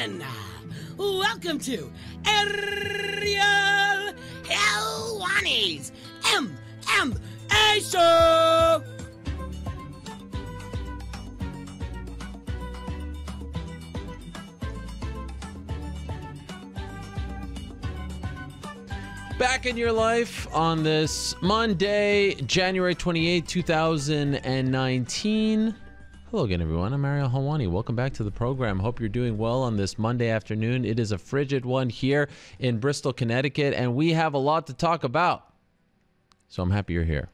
gentlemen, welcome to Ariel Helwani's MMA Show! Back in your life on this Monday, January 28, 2019. Hello again, everyone. I'm Ariel Helwani. Welcome back to the program. Hope you're doing well on this Monday afternoon. It is a frigid one here in Bristol, Connecticut, and we have a lot to talk about. So I'm happy you're here.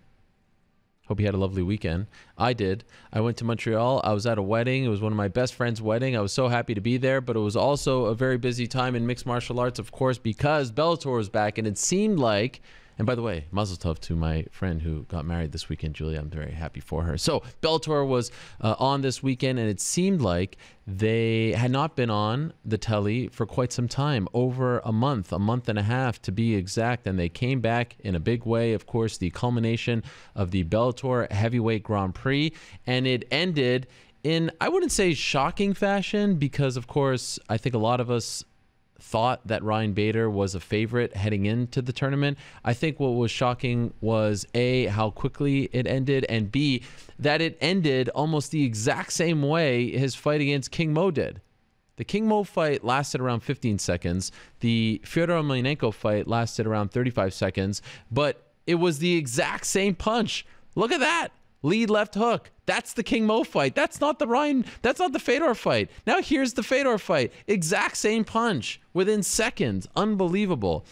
Hope you had a lovely weekend. I did. I went to Montreal. I was at a wedding. It was one of my best friend's wedding. I was so happy to be there, but it was also a very busy time in mixed martial arts, of course, because Bellator was back, and it seemed like and by the way, Mazel Tov to my friend who got married this weekend, Julia. I'm very happy for her. So Bellator was uh, on this weekend, and it seemed like they had not been on the telly for quite some time, over a month, a month and a half to be exact. And they came back in a big way. Of course, the culmination of the Bellator Heavyweight Grand Prix, and it ended in I wouldn't say shocking fashion because, of course, I think a lot of us thought that Ryan Bader was a favorite heading into the tournament. I think what was shocking was A, how quickly it ended, and B, that it ended almost the exact same way his fight against King Mo did. The King Mo fight lasted around 15 seconds. The Fyodor Emelianenko fight lasted around 35 seconds, but it was the exact same punch. Look at that lead left hook. That's the King Mo fight. That's not the Ryan. That's not the Fedor fight. Now here's the Fedor fight. Exact same punch within seconds. Unbelievable.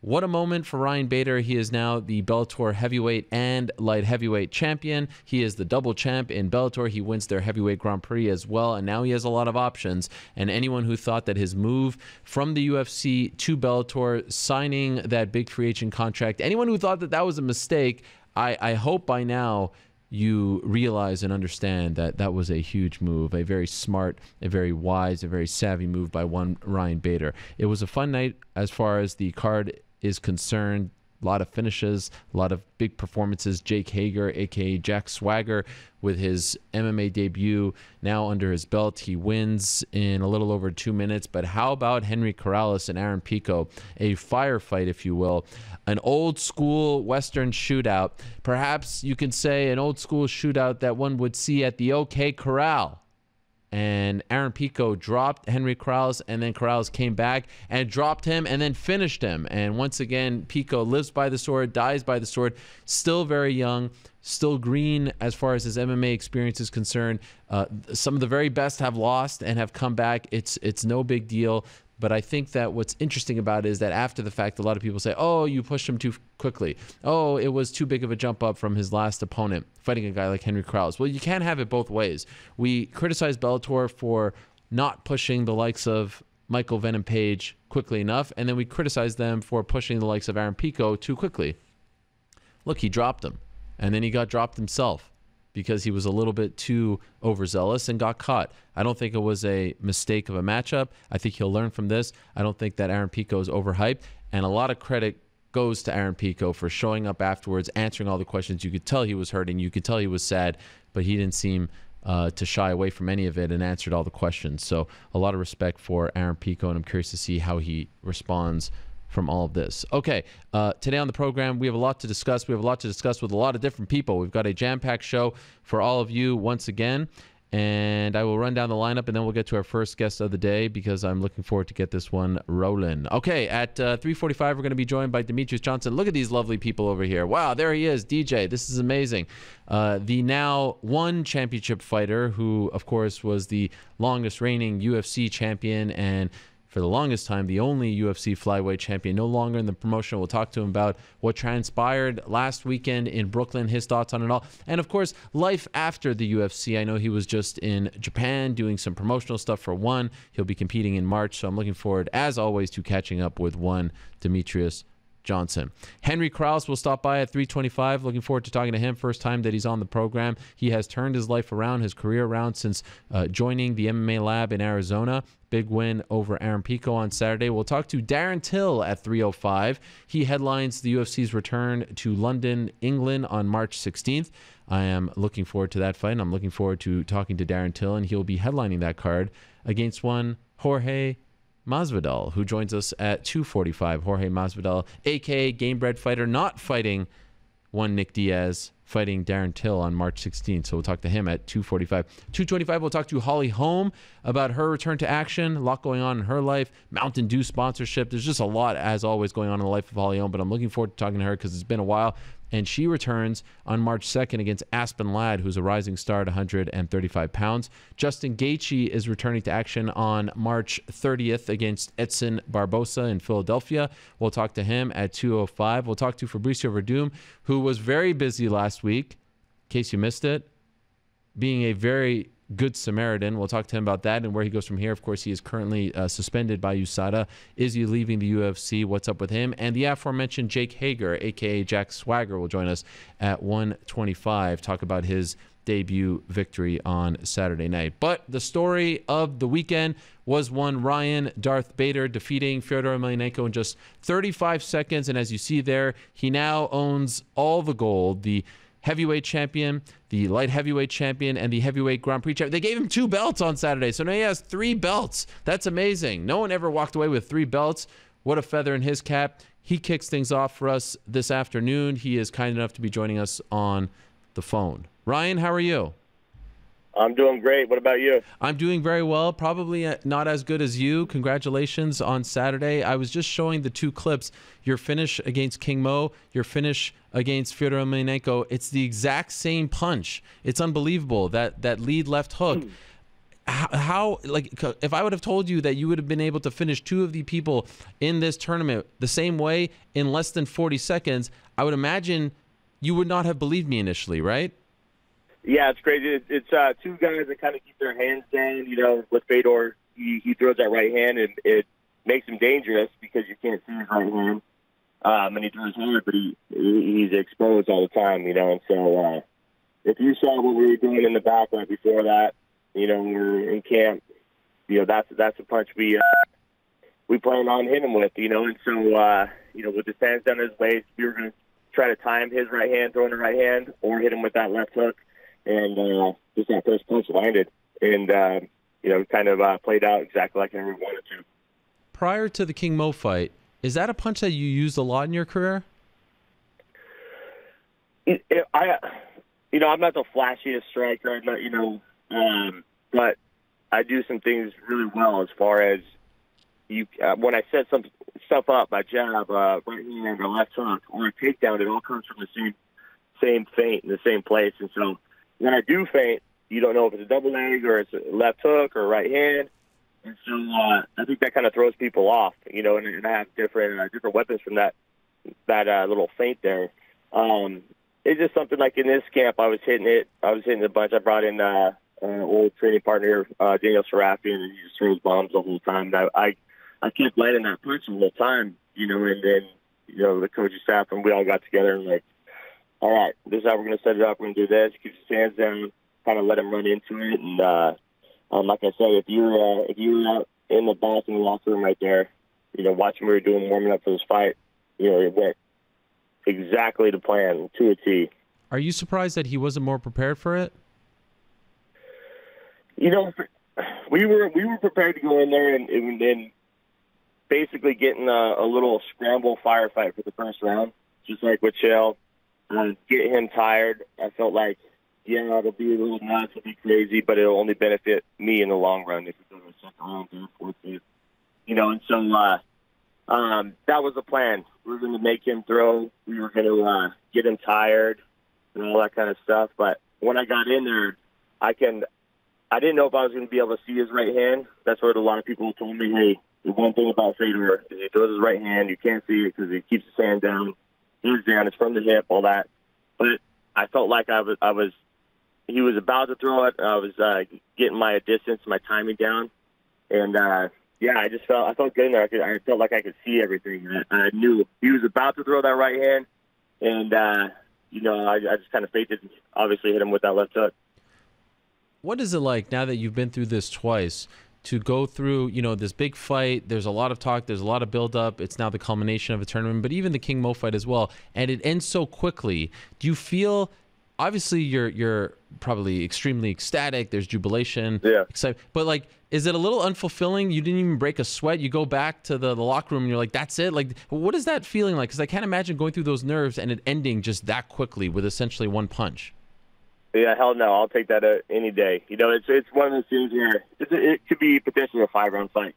What a moment for Ryan Bader. He is now the Bellator heavyweight and light heavyweight champion. He is the double champ in Bellator. He wins their heavyweight Grand Prix as well, and now he has a lot of options. And anyone who thought that his move from the UFC to Bellator, signing that big free agent contract, anyone who thought that that was a mistake, I, I hope by now you realize and understand that that was a huge move, a very smart, a very wise, a very savvy move by one Ryan Bader. It was a fun night as far as the card is concerned. A lot of finishes, a lot of big performances. Jake Hager, aka Jack Swagger, with his MMA debut now under his belt. He wins in a little over two minutes. But how about Henry Corrales and Aaron Pico? A firefight, if you will. An old school Western shootout. Perhaps you can say an old school shootout that one would see at the OK Corral and Aaron Pico dropped Henry Corrales, and then Corrales came back and dropped him and then finished him. And once again, Pico lives by the sword, dies by the sword, still very young, still green as far as his MMA experience is concerned. Uh, some of the very best have lost and have come back. It's it's no big deal. But I think that what's interesting about it is that after the fact, a lot of people say, oh, you pushed him too quickly. Oh, it was too big of a jump up from his last opponent, fighting a guy like Henry Corrales. Well, you can't have it both ways. We criticize Bellator for not pushing the likes of Michael Venom Page quickly enough, and then we criticize them for pushing the likes of Aaron Pico too quickly. Look, he dropped him, and then he got dropped himself because he was a little bit too overzealous and got caught. I don't think it was a mistake of a matchup. I think he'll learn from this. I don't think that Aaron Pico is overhyped. And a lot of credit goes to Aaron Pico for showing up afterwards, answering all the questions. You could tell he was hurting. You could tell he was sad, but he didn't seem uh, to shy away from any of it and answered all the questions. So a lot of respect for Aaron Pico, and I'm curious to see how he responds from all of this. Okay, uh, today on the program, we have a lot to discuss. We have a lot to discuss with a lot of different people. We've got a jam packed show for all of you once again. And I will run down the lineup and then we'll get to our first guest of the day because I'm looking forward to get this one rolling. Okay, at uh, 3:45 we're going to be joined by Demetrious Johnson. Look at these lovely people over here. Wow, there he is, DJ. This is amazing. Uh, the now one championship fighter who, of course, was the longest reigning UFC champion and for the longest time, the only UFC flyweight champion, no longer in the promotion. We'll talk to him about what transpired last weekend in Brooklyn, his thoughts on it all, and of course, life after the UFC. I know he was just in Japan doing some promotional stuff for one. He'll be competing in March, so I'm looking forward, as always, to catching up with one Demetrious Johnson. Henry Corrales will stop by at 325. Looking forward to talking to him. First time that he's on the program. He has turned his life around, his career around since uh, joining the MMA lab in Arizona. Big win over Aaron Pico on Saturday. We'll talk to Darren Till at 305. He headlines the UFC's return to London, England on March 16th. I am looking forward to that fight. And I'm looking forward to talking to Darren Till, and he'll be headlining that card against one Jorge Masvidal, who joins us at 245. Jorge Masvidal, aka Gamebred Fighter, not fighting one Nick Diaz, fighting Darren Till on March 16th. So we'll talk to him at 245. 225, we'll talk to Holly Holm about her return to action. A lot going on in her life. Mountain Dew sponsorship. There's just a lot, as always, going on in the life of Holly Holm, but I'm looking forward to talking to her because it's been a while and she returns on March 2nd against Aspen Ladd, who's a rising star at 135 pounds. Justin Gaethje is returning to action on March 30th against Edson Barbosa in Philadelphia. We'll talk to him at 205. We'll talk to Fabricio Werdum, who was very busy last week, in case you missed it, being a very Good Samaritan. We'll talk to him about that and where he goes from here. Of course, he is currently uh, suspended by USADA. Is he leaving the UFC? What's up with him? And the aforementioned Jake Hager, aka Jack Swagger, will join us at 125. Talk about his debut victory on Saturday night. But the story of the weekend was one Ryan Darth Bader defeating Fyodor Emelianenko in just 35 seconds. And as you see there, he now owns all the gold. The heavyweight champion, the light heavyweight champion, and the heavyweight Grand Prix champion. They gave him two belts on Saturday, so now he has three belts. That's amazing. No one ever walked away with three belts. What a feather in his cap. He kicks things off for us this afternoon. He is kind enough to be joining us on the phone. Ryan, how are you? I'm doing great. What about you? I'm doing very well. Probably uh, not as good as you. Congratulations on Saturday. I was just showing the two clips your finish against King Mo, your finish against Fyodor Emelianenko. It's the exact same punch. It's unbelievable that that lead left hook. How, how, like if I would have told you that you would have been able to finish two of the people in this tournament the same way in less than 40 seconds, I would imagine you would not have believed me initially, right? Yeah, it's crazy. It's, uh, two guys that kind of keep their hands down. You know, with Fedor, he, he throws that right hand, and it makes him dangerous because you can't see his right hand. Um, and he throws hard, but he he's exposed all the time. You know, and so uh, if you saw what we were doing in the back right before that, you know, we were in camp. You know, that's that's a punch we uh, we plan on hitting him with. You know, and so uh, you know, with his hands down his waist, we were going to try to time his right hand, throwing the right hand, or hit him with that left hook and uh, just that first punch landed, and uh, you know, kind of uh, played out exactly like I wanted to. Prior to the King Mo fight, is that a punch that you used a lot in your career? It, it, I, you know, I'm not the flashiest striker. I'm not, you know, um, but I do some things really well as far as you. Uh, when I set some stuff up, my jab, uh, right hand, or left hook, or a takedown, it all comes from the same same feint in the same place, and so when I do feint, you don't know if it's a double leg or it's a left hook or right hand. And so uh, I think that kind of throws people off, you know, and, and I have different uh, different weapons from that that uh, little feint there. Um, it's just something like in this camp, I was hitting it. I was hitting a bunch. I brought in uh, an old training partner, uh, Daniel Sarafian, and he just throws bombs the whole time. I, I I kept landing that punch the whole time, you know, and then you know the coaching staff and we all got together and like all right, this is how we're going to set it up. We're going to do this. Keep his hands down, kind of let him run into it. And uh, um, like I said, if you're uh, if you were out in the box in the locker room right there, you know, watching what we were doing warming up for this fight, you know, it went exactly to plan to a T. Are you surprised that he wasn't more prepared for it? You know, we were we were prepared to go in there and and, and basically getting a, a little scramble firefight for the first round, just like with Chael uh, get him tired. I felt like, yeah, it'll be a little nuts, it'll be crazy, but it'll only benefit me in the long run if we to a second round, third, fourth, fifth. You know, and so uh, um, that was the plan. We were going to make him throw. We were going to uh, get him tired and all that kind of stuff. But when I got in there, I can. I didn't know if I was going to be able to see his right hand. That's what a lot of people told me. Hey, the one thing about Fedor is he throws his right hand. You can't see it because he keeps his hand down hands down. It's from the hip, all that. But I felt like I was, I was, he was about to throw it. I was uh, getting my distance, my timing down, and uh, yeah, I just felt, I felt good in there. I, could, I felt like I could see everything. I, I knew he was about to throw that right hand, and uh, you know, I, I just kind of faked it. And obviously, hit him with that left hook. What is it like now that you've been through this twice? To go through, you know, this big fight. There's a lot of talk. There's a lot of buildup. It's now the culmination of a tournament, but even the King Mo fight as well. And it ends so quickly. Do you feel obviously you're you're probably extremely ecstatic. There's jubilation. Yeah. Excited. But like, is it a little unfulfilling? You didn't even break a sweat. You go back to the, the locker room and you're like, that's it. Like, what is that feeling like? Because I can't imagine going through those nerves and it ending just that quickly with essentially one punch. Yeah, hell no. I'll take that uh, any day. You know, it's it's one of those things where it's, it could be potentially a five round fight.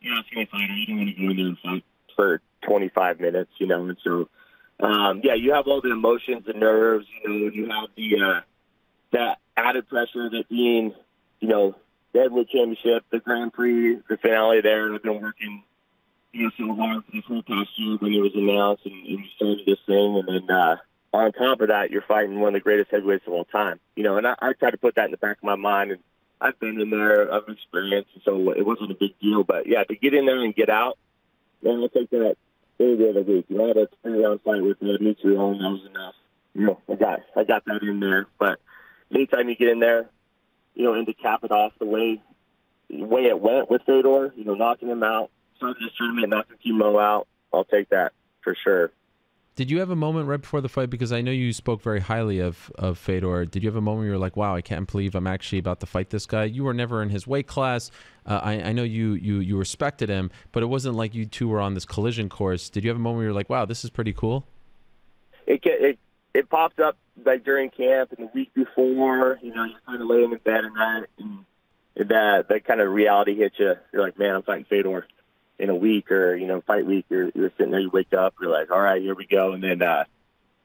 You know, it's a fighter. You don't want to go in there and fight for 25 minutes. You know, and so um, yeah, you have all the emotions, the nerves. You know, you have the uh, that added pressure that being, you know, the Heavyweight Championship, the Grand Prix, the finale there. I've been working, you know, so hard for this whole past year when it was announced and, and we started this thing, and then. uh on top of that, you're fighting one of the greatest heavyweights of all time. You know, and I, I try to put that in the back of my mind. And I've been in there, I've experienced, so it wasn't a big deal. But yeah, to get in there and get out, man, I'll take that any day of the week. You know, I had a three round fight with uh, Dimitri and that was enough. You know, I got I got that in there. But anytime you get in there, you know, and to cap it off the way the way it went with Fedor, you know, knocking him out, starting this tournament, knocking King Mo out, I'll take that for sure. Did you have a moment right before the fight? Because I know you spoke very highly of, of Fedor. Did you have a moment where you were like, wow, I can't believe I'm actually about to fight this guy? You were never in his weight class. Uh, I, I know you, you, you respected him, but it wasn't like you two were on this collision course. Did you have a moment where you were like, wow, this is pretty cool? It, it, it popped up like during camp and the week before. You know, you're kind of laying in bed at night and that, that kind of reality hits you. You're like, man, I'm fighting Fedor in a week or you know fight week you're, you're sitting there you wake up you're like all right here we go. And then uh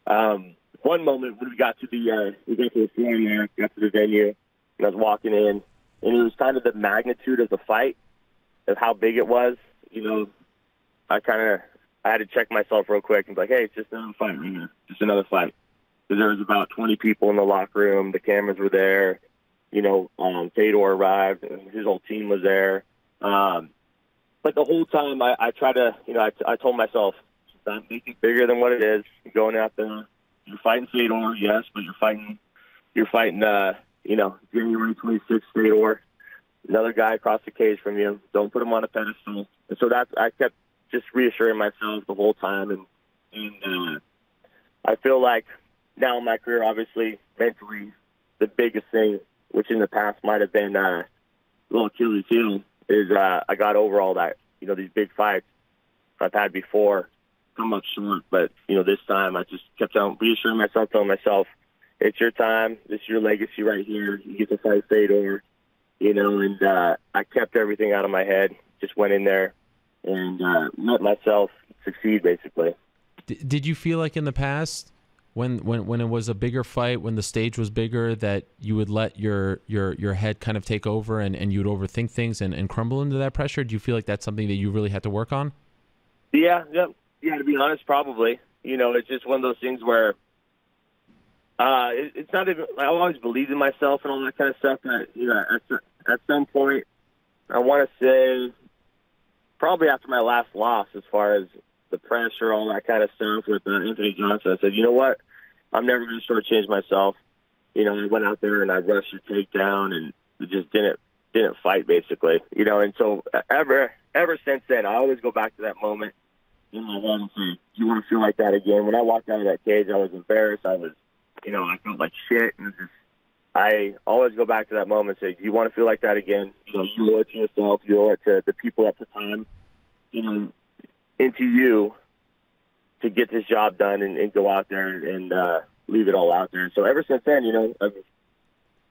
um one moment when we got to the uh we got to the floor there got to the venue and I was walking in and it was kind of the magnitude of the fight of how big it was you know. I kind of I had to check myself real quick and be like hey it's just another fight right here. Just another fight. Because there was about 20 people in the locker room. The cameras were there. You know um Fedor arrived. His whole team was there. Um but the whole time I, I try to, you know, I, I told myself, stop making bigger than what it is. You're going out there, you're fighting Fedor, yes, but you're fighting, you're fighting, uh, you know, January 26th Fedor, another guy across the cage from you. Don't put him on a pedestal. And so that's, I kept just reassuring myself the whole time. And, and, uh, I feel like now in my career, obviously, mentally, the biggest thing, which in the past might have been, uh, a little Achilles heel, is uh, I got over all that. You know, these big fights I've had before come up short, but you know, this time I just kept on reassuring myself, telling myself, "It's your time. This is your legacy right here. You get to fight Fedor." You know, and uh, I kept everything out of my head. Just went in there and uh, let myself succeed, basically. D- did you feel like in the past when when when it was a bigger fight, when the stage was bigger, that you would let your your your head kind of take over and, and you'd overthink things and, and crumble into that pressure? Do you feel like that's something that you really had to work on? Yeah, yeah, yeah. To be honest, probably. You know, it's just one of those things where uh, it, it's not even. I always believed in myself and all that kind of stuff. But you know, at at some point, I want to say probably after my last loss, as far as the pressure, all that kind of stuff with uh, Anthony Johnson. I said, you know what? I'm never going to shortchange myself. You know, I went out there and I rushed a takedown and just didn't didn't fight basically. You know, and so ever ever since then, I always go back to that moment in my head and say, you want to feel like that again?" When I walked out of that cage, I was embarrassed. I was, you know, I felt like shit, and just I always go back to that moment and say, "Do you want to feel like that again?" You know, you owe it to yourself. You owe it to the people at the time. You know, into you to get this job done and, and go out there and uh, leave it all out there. So ever since then, you know, I've,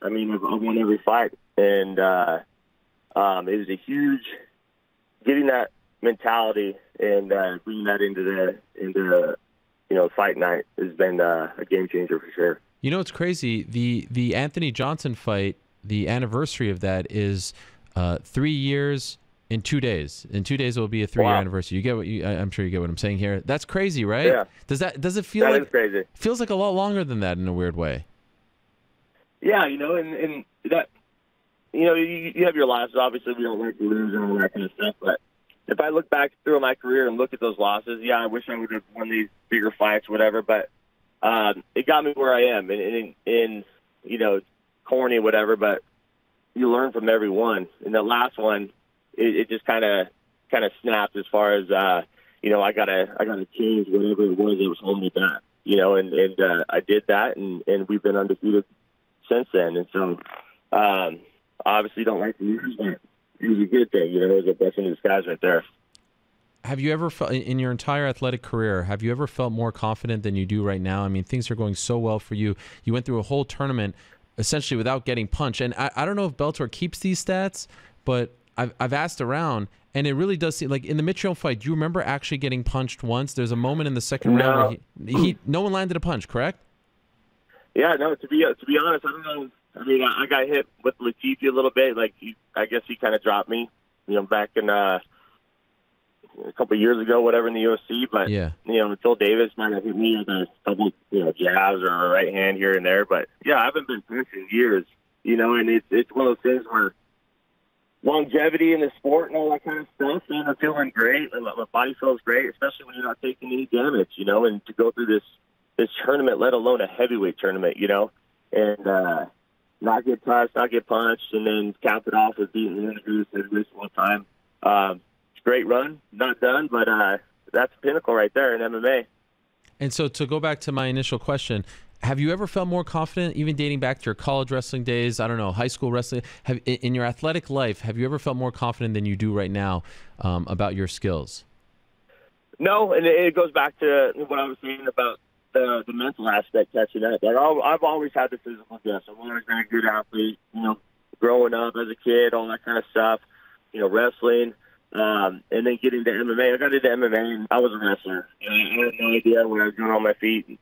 I mean, I've, I've won every fight, and uh, um, it was a huge getting that mentality and uh, bringing that into the into the you know fight night has been uh, a game changer for sure. You know, it's crazy. The the Anthony Johnson fight, the anniversary of that is uh, three years in two days. In two days, it will be a three year Wow. anniversary. You get what you, I- I'm sure you get what I'm saying here. That's crazy, right? Yeah. Does that does it feel That like is crazy. feels like a lot longer than that in a weird way? Yeah, you know, and, and that, you know, you, you have your losses. Obviously, we don't like to lose and all that kind of stuff. But if I look back through my career and look at those losses, yeah, I wish I would have won these bigger fights, whatever. But um, it got me where I am, and in, in you know, corny, whatever. But you learn from every one. And that last one, it, it just kind of kind of snapped as far as uh, you know, I gotta I gotta change whatever it was that was holding me back. you know, and and uh, I did that, and and we've been undefeated since then. And so, um, obviously, don't like to lose, but it was a good thing. You know, it was a blessing in disguise right there. Have you ever felt in your entire athletic career? Have you ever felt more confident than you do right now? I mean, things are going so well for you. You went through a whole tournament essentially without getting punched, and I, I don't know if Bellator keeps these stats, but I've I've asked around, and it really does seem like in the Mitrione fight. Do you remember actually getting punched once? There's a moment in the second No. round where he, he no one landed a punch, correct? Yeah, no. To be to be honest, I don't know. I mean, I, I got hit with Latifi a little bit. Like, he, I guess he kind of dropped me, you know, back in uh, a couple of years ago, whatever in the UFC. But Yeah. you know, Phil Davis might have hit me with a couple, you know, jabs or a right hand here and there. But yeah, I haven't been punched in years. You know, and it's it's one of those things where longevity in the sport and all that kind of stuff. And I'm feeling great. My my body feels great, especially when you're not taking any damage. You know, and to go through this this tournament, let alone a heavyweight tournament. You know, and uh, not get touched, not get punched, and then cap it off with beating the at least one time. Um, a great run, not done, but uh, that's the pinnacle right there in MMA. And so to go back to my initial question, have you ever felt more confident, even dating back to your college wrestling days? I don't know, high school wrestling. Have in your athletic life, have you ever felt more confident than you do right now um, about your skills? No, and it goes back to what I was saying about the the mental aspect catching up. Like I've always had the physical gifts. I've always been a good athlete. You know, growing up as a kid, all that kind of stuff. You know, wrestling, um, and then getting to MMA. I got into MMA, and I was a wrestler. I had no idea what I was doing on my feet.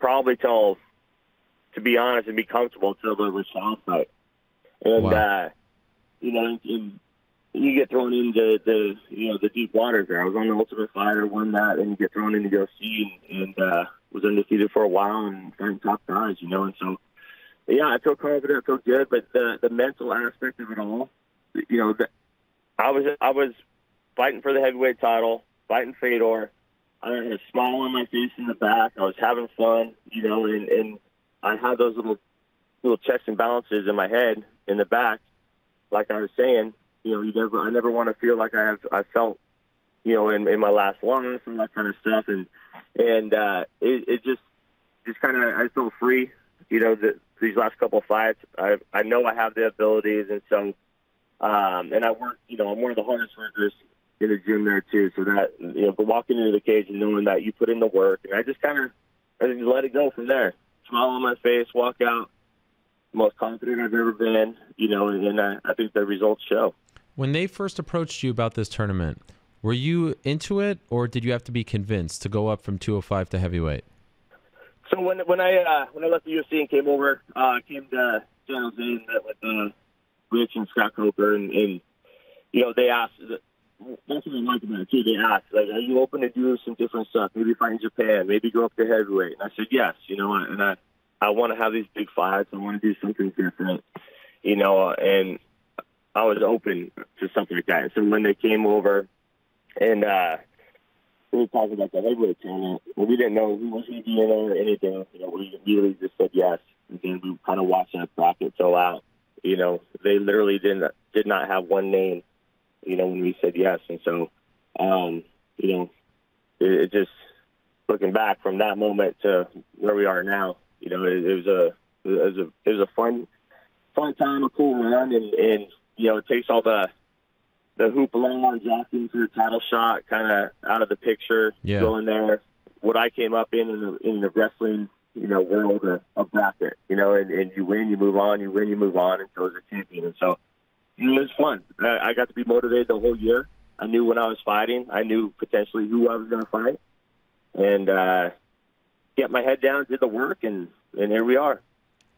Probably till, to be honest, and be comfortable till the Rashad fight. And Wow. uh, you know, and you get thrown into the you know the deep waters there. I was on the Ultimate Fighter, won that, and you get thrown into the UFC and, and uh, was undefeated for a while and fighting top guys, you know. And so, yeah, I feel confident, I feel good, but the the mental aspect of it all, you know, the, I was I was fighting for the heavyweight title, fighting Fedor. I had a smile on my face in the back. I was having fun, you know, and, and I had those little little checks and balances in my head in the back, like I was saying you know, you never, I never want to feel like I have, I felt, you know, in, in my last loss and that kind of stuff. And, and, uh, it, it just, just kind of, I feel free, you know, the, these last couple of fights. I, I know I have the abilities. And so, um, and I work, you know, I'm one of the hardest workers in the gym there too. So that, you know, but walking into the cage and knowing that you put in the work and I just kind of, I just let it go from there. Smile on my face, walk out, most confident I've ever been, you know, and, and I, I think the results show. When they first approached you about this tournament, were you into it, or did you have to be convinced to go up from 205 to heavyweight? So when when I uh, when I left the UFC and came over, uh, came to San Jose and met with uh, Rich and Scott Coker, and, and you know they asked. That's what I liked about it too. They asked, like, "Are you open to do some different stuff? Maybe fight in Japan, maybe go up to heavyweight." And I said, "Yes." You know, and I I want to have these big fights. I want to do something different. You know, and I was open to something like that. So when they came over, and uh, we were talking about the heavyweight tournament. Well, we didn't know who was going to be in there or anything. You know, we immediately just said yes, and then we kind of watched that bracket fill out. You know, they literally didn't did not have one name. You know, when we said yes, and so, um, you know, it, it just looking back from that moment to where we are now. You know, it, it was a it was a it was a fun fun time, a cool run, and and you know, it takes all the the hoopla on jockeying for the title shot kind of out of the picture. Yeah. Going there, what I came up in in the, in the wrestling, you know, world of, of bracket, you know, and, and you win, you move on, you win, you move on, and until as a champion. And so it was fun. I, got to be motivated the whole year. I knew when I was fighting, I knew potentially who I was going to fight, and uh, get my head down, did the work, and and here we are.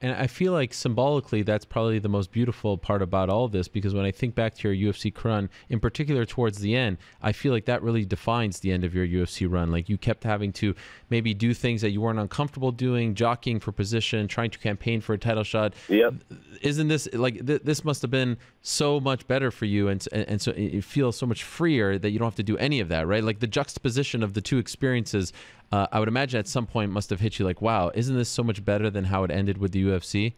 And I feel like symbolically, that's probably the most beautiful part about all this because when I think back to your UFC run, in particular towards the end, I feel like that really defines the end of your UFC run. Like you kept having to maybe do things that you weren't uncomfortable doing, jockeying for position, trying to campaign for a title shot. Yep. Isn't this like th- this must have been so much better for you, and and, and so it feels so much freer that you don't have to do any of that, right? Like the juxtaposition of the two experiences. Uh, I would imagine at some point must have hit you like, wow, isn't this so much better than how it ended with the UFC?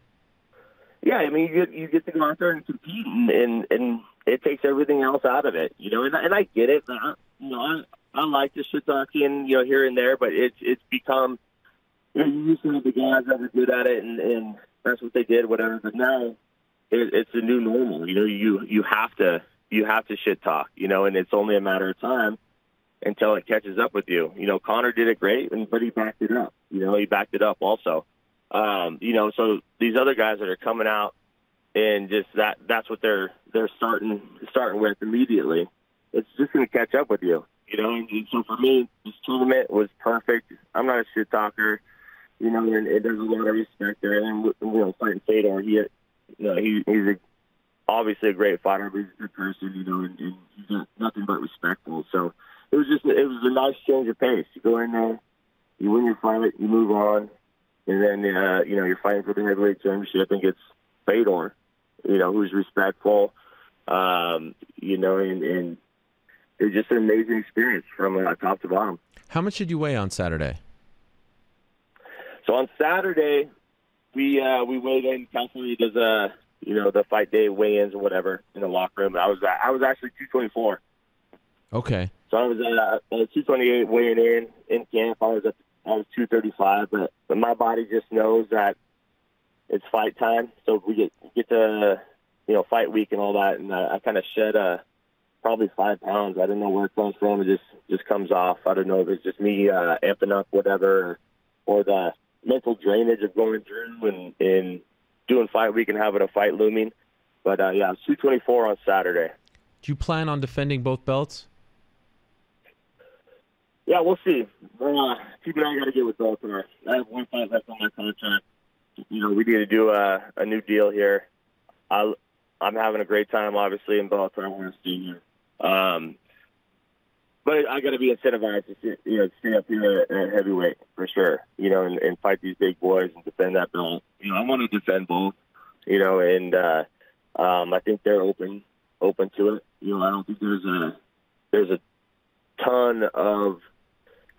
Yeah, I mean, you get you get to go out there and compete, and and, and it takes everything else out of it, you know. And, and I get it, I, you know, I I like the shit talking, you know, here and there, but it's it's become you know, used to have the guys that were good at it, and, and that's what they did, whatever. But now it, it's a new normal. You know, you you have to you have to shit talk, you know, and it's only a matter of time until it catches up with you. You know, Conor did it great, and but he backed it up. You know, he backed it up also. Um, you know, so these other guys that are coming out and just that that's what they're they're starting starting with immediately. It's just going to catch up with you. You know, and so for me, this tournament was perfect. I'm not a shit talker, you know, and, and there's a lot of respect there. And you know, fighting Fedor, he, you know, he, he's a, obviously a great fighter, but he's a good person, you know, and, and he's not, nothing but respectful. So it was just it was a nice change of pace. You go in there, you win your fight, you move on, and then uh, you know you're fighting for the heavyweight championship. I think it's Fedor, you know, who's respectful, um, you know, and, and it was just an amazing experience from uh, top to bottom. How much did you weigh on Saturday? So on Saturday, we uh, we weighed in. California does a you know the fight day weigh-ins or whatever in the locker room. I was I was actually 224. Okay. So I was at uh, 228 weighing in in camp. I was at I was 235, but but my body just knows that it's fight time. So we get get to you know fight week and all that, and I, I kind of shed uh probably five pounds. I don't know where it comes from. It just just comes off. I don't know if it's just me uh, amping up whatever, or, the mental drainage of going through and and doing fight week and having a fight looming. But uh, yeah, 224 on Saturday. Do you plan on defending both belts? Yeah, we'll see. Uh, keep an eye. Got to get with Bellator. I have one fight left on my contract. You know, we need to do a, a new deal here. I, I'm having a great time, obviously, in Bellator. I want to see here. Um, but I got to be incentivized to sit, you know stay up here at heavyweight for sure. You know, and, and fight these big boys and defend that belt. You know, I want to defend both. You know, and uh, um, I think they're open open to it. You know, I don't think there's a there's a ton of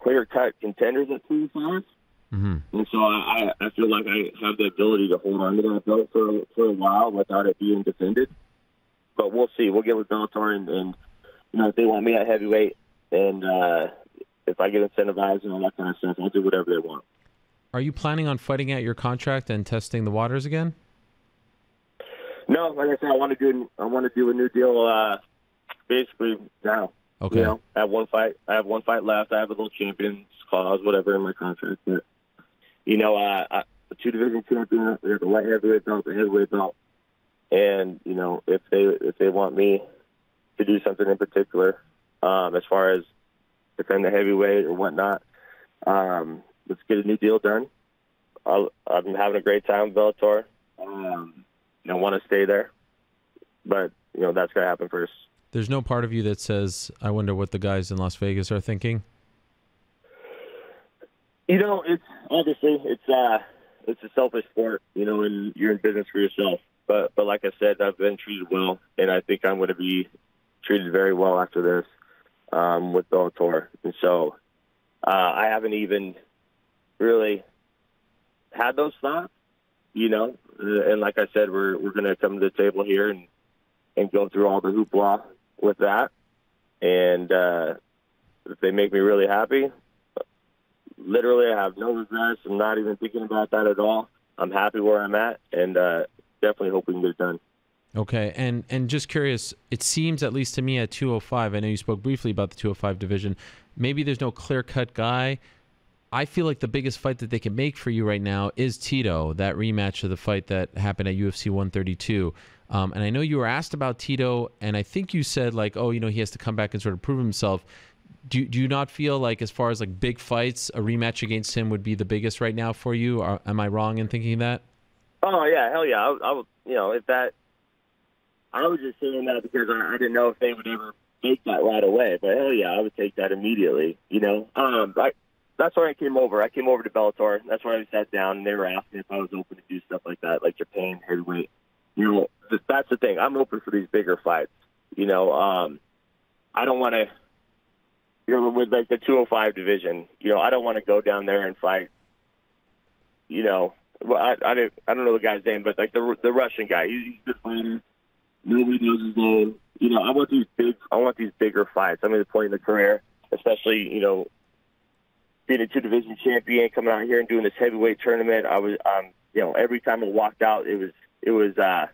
clear cut contenders at two five. Mm-hmm. And so I, I feel like I have the ability to hold on to that belt for for a while without it being defended. But we'll see. We'll get with Bellator, and, and you know if they want me at heavyweight, and uh, if I get incentivized and all that kind of stuff, I'll do whatever they want. Are you planning on fighting out your contract and testing the waters again? No, like I said, I want to do I want to do a new deal. Uh, basically now. Okay. You know, I have one fight. I have one fight left. I have a little champions clause, whatever, in my contract. But you know, I, a two division champion. We have the light heavyweight belt, the heavyweight belt, and you know, if they if they want me to do something in particular, um, as far as defend the heavyweight or whatnot, um, let's get a new deal done. I'll, I'm having a great time with Bellator. Um, you know, want to stay there, but you know that's gonna happen first. There's no part of you that says, "I wonder what the guys in Las Vegas are thinking." You know, it's obviously it's uh it's a selfish sport, you know, and you're in business for yourself. But but like I said, I've been treated well, and I think I'm going to be treated very well after this um, with Bellator. And so uh, I haven't even really had those thoughts, you know. And like I said, we're we're going to come to the table here and and go through all the hoopla with that. And uh, they make me really happy, literally, I have no regrets. I'm not even thinking about that at all. I'm happy where I'm at, and uh, definitely hope we can get it done. Okay, and and just curious, it seems at least to me at 205. I know you spoke briefly about the 205 division. Maybe there's no clear cut guy. I feel like the biggest fight that they can make for you right now is Tito, that rematch of the fight that happened at UFC 132. Um, and I know you were asked about Tito, and I think you said like, oh, you know, he has to come back and sort of prove himself. Do do you not feel like, as far as like big fights, a rematch against him would be the biggest right now for you? Or am I wrong in thinking that? Oh yeah, hell yeah. I, I would, you know, if that, I was just saying that because I, I didn't know if they would ever take that right away. But hell yeah, I would take that immediately. You know, um, I, that's why I came over. I came over to Bellator. That's where I sat down, and they were asking if I was open to do stuff like that, like Japan heavyweight. You know, th- that's the thing. I'm open for these bigger fights. You know, um, I don't want to. You know, with like the 205 division, you know, I don't want to go down there and fight. You know, well, I I don't I don't know the guy's name, but like the the Russian guy, he's, he's a good fighter. Nobody knows his name. You know, I want these big. I want these bigger fights. I'm at the point in the career especially you know being a two division champion, coming out here and doing this heavyweight tournament. I was, um, you know, every time I walked out, it was it was uh,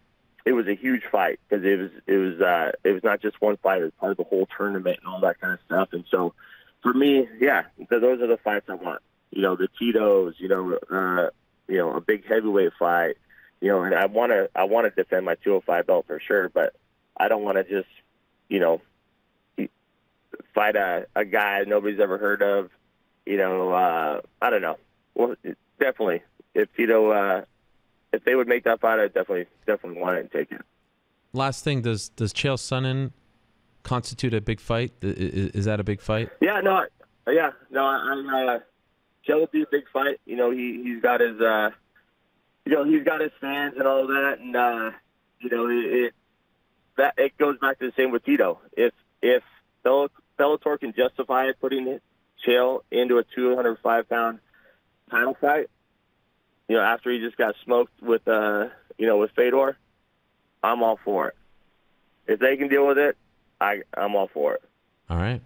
it was a huge fight because it was it was uh, it was not just one fight; it was part of the whole tournament and all that kind of stuff. And so, for me, yeah, those are the fights I want. You know, the Tito's, you know, uh, you know, a big heavyweight fight. You know, and I want to I want to defend my 205 belt for sure, but I don't want to just, you know, fight a, a guy nobody's ever heard of. You know, uh, I don't know. Well, definitely, if Tito, uh, if they would make that fight, I definitely definitely want it and take it. Last thing, does does Chael Sonnen constitute a big fight? Is, is that a big fight? Yeah, no, yeah, no. I, uh, Chael would be a big fight. You know, he he's got his, uh, you know, he's got his fans and all that, and uh, you know, it, it that it goes back to the same with Tito. If if Bellator can justify putting Chael into a 205 pound title fight, you know, after he just got smoked with, uh, you know, with Fedor, I'm all for it. If they can deal with it, I, I'm all for it. All right.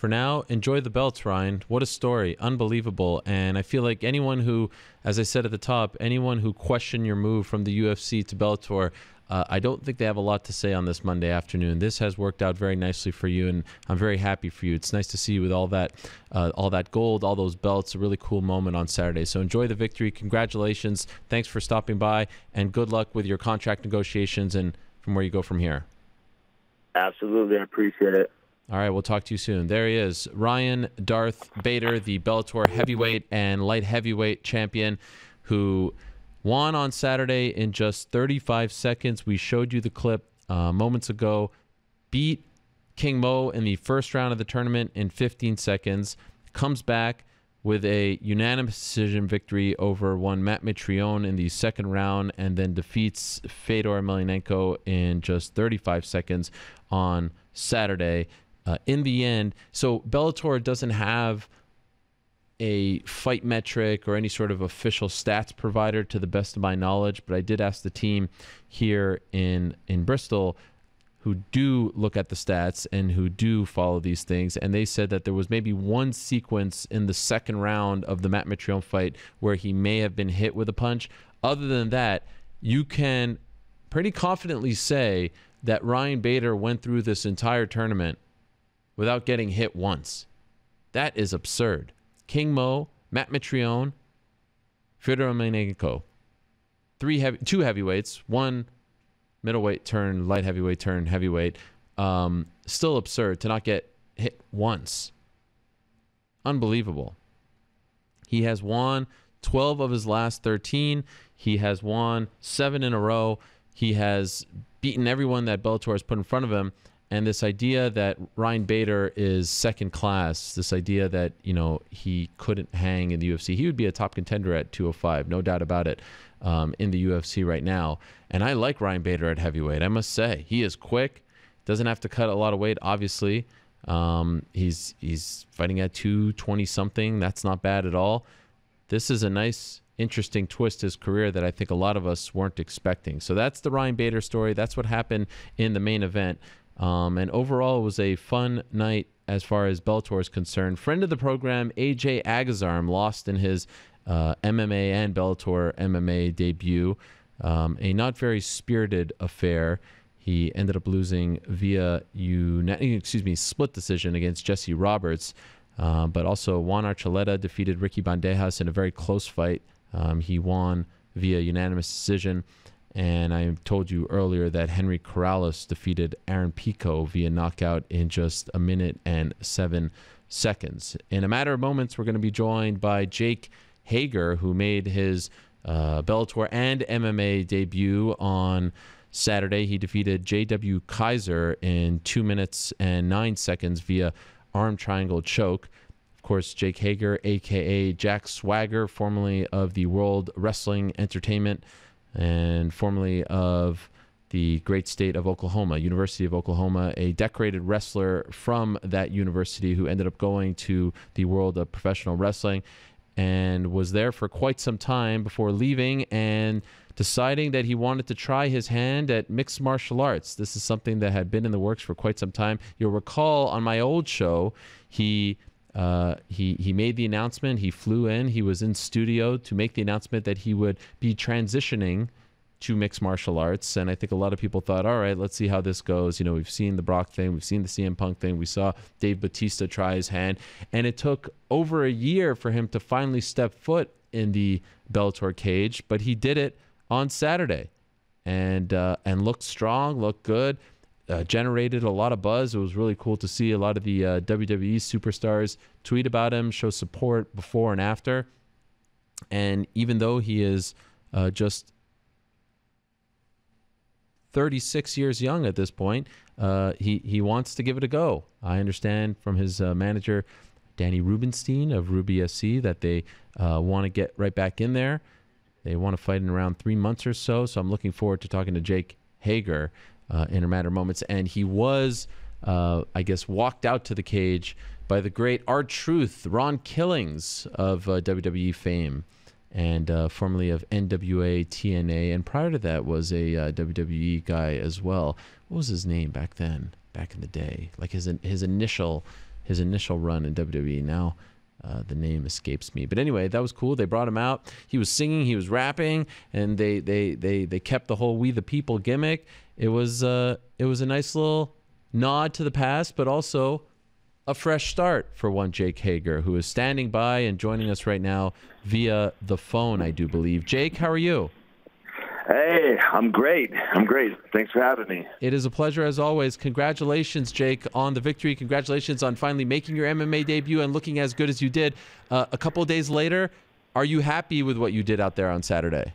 For now, enjoy the belts, Ryan. What a story. Unbelievable. And I feel like anyone who, as I said at the top, anyone who questioned your move from the UFC to Bellator, uh, I don't think they have a lot to say on this Monday afternoon. This has worked out very nicely for you, and I'm very happy for you. It's nice to see you with all that, uh, all that gold, all those belts. A really cool moment on Saturday. So enjoy the victory. Congratulations. Thanks for stopping by, and good luck with your contract negotiations and from where you go from here. Absolutely, I appreciate it. All right, we'll talk to you soon. There he is, Ryan Darth Bader, the Bellator heavyweight and light heavyweight champion, who won on Saturday in just 35 seconds. We showed you the clip uh, moments ago. Beat King Mo in the first round of the tournament in 15 seconds. Comes back with a unanimous decision victory over one Matt Mitrione in the second round, and then defeats Fedor Emelianenko in just 35 seconds on Saturday. Uh, in the end, so Bellator doesn't have a fight metric or any sort of official stats provider to the best of my knowledge, but I did ask the team here in in Bristol who do look at the stats and who do follow these things, and they said that there was maybe one sequence in the second round of the Matt Mitrione fight where he may have been hit with a punch. Other than that, you can pretty confidently say that Ryan Bader went through this entire tournament without getting hit once. That is absurd. King Mo, Matt Mitrione, Fyodor Emelianenko. Three heavy, two heavyweights, one middleweight turn, light heavyweight turn, heavyweight. Um, still absurd to not get hit once. Unbelievable. He has won 12 of his last 13. He has won seven in a row. He has beaten everyone that Bellator has put in front of him and this idea that Ryan Bader is second class, this idea that you know he couldn't hang in the UFC, he would be a top contender at 205, no doubt about it, um, in the UFC right now. And I like Ryan Bader at heavyweight. I must say he is quick, doesn't have to cut a lot of weight. Obviously, um, he's he's fighting at 220 something. That's not bad at all. This is a nice interesting twist his career that I think a lot of us weren't expecting. So that's the Ryan Bader story. That's what happened in the main event. Um, and overall, it was a fun night as far as Bellator is concerned. Friend of the program, AJ Agazarm, lost in his uh, MMA and Bellator MMA debut. Um, a not very spirited affair. He ended up losing via uni- excuse me split decision against Jesse Roberts. Uh, but also Juan Archuleta defeated Ricky Bandejas in a very close fight. Um, he won via unanimous decision. And I told you earlier that Henry Corrales defeated Aaron Pico via knockout in just a minute and seven seconds. In a matter of moments, we're going to be joined by Jake Hager, who made his uh, Bellator and MMA debut on Saturday. He defeated J.W. Kaiser in two minutes and nine seconds via arm triangle choke. Of course, Jake Hager, aka Jack Swagger, formerly of the World Wrestling Entertainment and formerly of the great state of Oklahoma, University of Oklahoma, a decorated wrestler from that university who ended up going to the world of professional wrestling and was there for quite some time before leaving and deciding that he wanted to try his hand at mixed martial arts. This is something that had been in the works for quite some time. You'll recall on my old show, he uh, he he made the announcement. He flew in. He was in studio to make the announcement that he would be transitioning to mixed martial arts. And I think a lot of people thought, all right, let's see how this goes. You know, we've seen the Brock thing, we've seen the CM Punk thing, we saw Dave Batista try his hand, and it took over a year for him to finally step foot in the Bellator cage, but he did it on Saturday, and uh, and looked strong, looked good. Uh, generated a lot of buzz. It was really cool to see a lot of the uh, WWE superstars tweet about him, show support before and after. And even though he is uh, just 36 years young at this point. Uh, he he wants to give it a go. I understand from his uh, manager, Danny Rubenstein of Ruby SC, that they uh, want to get right back in there. They want to fight in around three months or so. So I'm looking forward to talking to Jake Hager uh, in a matter moments. And he was, uh, I guess, walked out to the cage by the great R-Truth, Ron Killings of uh, WWE fame and uh, formerly of NWA TNA, and prior to that was a uh, WWE guy as well. What was his name back then? Back in the day, like his his initial his initial run in WWE. Now. Uh, the name escapes me, but anyway, that was cool. They brought him out. He was singing, he was rapping, and they they they they kept the whole "We the People" gimmick. It was uh, it was a nice little nod to the past, but also a fresh start for one Jake Hager, who is standing by and joining us right now via the phone, I do believe. Jake, how are you? Hey, I'm great. I'm great. Thanks for having me. It is a pleasure as always. Congratulations, Jake, on the victory. Congratulations on finally making your MMA debut and looking as good as you did. Uh, a couple days later, are you happy with what you did out there on Saturday?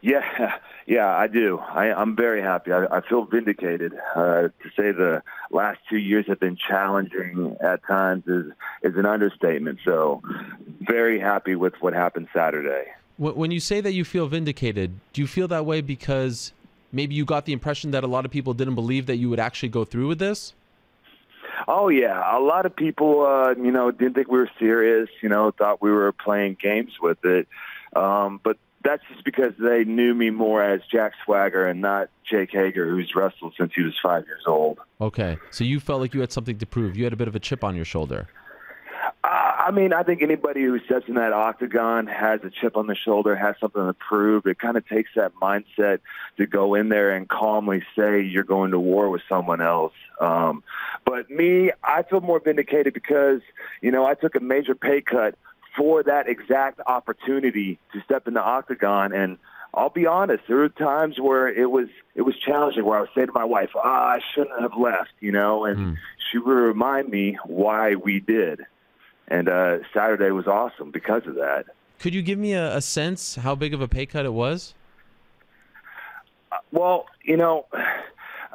Yeah, yeah, I do. I, I'm very happy. I, I feel vindicated. Uh, to say the last two years have been challenging at times is is an understatement. So, very happy with what happened Saturday. When you say that you feel vindicated, do you feel that way because maybe you got the impression that a lot of people didn't believe that you would actually go through with this? Oh yeah, a lot of people, uh, you know, didn't think we were serious. You know, thought we were playing games with it. Um, but that's just because they knew me more as Jack Swagger and not Jake Hager, who's wrestled since he was five years old. Okay, so you felt like you had something to prove. You had a bit of a chip on your shoulder. Uh, I mean, I think anybody who steps in that octagon has a chip on the shoulder, has something to prove. It kind of takes that mindset to go in there and calmly say you're going to war with someone else. Um, but me, I feel more vindicated because, you know, I took a major pay cut for that exact opportunity to step in the octagon. And I'll be honest, there were times where it was it was challenging. Where I would say to my wife, "Ah, I shouldn't have left," you know, and mm. she would remind me why we did. And uh, Saturday was awesome because of that. Could you give me a, a sense how big of a pay cut it was? Uh, well, you know.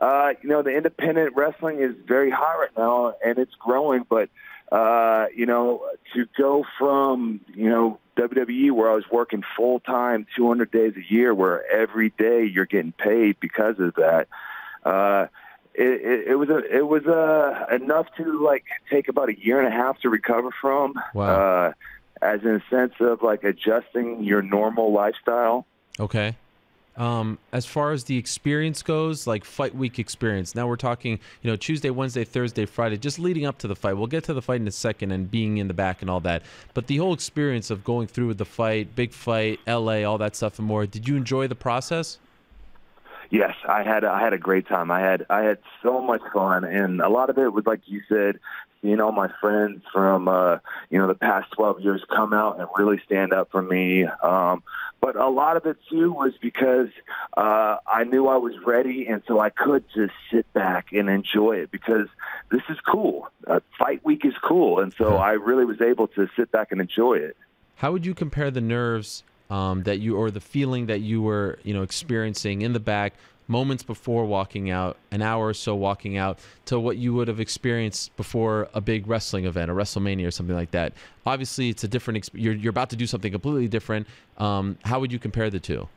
Uh, you know, the independent wrestling is very hot right now, and it's growing. But uh, you know, to go from, you know, WWE where I was working full time 200 days a year where every day you're getting paid because of that. Uh, it, it, it was a, it was uh, enough to like take about a year and a half to recover from. Wow. Uh, as in a sense of like adjusting your normal lifestyle. Okay. Um, as far as the experience goes, like fight week experience. Now we're talking, you know, Tuesday, Wednesday, Thursday, Friday, just leading up to the fight. We'll get to the fight in a second and being in the back and all that. But the whole experience of going through with the fight, big fight, LA, all that stuff and more. Did you enjoy the process? Yes, I had I had a great time. I had I had so much fun, and a lot of it was like you said, seeing all my friends from uh, you know the past 12 years come out and really stand up for me. Um, but a lot of it too was because uh, I knew I was ready, and so I could just sit back and enjoy it because this is cool. Uh, fight week is cool, and so I really was able to sit back and enjoy it. How would you compare the nerves um, that you or the feeling that you were you know experiencing in the back moments before walking out, an hour or so walking out, to what you would have experienced before a big wrestling event, a WrestleMania or something like that. Obviously, it's a different. You're you're about to do something completely different. Um, how would you compare the two?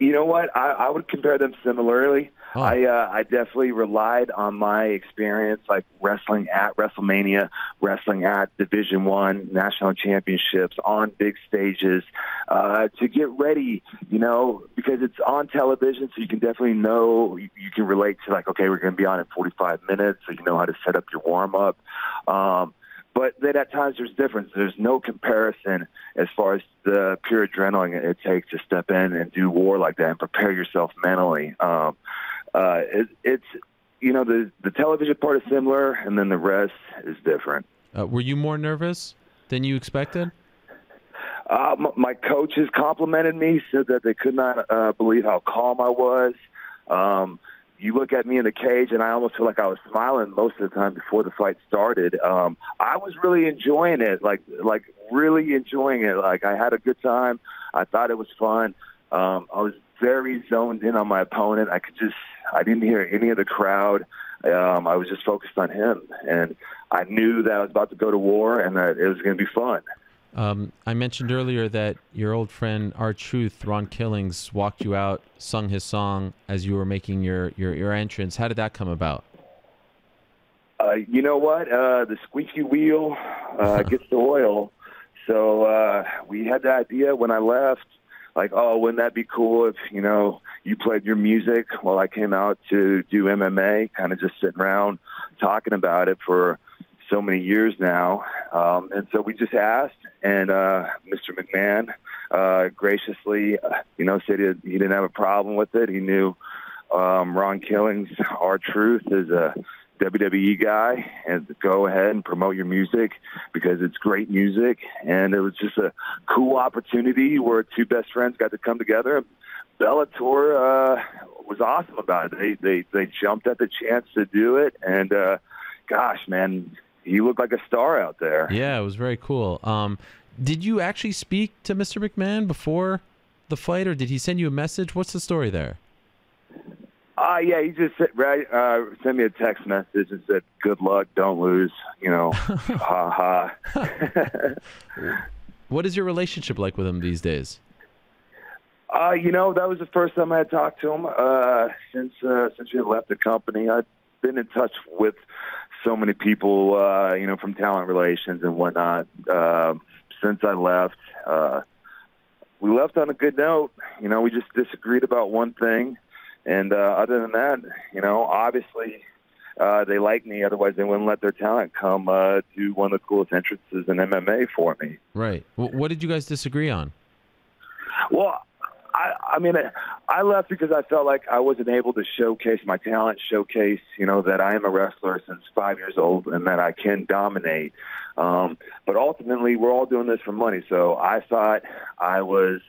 You know what? I, I would compare them similarly. Oh. I uh, I definitely relied on my experience, like wrestling at WrestleMania, wrestling at Division One national championships, on big stages, uh, to get ready. You know, because it's on television, so you can definitely know you, you can relate to like, okay, we're going to be on in 45 minutes, so you know how to set up your warm up. Um, but then at times there's difference. There's no comparison as far as the pure adrenaline it takes to step in and do war like that and prepare yourself mentally. Um, uh, it, it's you know the the television part is similar, and then the rest is different. Uh, were you more nervous than you expected? Uh, m- my coaches complimented me, said that they could not uh, believe how calm I was. Um, you look at me in the cage, and I almost feel like I was smiling most of the time before the fight started. Um, I was really enjoying it, like like really enjoying it. Like I had a good time. I thought it was fun. Um, I was very zoned in on my opponent. I could just I didn't hear any of the crowd. Um, I was just focused on him, and I knew that I was about to go to war and that it was going to be fun. Um, I mentioned earlier that your old friend R-Truth, Ron Killings, walked you out, sung his song as you were making your, your, your entrance. How did that come about? Uh, you know what? Uh, the squeaky wheel uh, gets the oil. So uh, we had the idea when I left, like, oh, wouldn't that be cool if, you know, you played your music while I came out to do MMA, kind of just sitting around talking about it for – so many years now. Um, and so we just asked, and uh, Mr. McMahon uh, graciously, uh, you know, said he, he didn't have a problem with it. He knew um, Ron Killings, R-Truth, is a WWE guy, and go ahead and promote your music because it's great music. And it was just a cool opportunity where two best friends got to come together. Bellator uh, was awesome about it. They they they jumped at the chance to do it, and uh, gosh, man, he looked like a star out there. Yeah, it was very cool. Um, did you actually speak to Mr. McMahon before the fight, or did he send you a message? What's the story there? Uh, yeah, he just sent, right, uh, sent me a text message and said, "Good luck, don't lose." You know, ha ha. what is your relationship like with him these days? Uh, you know, that was the first time I had talked to him uh, since uh, since we had left the company. I've been in touch with so many people, uh, you know, from talent relations and whatnot. Uh, since I left, uh, we left on a good note. You know, we just disagreed about one thing, and uh, other than that, you know, obviously uh, they like me. Otherwise, they wouldn't let their talent come uh, to one of the coolest entrances in MMA for me. Right. Well, what did you guys disagree on? Well, I, I mean, I left because I felt like I wasn't able to showcase my talent, showcase, you know, that I am a wrestler since five years old and that I can dominate. Um, but ultimately, we're all doing this for money. So I thought I was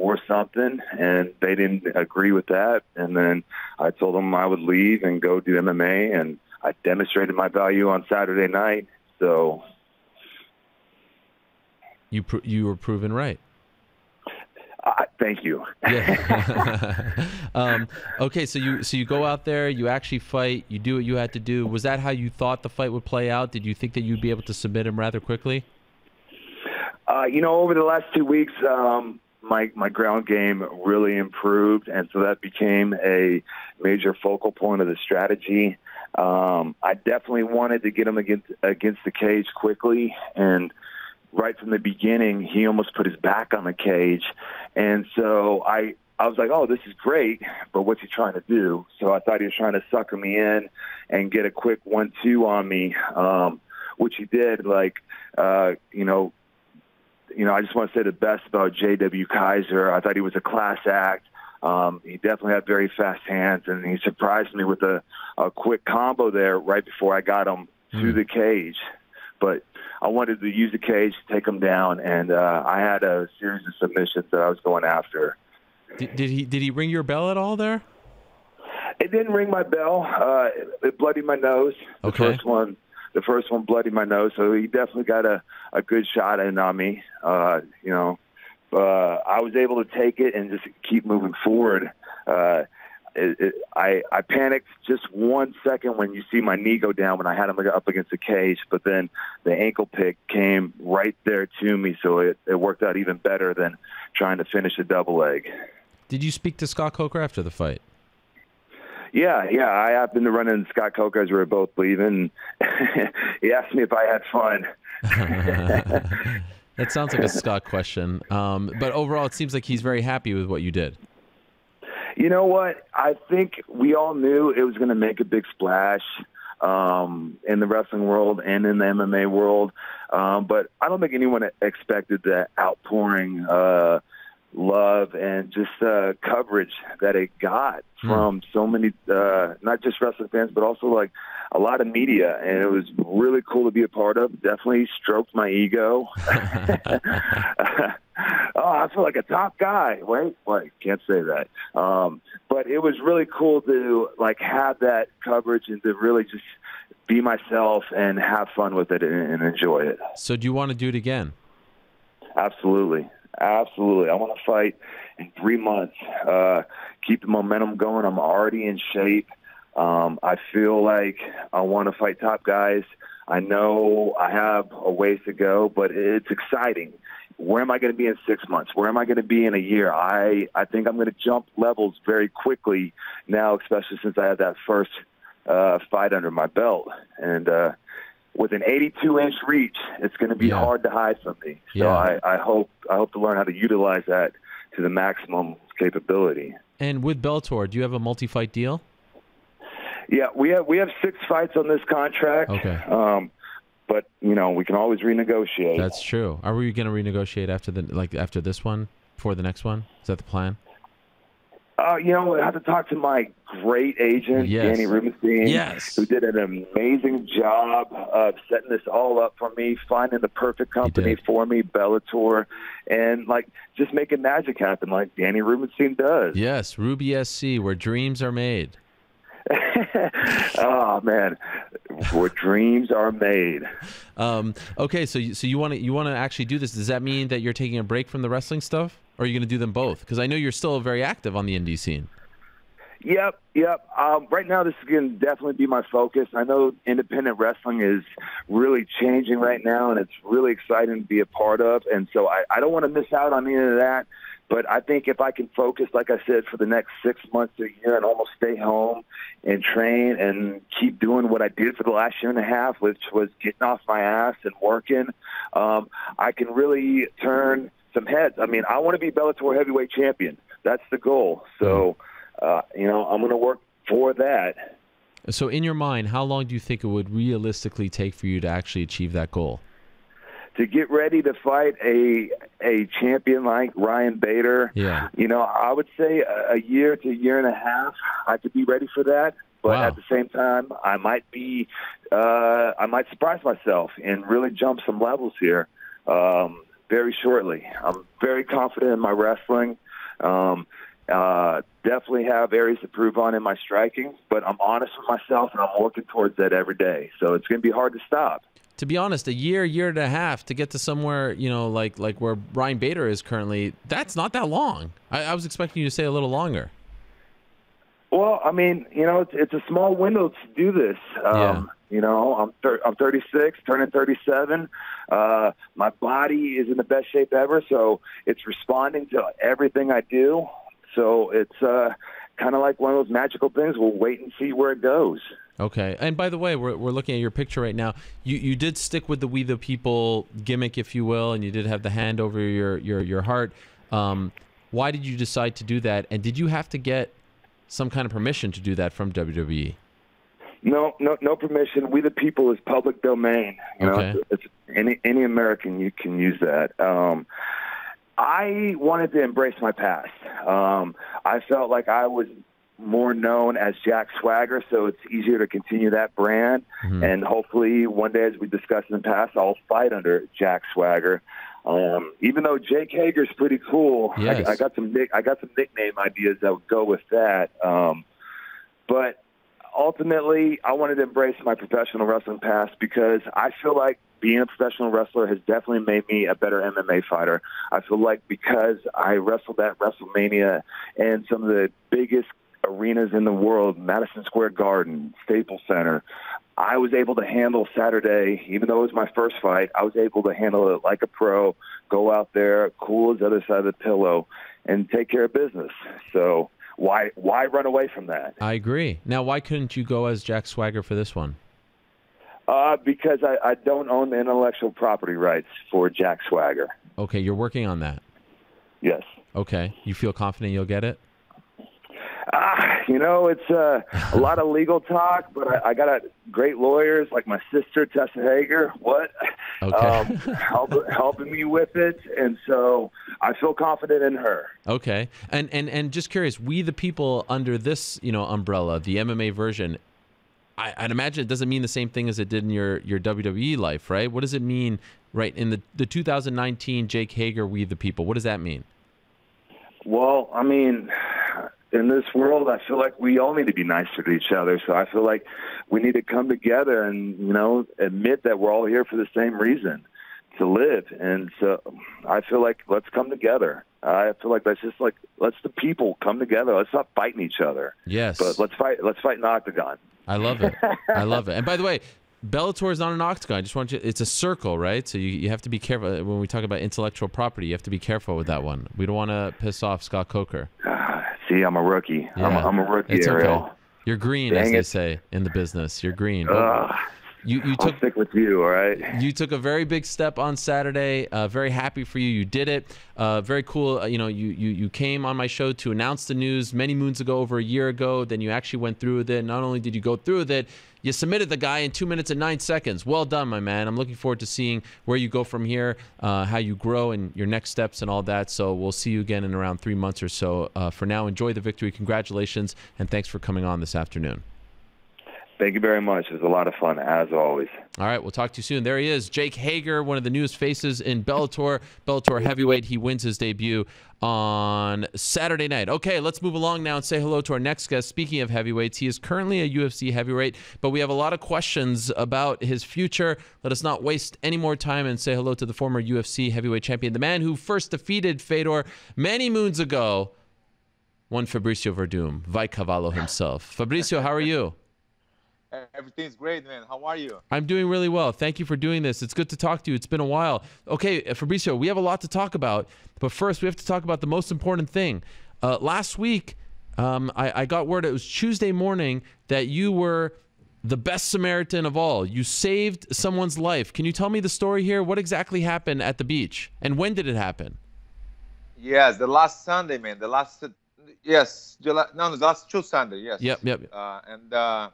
worth something, and they didn't agree with that. And then I told them I would leave and go do MMA, and I demonstrated my value on Saturday night. So you you were proven right. Uh, thank you. yeah. um, okay, so you so you go out there, you actually fight, you do what you had to do. Was that how you thought the fight would play out? Did you think that you'd be able to submit him rather quickly? Uh, you know, over the last two weeks, um, my my ground game really improved, and so that became a major focal point of the strategy. Um, I definitely wanted to get him against against the cage quickly, and right from the beginning, he almost put his back on the cage. And so I, I was like, oh, this is great, but what's he trying to do? So I thought he was trying to sucker me in and get a quick one-two on me, um, which he did. Like, uh, you know, you know, I just want to say the best about J.W. Kaiser. I thought he was a class act. Um, he definitely had very fast hands, and he surprised me with a, a quick combo there right before I got him mm. to hmm. the cage. But I wanted to use the cage, to take him down, and uh, I had a series of submissions that I was going after. Did, did he did he ring your bell at all there? It didn't ring my bell. Uh, it, it bloodied my nose. The first one, the first one bloodied my nose. So he definitely got a a good shot in on me. Uh, you know, uh, I was able to take it and just keep moving forward. Uh, it, it, I I panicked just one second when you see my knee go down when I had him up against the cage, but then the ankle pick came right there to me, so it, it worked out even better than trying to finish a double leg. Did you speak to Scott Coker after the fight? Yeah, yeah. I happened to run into Scott Coker as we were both leaving. he asked me if I had fun. that sounds like a Scott question. Um, but overall, it seems like he's very happy with what you did. You know what? I think we all knew it was going to make a big splash um, in the wrestling world and in the MMA world. Um, but I don't think anyone expected the outpouring uh, love and just uh, coverage that it got mm. from so many, uh, not just wrestling fans, but also like a lot of media. And it was really cool to be a part of. Definitely stroked my ego. oh, I feel like a top guy. Wait, wait, can't say that. Um, but it was really cool to like have that coverage and to really just be myself and have fun with it and, and enjoy it. So, do you want to do it again? Absolutely, absolutely. I want to fight in three months. Uh, keep the momentum going. I'm already in shape. Um, I feel like I want to fight top guys. I know I have a ways to go, but it's exciting where am I going to be in six months? Where am I going to be in a year? I, I think I'm going to jump levels very quickly now, especially since I had that first uh, fight under my belt. And uh, with an 82 inch reach, it's going to be yeah. hard to hide from me. So yeah. I, I hope I hope to learn how to utilize that to the maximum capability. And with Bellator, do you have a multi fight deal? Yeah, we have we have six fights on this contract. Okay. Um, but you know we can always renegotiate. That's true. Are we going to renegotiate after the like after this one before the next one? Is that the plan? Uh, you know, I have to talk to my great agent, yes. Danny Rubenstein, yes. who did an amazing job of setting this all up for me, finding the perfect company for me, Bellator, and like just making magic happen like Danny Rubenstein does. Yes, Ruby SC, where dreams are made. oh man, where dreams are made. Um, okay, so you, so you want to you want to actually do this? Does that mean that you're taking a break from the wrestling stuff, or are you going to do them both? Because I know you're still very active on the indie scene. Yep, yep. Um, right now, this is going to definitely be my focus. I know independent wrestling is really changing right now, and it's really exciting to be a part of. And so I, I don't want to miss out on any of that. But I think if I can focus, like I said, for the next six months to a year and almost stay home and train and keep doing what I did for the last year and a half, which was getting off my ass and working, um, I can really turn some heads. I mean, I want to be Bellator heavyweight champion. That's the goal. So, uh, you know, I'm going to work for that. So, in your mind, how long do you think it would realistically take for you to actually achieve that goal? To get ready to fight a a champion like Ryan Bader, yeah. you know, I would say a, a year to a year and a half, I could be ready for that. But wow. at the same time, I might be, uh, I might surprise myself and really jump some levels here um, very shortly. I'm very confident in my wrestling. Um, uh, definitely have areas to prove on in my striking, but I'm honest with myself and I'm working towards that every day. So it's going to be hard to stop to be honest, a year, year and a half to get to somewhere, you know, like like where Ryan Bader is currently, that's not that long. I, I was expecting you to say a little longer. Well, I mean, you know, it's, it's a small window to do this. Um, yeah. You know, I'm thir- I'm 36, turning 37. Uh, my body is in the best shape ever, so it's responding to everything I do. So it's uh, kind of like one of those magical things. We'll wait and see where it goes. Okay. And by the way, we're, we're looking at your picture right now. You you did stick with the We the People gimmick, if you will, and you did have the hand over your your your heart. Um, why did you decide to do that? And did you have to get some kind of permission to do that from WWE? No, no, no permission. We the People is public domain. You okay. Know, it's, it's, any any American you can use that. Um, I wanted to embrace my past. Um, I felt like I was more known as Jack Swagger, so it's easier to continue that brand. Mm-hmm. And hopefully, one day, as we discussed in the past, I'll fight under Jack Swagger. Um, even though Jake Hager's pretty cool, yes. I, I, got some nick, I got some nickname ideas that would go with that. Um, but ultimately, I wanted to embrace my professional wrestling past because I feel like being a professional wrestler has definitely made me a better MMA fighter. I feel like because I wrestled at WrestleMania and some of the biggest arenas in the world, Madison Square Garden, Staples Center. I was able to handle Saturday, even though it was my first fight, I was able to handle it like a pro, go out there, cool as the other side of the pillow, and take care of business. So why why run away from that? I agree. Now, why couldn't you go as Jack Swagger for this one? Uh, because I, I don't own the intellectual property rights for Jack Swagger. Okay, you're working on that. Yes. Okay, you feel confident you'll get it? Ah, you know, it's uh, a lot of legal talk, but I, I got a great lawyers like my sister Tessa Hager. What? Okay. Um, help, helping me with it, and so I feel confident in her. Okay, and and and just curious, we the people under this you know umbrella, the MMA version. I, I'd imagine it doesn't mean the same thing as it did in your your WWE life, right? What does it mean, right? In the the 2019 Jake Hager, we the people. What does that mean? Well, I mean, in this world, I feel like we all need to be nicer to each other. So I feel like we need to come together and, you know, admit that we're all here for the same reason to live. And so I feel like let's come together. I feel like that's just like let's the people come together. Let's not fighting each other. Yes. But let's fight. Let's fight in the octagon. I love it. I love it. And by the way, Bellator is not an octagon. I just want you. It's a circle, right? So you, you have to be careful when we talk about intellectual property. You have to be careful with that one. We don't want to piss off Scott Coker. Ah, See, I'm a rookie. Yeah, I'm, a, I'm a rookie, it's Ariel. Okay. You're green, Dang as they say in the business. You're green. You you I'll took stick with you, all right? you took a very big step on Saturday. Uh, very happy for you. You did it. Uh, very cool. Uh, you know, you, you you came on my show to announce the news many moons ago, over a year ago. Then you actually went through with it. Not only did you go through with it, you submitted the guy in two minutes and nine seconds. Well done, my man. I'm looking forward to seeing where you go from here, uh, how you grow, and your next steps and all that. So we'll see you again in around three months or so. Uh, for now, enjoy the victory. Congratulations, and thanks for coming on this afternoon. Thank you very much. It was a lot of fun, as always. All right, we'll talk to you soon. There he is, Jake Hager, one of the newest faces in Bellator. Bellator heavyweight. He wins his debut on Saturday night. Okay, let's move along now and say hello to our next guest. Speaking of heavyweights, he is currently a UFC heavyweight, but we have a lot of questions about his future. Let us not waste any more time and say hello to the former UFC heavyweight champion, the man who first defeated Fedor many moons ago, one Fabricio Werdum, Cavalo himself. Fabricio, how are you? Everything's great, man. How are you? I'm doing really well. Thank you for doing this. It's good to talk to you. It's been a while. Okay, uh, Fabricio, we have a lot to talk about, but first we have to talk about the most important thing. Uh, last week, um, I, I got word it was Tuesday morning that you were the best Samaritan of all. You saved someone's life. Can you tell me the story here? What exactly happened at the beach, and when did it happen? Yes, the last Sunday, man. The last, yes, July, no, the last two Sunday, yes. Yep, yep. Uh, and uh,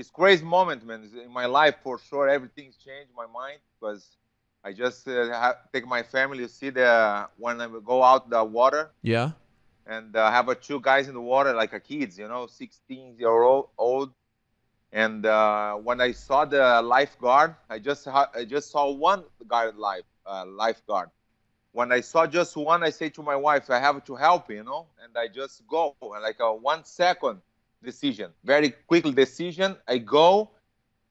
it's crazy moment, man. In my life, for sure, everything's changed my mind because I just uh, ha- take my family to see the when I go out the water Yeah. and uh, have a two guys in the water like a kids, you know, 16 year old, old. And uh, when I saw the lifeguard, I just ha- I just saw one guy life uh, lifeguard. When I saw just one, I say to my wife, I have to help, you know, and I just go like a one second decision, very quick decision. I go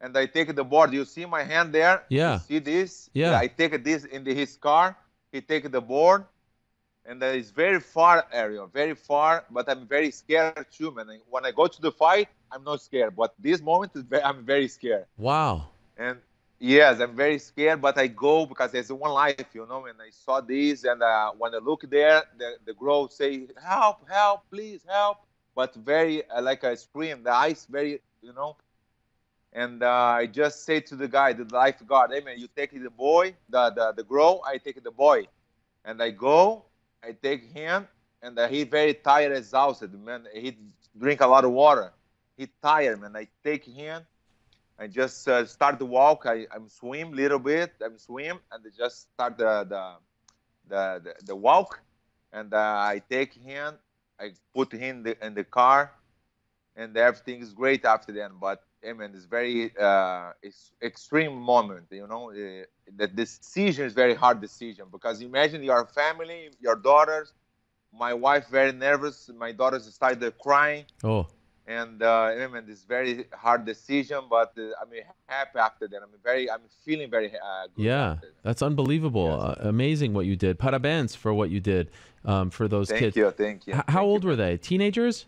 and I take the board. You see my hand there? Yeah. You see this? Yeah. I take this in the, his car. He take the board, and that is very far area, very far. But I'm very scared too, man. When I go to the fight, I'm not scared. But this moment, I'm very scared. Wow. And yes, I'm very scared, but I go because there's one life, you know. And I saw this, and uh, when I look there, the the girl say, "Help! Help! Please help!" But very uh, like a scream, the ice very, you know. And uh, I just say to the guy, the lifeguard, "Hey man, you take the boy, the the the girl, I take the boy." And I go, I take him, and uh, he very tired, exhausted, man. He drink a lot of water. He tired, man. I take him. I just uh, start to walk. I, I'm swim little bit. I'm swim and I just start the the the, the, the walk, and uh, I take him. I put him in the, in the car, and everything is great after then. But I mean, it's very uh, it's extreme moment. You know, uh, the decision is very hard decision because imagine your family, your daughters. My wife very nervous. My daughters started crying Oh. And uh, I mean, it's very hard decision, but uh, I'm happy after that. I'm very, I'm feeling very uh, good. Yeah, that. that's unbelievable. Yes. Uh, amazing what you did. Parabéns for what you did um, for those kids. Thank kids. you, thank you. H- thank how you. old were they? Teenagers?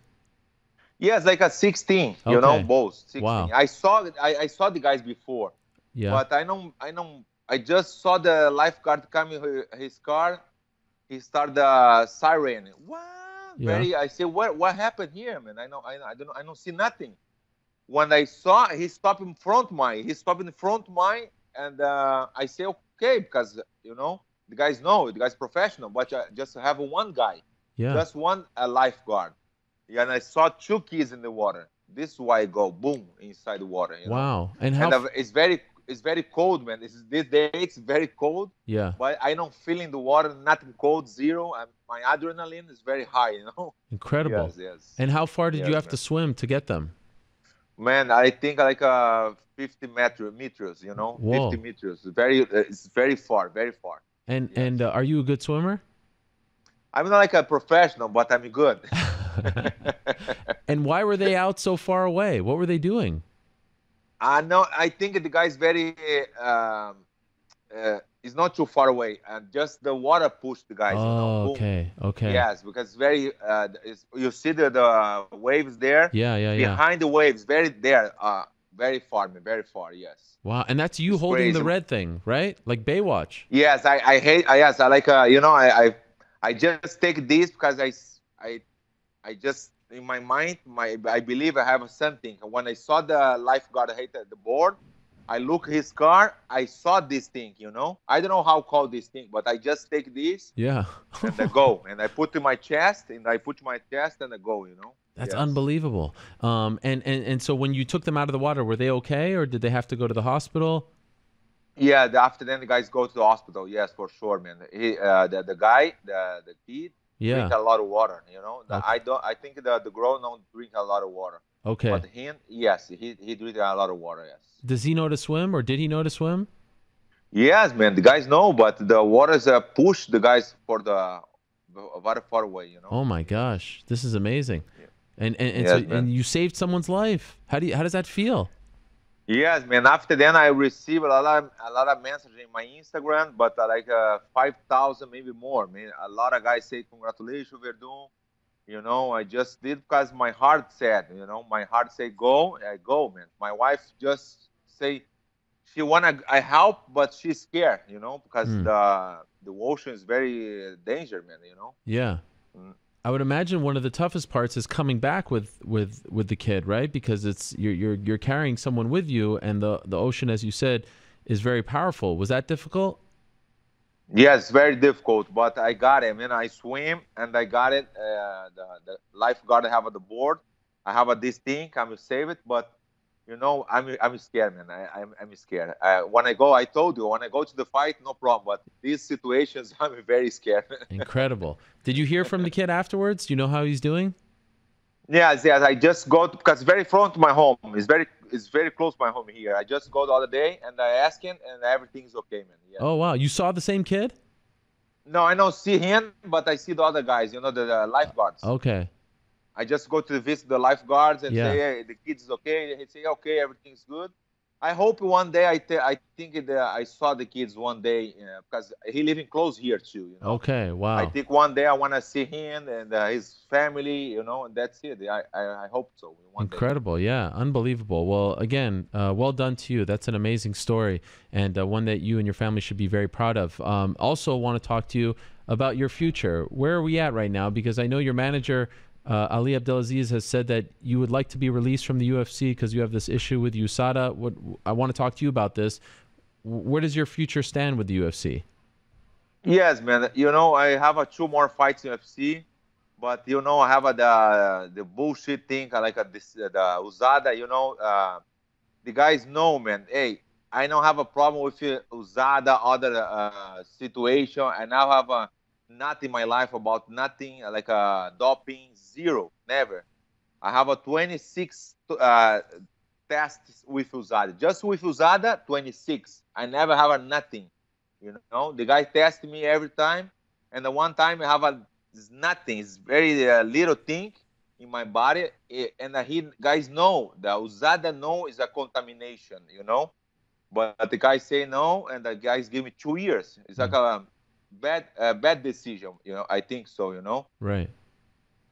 Yes, like at 16. You know, both. 16. Wow. I saw, I, I saw the guys before, Yeah. but I know, I know, I just saw the lifeguard coming hi- his car. He started the siren. Wow, Yeah. Very. I say, what what happened here, man? I know, I, I don't know, I don't see nothing. When I saw, he stopped in front mine. He stopped in front mine, and uh, I say, okay, because you know the guys know the guy's professional, but I just have one guy, Yeah. just one a lifeguard. Yeah, and I saw two kids in the water. This is why I go boom inside the water. You know? Wow. And how? And uh, it's very it's very cold, man. This is this day it's very cold, yeah. but I don't feel in the water nothing cold, zero. And my adrenaline is very high, you know. Incredible. Yes, yes. And how far did you have man. to swim to get them? Man, I think like uh 50 meter, meters, you know, Whoa. 50 meters. Very, uh, it's very far, very far. And Yes. and uh, are you a good swimmer? I'm not like a professional, but I'm good. and why were they out so far away? What were they doing? I know. I think the guy's very. Um, uh, it's not too far away, and just the water pushed the guys. you know, Oh, okay. Okay. Yes, because very. Uh, it's, you see the, the waves there. Yeah, yeah, yeah. Behind the waves, very there. Uh, very far. Very far. Yes. Wow. And that's you It's holding the red thing, right? Like Baywatch. Yes, I, I hate. I yes, I like. Uh, you know, I, I I just take this because I, I, I just in my mind, my I believe I have something. When I saw the lifeguard hit the board, I look his car. I saw this thing. You know, I don't know how called this thing, but I just take this Yeah. and I go and I put in my chest and I put to my chest and I go. You know. That's Yes. unbelievable. Um, and, and and so when you took them out of the water, were they okay, or did they have to go to the hospital? Yeah, the, after then the guys go to the hospital. Yes, for sure, man. He, uh, the the guy, the the kid, Yeah. drink a lot of water. You know, Okay. I don't. I think the the girl don't drink a lot of water, Okay. but him, yes, he he drink a lot of water. Yes. Does he know to swim, or did he know to swim? Yes, man. The guys know, but the waters uh, push the guys for the very far away. You know. Oh my gosh, this is amazing. Yeah. And and and, Yes, so, and you saved someone's life. How do you, how does that feel? Yes, man. After then, I receive a lot of a lot of messages in my Instagram, but uh, like uh, five thousand, maybe more. Man, a lot of guys say congratulations, Werdum. You know, I just did because my heart said. You know, my heart say go, I go, man. My wife just say she wanna I help, but she's scared. You know, because Hmm. the the ocean is very uh, danger, man. You know. Yeah. Mm. I would imagine one of the toughest parts is coming back with with with the kid, right? Because it's you're you're you're carrying someone with you, and the the ocean, as you said, is very powerful. Was that difficult? Yes, very difficult, but I got him, and I swim and I got it. Uh, the, the lifeguard I have at the board. I have a, this thing. I'm save it, but you know, I'm I'm scared, man. I, I'm I'm scared. Uh, when I go, I told you, when I go to the fight, no problem. But these situations, I'm very scared. Incredible. Did you hear from the kid afterwards? Do you know how he's doing? yes, yes. I just go to, because very front to my home. It's very it's very close to my home here. I just go the other day and I ask him, and everything's okay, man. Yeah. Oh wow, you saw the same kid? No, I don't see him, but I see the other guys. You know, the, the lifeguards. Okay. I just go to visit the lifeguards and Yeah. say, hey, the kids is okay. He say, okay, everything's good. I hope one day I te- I think uh, I saw the kids one day uh, because he living close here too. You know. Okay. Wow. I think one day I want to see him and uh, his family, you know, and that's it. I, I, I hope so. One day. Incredible. Yeah. Unbelievable. Well, again, uh, well done to you. That's an amazing story and uh, one that you and your family should be very proud of. Um, also, want to talk to you about your future. Where are we at right now? Because I know your manager, uh, Ali Abdelaziz, has said that you would like to be released from the UFC because you have this issue with USADA. What I want to talk to you about this. Where does your future stand with the UFC? Yes, man. You know, I have a two more fights in UFC, but you know, I have a, the the bullshit thing, like a, this the Usada. You know, uh, the guys know, man. Hey, I don't have a problem with Usada, other uh, situation, and I have a nothing in my life about nothing like a doping, zero, never. I have a 26 uh, tests with Usada, just with Usada, 26. I never have a nothing. You know, the guy tests me every time, and the one time I have a nothing. It's very uh, little thing in my body, eh, and uh, he guys know the usada know is a contamination. You know, but the guys say no, and the guys give me two years. It's like a bad uh, bad decision. You know, I think so. You know. Right.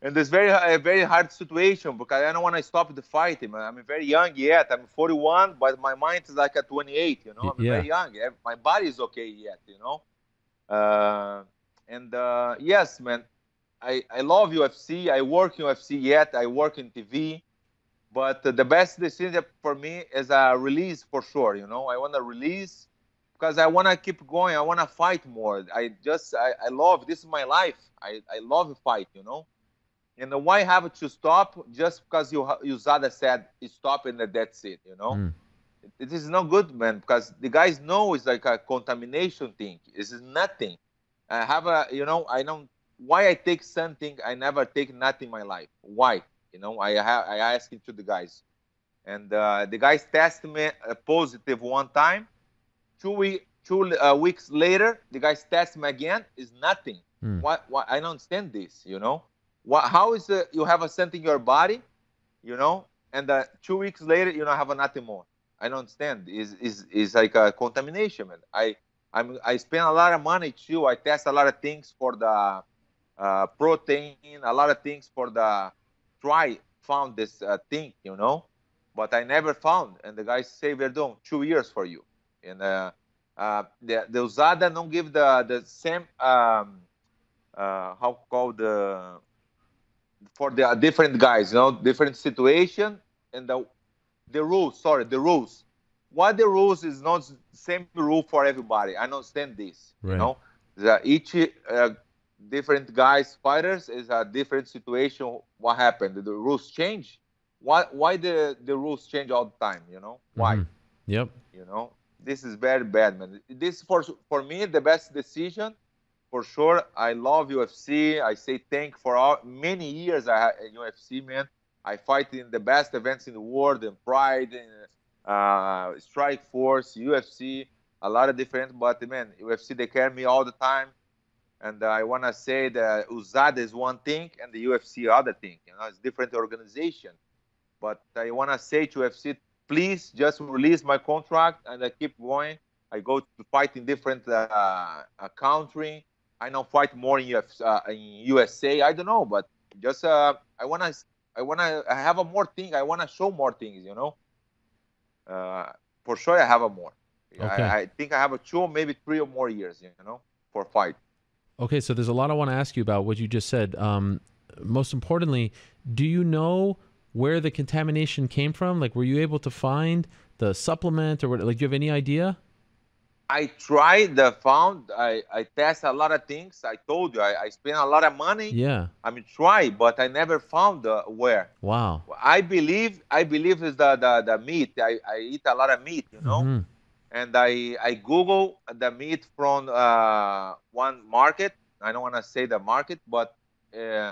And it's very a very hard situation because I don't want to stop the fighting. I'm very young yet. I'm 41, but my mind is like at 28. You know, I'm Yeah. very young. My body is okay yet. You know, uh, and uh, yes, man. I, I love UFC. I work in UFC yet. I work in TV, but the best decision for me is a release for sure. You know, I want to release because I want to keep going. I want to fight more. I just I, I love this is my life. I I love fight. You know, and why have to stop just because you USADA said stop and that's it. You know. Mm. It, it is not good, man, because the guys know it's like a contamination thing. This is nothing. I have a, you know, I don't why I take something I never take nothing in my life. Why? You know, I have I asked it to the guys, and uh, the guys tested me a positive one time. Two week two uh, weeks later, the guys test me again. Is nothing. Mm. Why? Why? I don't understand this. You know, what? How is it you have a scent in your body, you know, and uh, two weeks later you don't have a nothing more. I don't understand. Is is is like a contamination, man. I I'm, I spend a lot of money too. I test a lot of things for the uh, protein, a lot of things for the try found this uh, thing, you know, but I never found. And the guy say, Werdum, two years for you. And uh, uh, the, the USADA don't give the, the same, um, uh, how called the, for the different guys, you know, different situation and the, the rules, sorry, the rules. What the rules is not same rule for everybody. I understand this, right. you know. The, each uh, different guys fighters is a different situation what happened the rules change why why the the rules change all the time you know why mm-hmm. yep you know this is very bad man this for for me the best decision for sure i love ufc i say thank for all many years i had ufc man i fight in the best events in the world in pride in uh, strike force ufc a lot of different but man ufc they care me all the time and I want to say that USADA is one thing and the UFC other thing. You know, it's different organization. But I want to say to UFC, please just release my contract and I keep going. I go to fight in different uh, uh, country. I now fight more in, UFC, uh, in USA. I don't know, but just uh, I want to I want to I have a more thing. I want to show more things. You know, uh, for sure I have a more. Okay. I, I think I have a two, maybe three or more years. You know, for fight. Okay, so there's a lot I want to ask you about what you just said. Um, most importantly, do you know where the contamination came from? Like, were you able to find the supplement or what? Like, do you have any idea? I tried the found. I, I test a lot of things. I told you I, I spent a lot of money. Yeah. I mean, try, but I never found the where. Wow. I believe I believe is the the, the meat. I, I eat a lot of meat. You know. Mm-hmm and I I Google the meat from uh, one market. I don't want to say the market, but uh,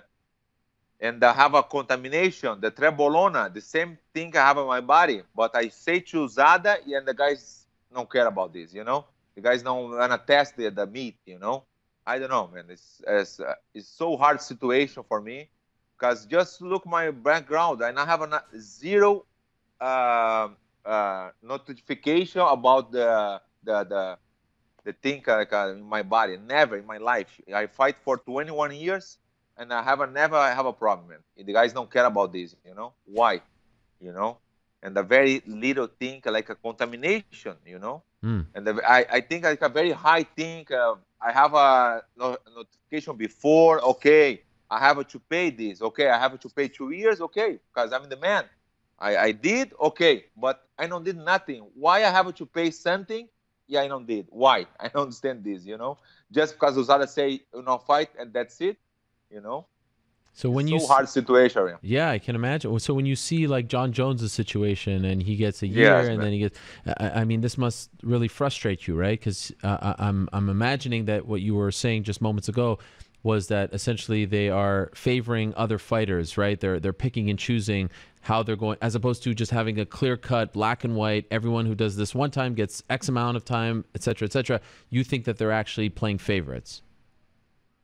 and I have a contamination, the trebolona, the same thing I have in my body. But I say to Zada, and the guys don't care about this, you know. The guys don't wanna test the, the meat, you know. I don't know, man. It's it's, uh, it's so hard situation for me because just look my background. I have a zero. Uh, uh, notification about the the the, the thing like, uh, in my body. Never in my life. I fight for 21 years, and I have a, never I have a problem. Man. The guys don't care about this. You know why? You know, and a very little thing like a contamination. You know, mm. and the, I I think like a very high thing. Uh, I have a notification before. Okay, I have to pay this. Okay, I have to pay two years. Okay, because I'm the man. I, I did okay, but I don't did nothing. Why I have to pay something? Yeah, I don't did. Why? I don't understand this. You know, just because USADA say you know fight and that's it. You know. So when it's you so hard situation. Yeah, I can imagine. So when you see like jon jones's situation and he gets a year yes, and man. then he gets, I, I, mean, this must really frustrate you, right? Because uh, I'm I'm imagining that what you were saying just moments ago was that essentially they are favoring other fighters, right? They're they're picking and choosing how they're going, as opposed to just having a clear cut, black and white. Everyone who does this one time gets X amount of time, et cetera, et cetera. You think that they're actually playing favorites?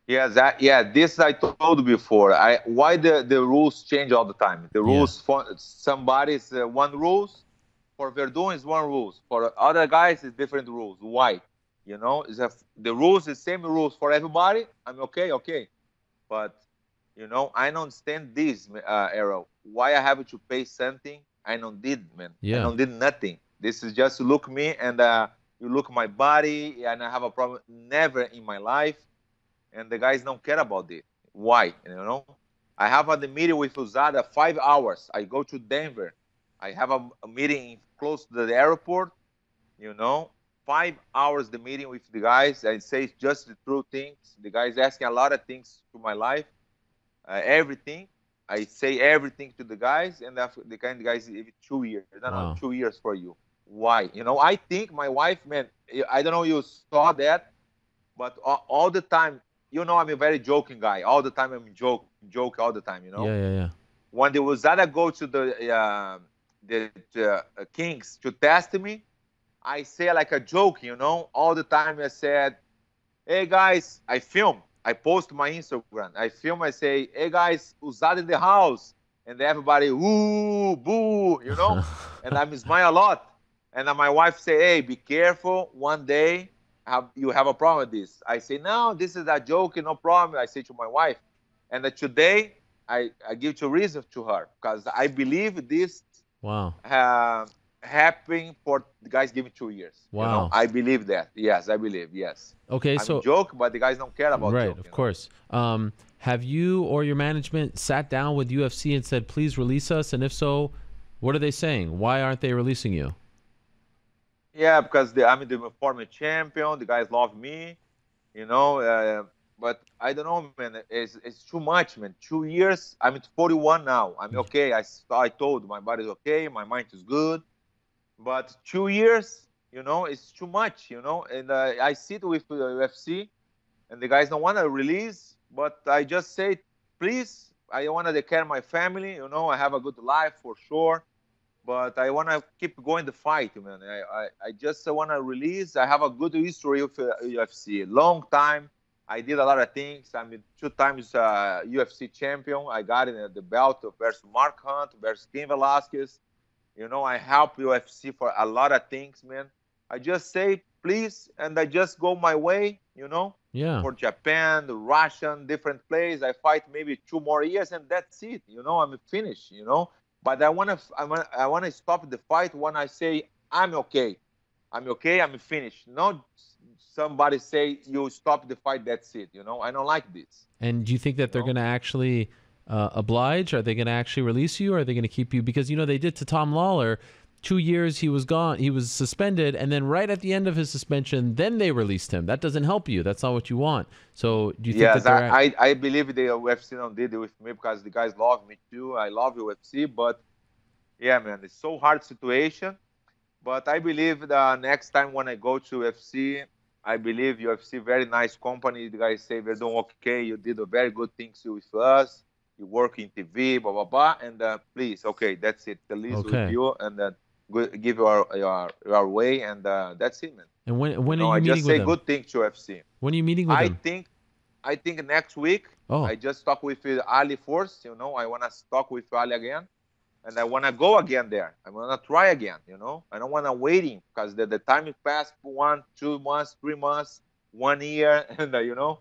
Yeah, that yeah. This I told before. I why the the rules change all the time. The rules yeah. for somebody's uh, one rules for Werdum is one rules. For other guys, it's different rules. Why? You know, is the rules the same rules for everybody. I'm okay, okay, but you know, I don't understand this uh, arrow. Why I have to pay something I don't did, man. Yeah. I don't did nothing. This is just look me and uh, you look my body and I have a problem. Never in my life, and the guys don't care about it. Why? You know, I have a meeting with USADA five hours. I go to Denver. I have a, a meeting close to the airport. You know, five hours the meeting with the guys. I say just the true things. The guys asking a lot of things to my life, uh, everything. I say everything to the guys, and after the kind of guys, two years, no, Wow. no, two years for you. Why? You know, I think my wife, man. I don't know you saw that, but all, all the time, you know, I'm a very joking guy. All the time, I'm joke, joke all the time. You know Yeah, yeah, yeah. when the USADA go to the uh, the uh, Kings to test me, I say like a joke, you know. All the time I said, "Hey guys," I film, I post my Instagram, I film, I say, "Hey guys, USADA in the house," and everybody ooh boo, you know, and I smile a lot. And my wife say, "Hey, be careful. One day, have you have a problem with this?" I say, "No, this is a joke, and no problem." I say to my wife, and today I, I give two reasons to her because I believe this Wow. uh, happening for the guys giving two years. You know, Wow. I believe that. Yes, I believe. Yes. Okay, I'm so joke, but the guys don't care about right, joke, of course. Um, have you or your management sat down with UFC and said, "Please release us"? And if so, what are they saying? Why aren't they releasing you? Yeah, because the, I'm the former champion. The guys love me, you know. Uh, but I don't know, man. It's, it's too much, man. Two years. I'm at 41 now. I'm okay. I, I told my body's okay. My mind is good. But two years, you know, it's too much, you know. And uh, I sit with the UFC, and the guys don't want to release. But I just say, please, I want to take care of my family. You know, I have a good life for sure but I want to keep going the fight, man. I, I, I just want to release. I have a good history of uh, UFC, long time. I did a lot of things. I'm two times uh, UFC champion. I got in the belt versus Mark Hunt versus Cain Velasquez. You know, I help UFC for a lot of things, man. I just say please, and I just go my way. You know, Yeah. for Japan, the Russian, different plays. I fight maybe two more years, and that's it. You know, I'm finished. You know, but I wanna, I wanna, I wanna stop the fight when I say I'm okay. I'm okay. I'm finished. Not somebody say you stop the fight. That's it. You know, I don't like this. And do you think that they're going to actually uh, oblige? Are they going to actually release you? Or are they going to keep you? Because you know they did to Tom Lawlor. Two years he was gone. He was suspended, and then right at the end of his suspension, then they released him. That doesn't help you. That's not what you want. So do you think yes, that I, I, believe the UFC don't did it with me because the guys love me too. I love UFC, but yeah, man, it's so hard situation. But I believe the next time when I go to UFC, I believe UFC very nice company. The guys say we're doing okay. You did a very good things with us. You work in TV, blah blah blah. And uh, please, okay, that's it. The least Okay. with you, and uh, go- give your your your way, and uh, that's it, man. and when when no, are I you just meeting say with them? good things to UFC. When are you meeting with I them? think, I think next week. Oh. I just talk with uh, Ali first. You know, I wanna talk with Ali again, and I wanna go again there. I wanna try again. You know, I don't wanna waiting because the, the time is past one, two months, three months, one year, and uh, you know,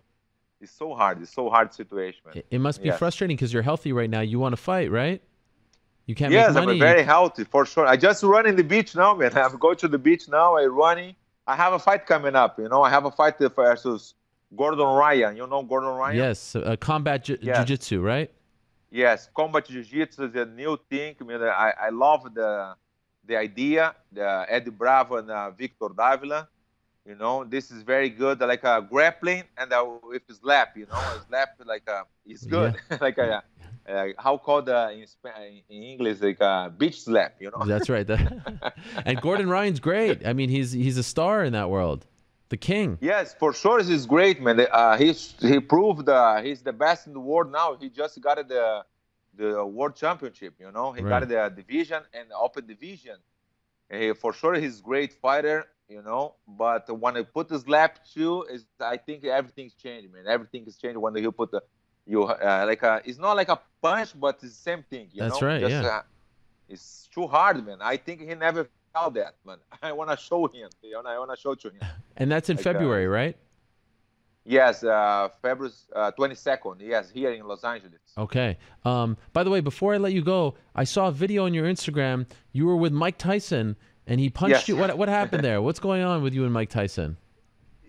it's so hard. It's so hard situation. Man. It, it must be Yes. frustrating because you're healthy right now. You want to fight, right? You can't Yes, make money. I'm very healthy for sure. I just run in the beach now, man. I'm going to the beach now. I running. I have a fight coming up. You know, I have a fight versus Gordon Ryan. You know Gordon Ryan? Yes, uh, combat ju- Yes. jiu-jitsu, right? Yes, combat jiu-jitsu is a new thing. I mean, I, I love the the idea. The Eddie Bravo and uh, Victor Davila. You know, this is very good. Like a grappling and uh, with slap. You know, a slap like a it's good. like a, uh, how called uh, in, in English like a beach slap. You know. That's right. and Gordon Ryan's great. I mean, he's he's a star in that world, the king. Yes, for sure, he's great, man. Uh, he's he proved uh, he's the best in the world now. He just got the the world championship. You know, he Right. got the division and the open division. He, for sure, he's great fighter. You know, but when he put his lap too, is I think everything's changed, man. Everything is changed when he put the you uh, like a. It's not like a punch, but it's the same thing. You That's know? right, yeah. Uh, it's too hard, man. I think he never felt that, man. I want to show him. You know, I want to show to him. And that's in Like, uh, February, right? Yes, uh, February uh, 22nd. Yes, here in Los Angeles. Okay. Um, by the way, before I let you go, I saw a video on your Instagram. You were with Mike Tyson, and he punched Yes. you. What what happened there? What's going on with you and Mike Tyson?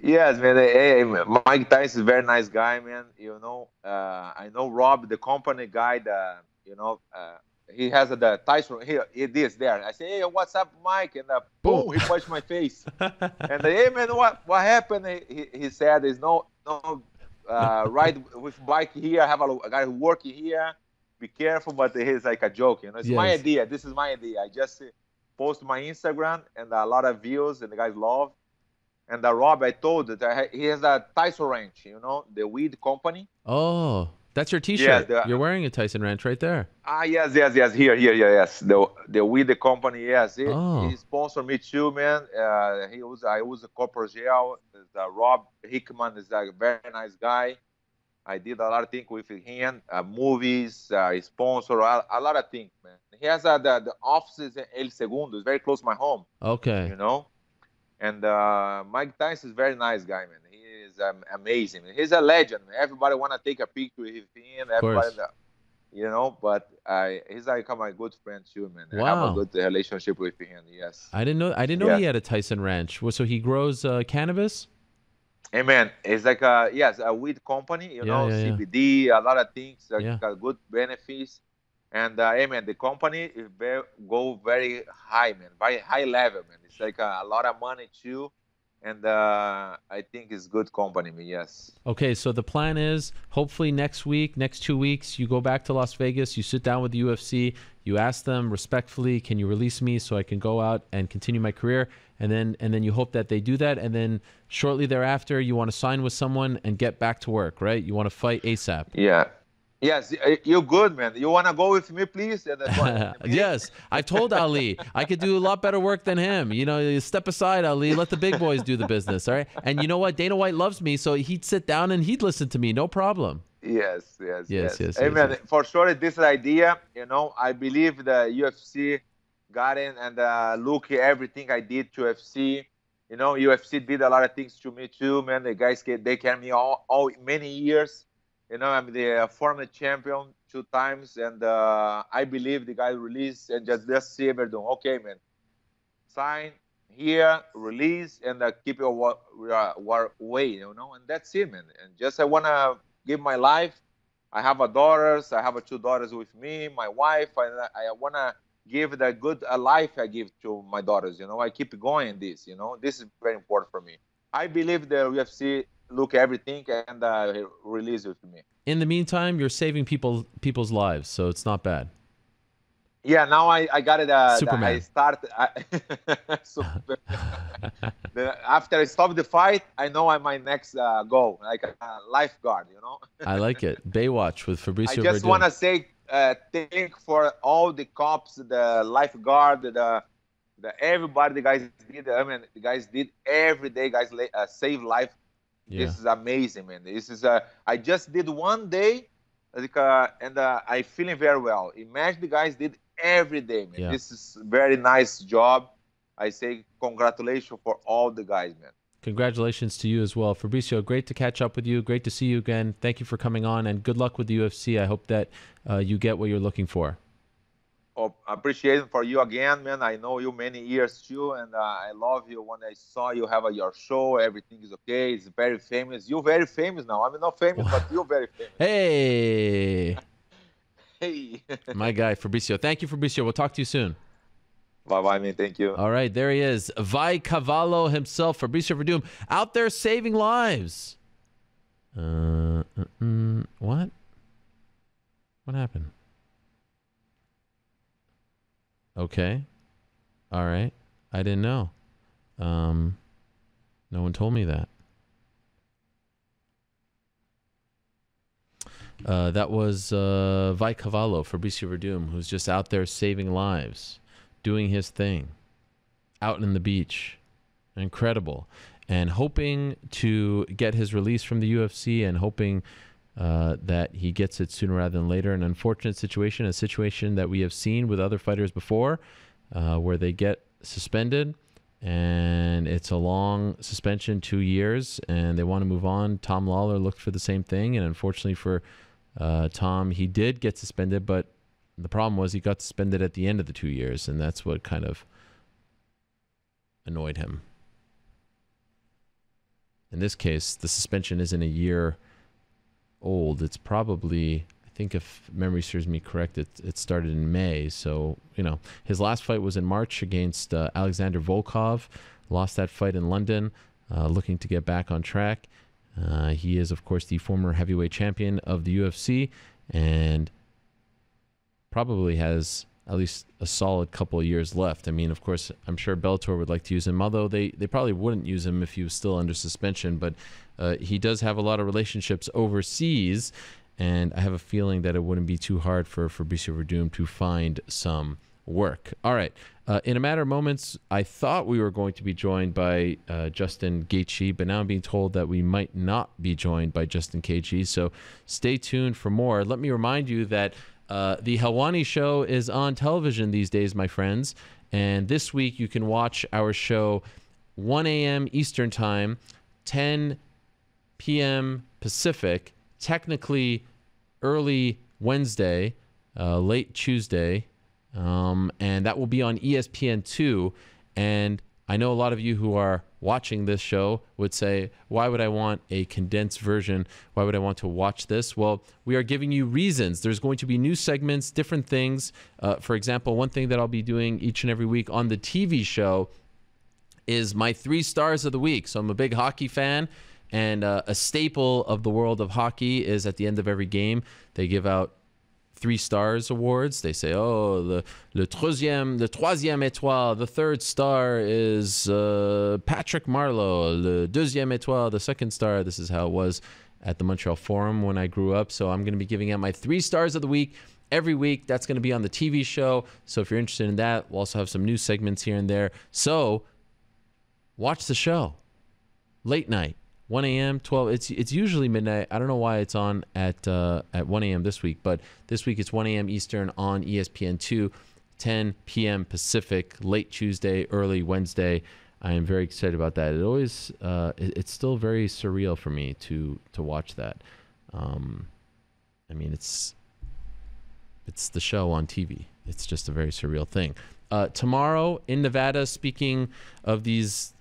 Yes, man. Hey, Mike Tyson is a very nice guy, man. You know, uh, I know Rob, the company guy. The you know, uh, he has the Tyson here. It is there. I say, hey, what's up, Mike? And uh, boom, he punched my face. and uh, hey, man, what what happened? He, he said, "There's no no uh, ride with bike here. I have a, a guy who working here. Be careful." But it's like a joke, you know. It's yes. my idea. This is my idea. I just post my Instagram and a lot of views, and the guys love. And the Rob, I told that he has a Tyson Ranch, you know, the weed company. Oh, that's your T-shirt. Yeah, the, You're wearing a Tyson Ranch right there. Ah, yes, yes, yes. Here, here, yeah, yes. The the weed the company, yes. He, oh. he sponsored me too, man. Uh, he was I was a corporate gel. Uh, Rob Hickman is a very nice guy. I did a lot of things with him, uh, movies, uh, sponsor, a, a, lot of things, man. He has uh, the, the offices in El Segundo. It's very close to my home. Okay. You know? And uh, Mike Tyson is very nice guy, man. He is um, amazing. He's a legend. Everybody want to take a picture with him. Everybody, you know. But I, he's like my good friend too, man. Wow. I have a good relationship with him. Yes. I didn't know. I didn't know yeah. he had a Tyson Ranch. So he grows uh, cannabis. Hey man, it's like a yes, a weed company. You yeah, know, yeah, CBD, a lot of things. Like, got good benefits. And uh, hey man, the company is very, go very high, man, very high level, man. It's like a, a lot of money too, and uh, I think it's good company, man. Yes. Okay, so the plan is hopefully next week, next two weeks, you go back to Las Vegas, you sit down with the UFC, you ask them respectfully, can you release me so I can go out and continue my career, and then and then you hope that they do that, and then shortly thereafter you want to sign with someone and get back to work, right? You want to fight ASAP. Yeah. Yes, you're good, man. You want to go with me, please? yes, I told Ali I could do a lot better work than him. You know, step aside, Ali. Let the big boys do the business, all right? And you know what? Dana White loves me, so he'd sit down and he'd listen to me, no problem. Yes, yes, yes. yes, yes hey, yes, man, yes. for sure, this idea, you know, I believe the UFC got in and uh, look everything I did to UFC. You know, UFC did a lot of things to me too, man. The guys, they carried me all, all many years you know, I'm the former champion two times, and uh, I believe the guy released and just just see everything. Okay, man, sign here, release, and uh, keep your wa- uh, way, you know, and that's it, man. And just I wanna give my life. I have a daughters. I have a two daughters with me, my wife. I, I wanna give the good a life I give to my daughters. You know, I keep going this. You know, this is very important for me. I believe the UFC look everything and uh, release it to me. In the meantime, you're saving people people's lives, so it's not bad. Yeah, now I, I got it. Uh, Superman. I start. I, after I stop the fight, I know I'm my next uh, goal, like a lifeguard. You know. I like it. Baywatch with Fabricio. I just want to say uh, thank for all the cops, the lifeguard, the the everybody. The guys did. I mean, the guys did every day. Guys uh, save life yeah. This is amazing, man. This is uh, I just did one day, like, uh, and uh, I feeling very well. Imagine the guys did every day, man. Yeah. This is very nice job. I say congratulations for all the guys, man. Congratulations to you as well, Fabricio. Great to catch up with you. Great to see you again. Thank you for coming on, and good luck with the UFC. I hope that uh, you get what you're looking for appreciation for you again, man. I know you many years too, and uh, I love you. When I saw you have a, your show, everything is okay. It's very famous. You're very famous now. I'm not famous, but you're very famous. Hey. hey. My guy, Fabricio. Thank you, Fabricio. We'll talk to you soon. Bye bye, man. Thank you. All right, there he is. Vai Cavalo himself, Fabricio Werdum, out there saving lives. Uh, uh, what? What happened? Okay. All right. I didn't know. Um, no one told me that. Uh, that was uh, Vai Cavalo, Fabricio Werdum, who's just out there saving lives, doing his thing, out in the beach. Incredible. And hoping to get his release from the UFC and hoping uh, that he gets it sooner rather than later. An unfortunate situation, a situation that we have seen with other fighters before, uh, where they get suspended and it's a long suspension, two years, and they want to move on. Tom Lawlor looked for the same thing, and unfortunately for uh, Tom, he did get suspended, but the problem was he got suspended at the end of the two years, and that's what kind of annoyed him. in this case, the suspension isn't a year old. It's probably, I think, if memory serves me correct, it, it started in May. So, you know, his last fight was in March against uh, Alexander Volkov. Lost that fight in London, uh, looking to get back on track. Uh, he is, of course, the former heavyweight champion of the UFC and probably has at least a solid couple of years left. I mean, of course, I'm sure Bellator would like to use him, although they, they probably wouldn't use him if he was still under suspension. But uh, he does have a lot of relationships overseas, and I have a feeling that it wouldn't be too hard for Fabricio Werdum to find some work. All right. Uh, in a matter of moments, I thought we were going to be joined by uh, Justin Gaethje, but now I'm being told that we might not be joined by Justin Gaethje. So stay tuned for more. Let me remind you that uh, the Helwani Show is on television these days, my friends. And this week you can watch our show 1 a.m. Eastern Time, 10 p.m. Pacific, technically early Wednesday, uh, late Tuesday. Um, and that will be on ESPN2. And I know a lot of you who are watching this show would say, Why would I want a condensed version? Why would I want to watch this? Well, we are giving you reasons. There's going to be new segments, different things. Uh, for example, one thing that I'll be doing each and every week on the TV show is my three stars of the week. So I'm a big hockey fan. And uh, a staple of the world of hockey is at the end of every game, they give out three stars awards. They say, oh, the le troisième, the troisième étoile, the third star is uh, Patrick Marleau. Le deuxième étoile, the second star. This is how it was at the Montreal Forum when I grew up. So I'm going to be giving out my three stars of the week every week. That's going to be on the TV show. So if you're interested in that, we'll also have some new segments here and there. So watch the show late night 1 a.m. 12 it's it's usually midnight. I don't know why it's on at uh, at 1 a.m this week but this week it's 1 a.m eastern on espn2 10 p.m pacific late tuesday early wednesday. I am very excited about that. It always uh, it, it's still very surreal for me to to watch that. Um, i mean it's it's the show on tv it's just a very surreal thing. Uh, tomorrow in nevada speaking of these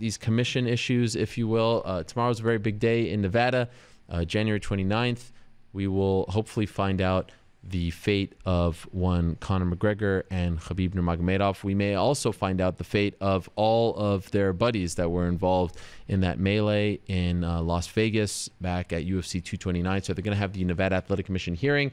these commission issues, if you will. Uh, tomorrow's a very big day in Nevada, uh, January 29th. We will hopefully find out the fate of one Conor McGregor and Khabib Nurmagomedov. We may also find out the fate of all of their buddies that were involved in that melee in uh, Las Vegas back at UFC 229. So they're going to have the Nevada Athletic Commission hearing,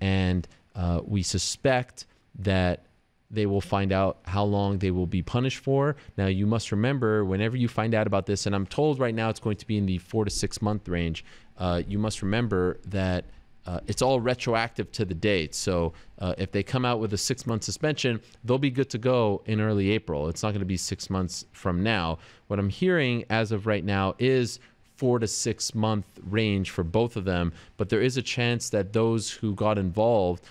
and uh, we suspect that they will find out how long they will be punished for. Now, you must remember whenever you find out about this, and I'm told right now it's going to be in the four to six month range, uh, you must remember that. Uh, it's all retroactive to the date. So uh, if they come out with a six month suspension, they'll be good to go in early April. It's not going to be six months from now. What I'm hearing as of right now is four to six month range for both of them, but there is a chance that those who got involved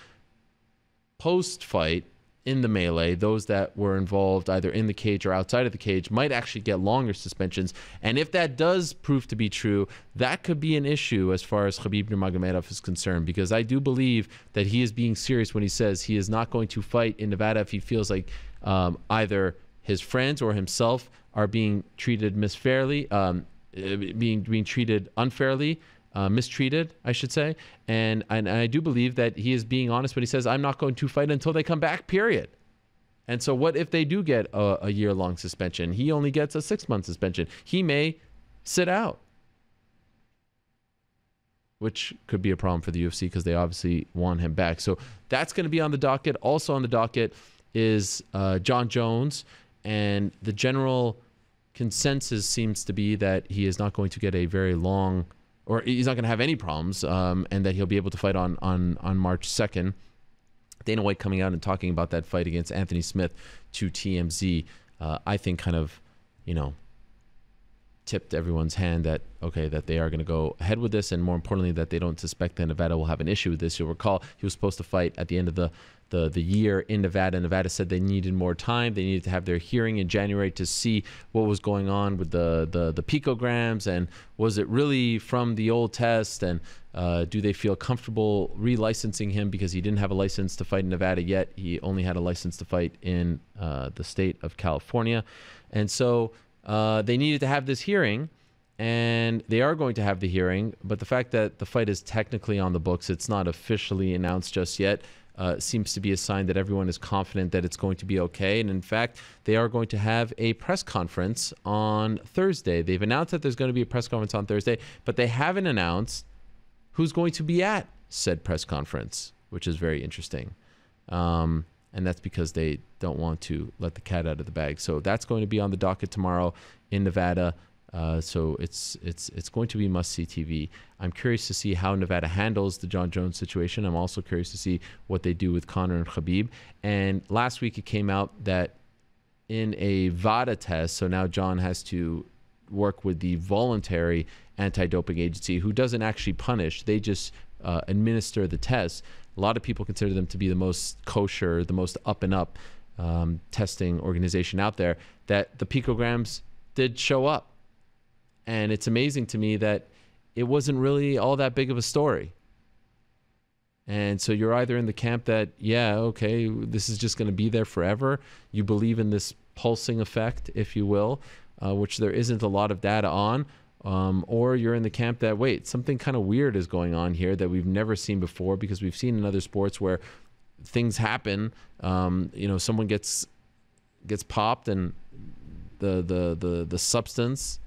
post fight in the melee, those that were involved either in the cage or outside of the cage might actually get longer suspensions. And if that does prove to be true, that could be an issue as far as Khabib Nurmagomedov is concerned, because I do believe that he is being serious when he says he is not going to fight in Nevada if he feels like um, either his friends or himself are being treated misfairly, um, uh, being being treated unfairly uh, mistreated, I should say. And, and I do believe that he is being honest when he says, I'm not going to fight until they come back, period. And so, what if they do get a, a year long suspension? He only gets a six month suspension. He may sit out, which could be a problem for the UFC because they obviously want him back. So, that's going to be on the docket. Also, on the docket is uh, Jon Jones. And the general consensus seems to be that he is not going to get a very long or he's not going to have any problems, um, and that he'll be able to fight on on on March second. Dana White coming out and talking about that fight against Anthony Smith to TMZ, uh, I think kind of, you know, tipped everyone's hand that okay that they are going to go ahead with this, and more importantly that they don't suspect that Nevada will have an issue with this. You'll recall he was supposed to fight at the end of the the the year in Nevada. Nevada said they needed more time. They needed to have their hearing in January to see what was going on with the the, the picograms and was it really from the old test and uh, do they feel comfortable relicensing him because he didn't have a license to fight in Nevada yet? He only had a license to fight in uh, the state of California, and so. Uh, they needed to have this hearing, and they are going to have the hearing. But the fact that the fight is technically on the books, it's not officially announced just yet. Uh, seems to be a sign that everyone is confident that it's going to be okay. And in fact, they are going to have a press conference on Thursday. They've announced that there's going to be a press conference on Thursday, but they haven't announced who's going to be at said press conference, which is very interesting. Um, and that's because they don't want to let the cat out of the bag. So that's going to be on the docket tomorrow in Nevada. Uh, so it's it's it's going to be must see TV. I'm curious to see how Nevada handles the Jon Jones situation. I'm also curious to see what they do with Conor and Khabib. And last week it came out that in a VADA test, so now Jon has to work with the voluntary anti-doping agency, who doesn't actually punish; they just uh, administer the test. A lot of people consider them to be the most kosher, the most up and up um, testing organization out there. That the picograms did show up and it's amazing to me that it wasn't really all that big of a story. And so you're either in the camp that, yeah, okay, this is just going to be there forever. You believe in this pulsing effect, if you will, uh, which there isn't a lot of data on. Um, or you're in the camp that, wait, something kind of weird is going on here that we've never seen before because we've seen in other sports where things happen. Um, you know, someone gets gets popped and the the the the substance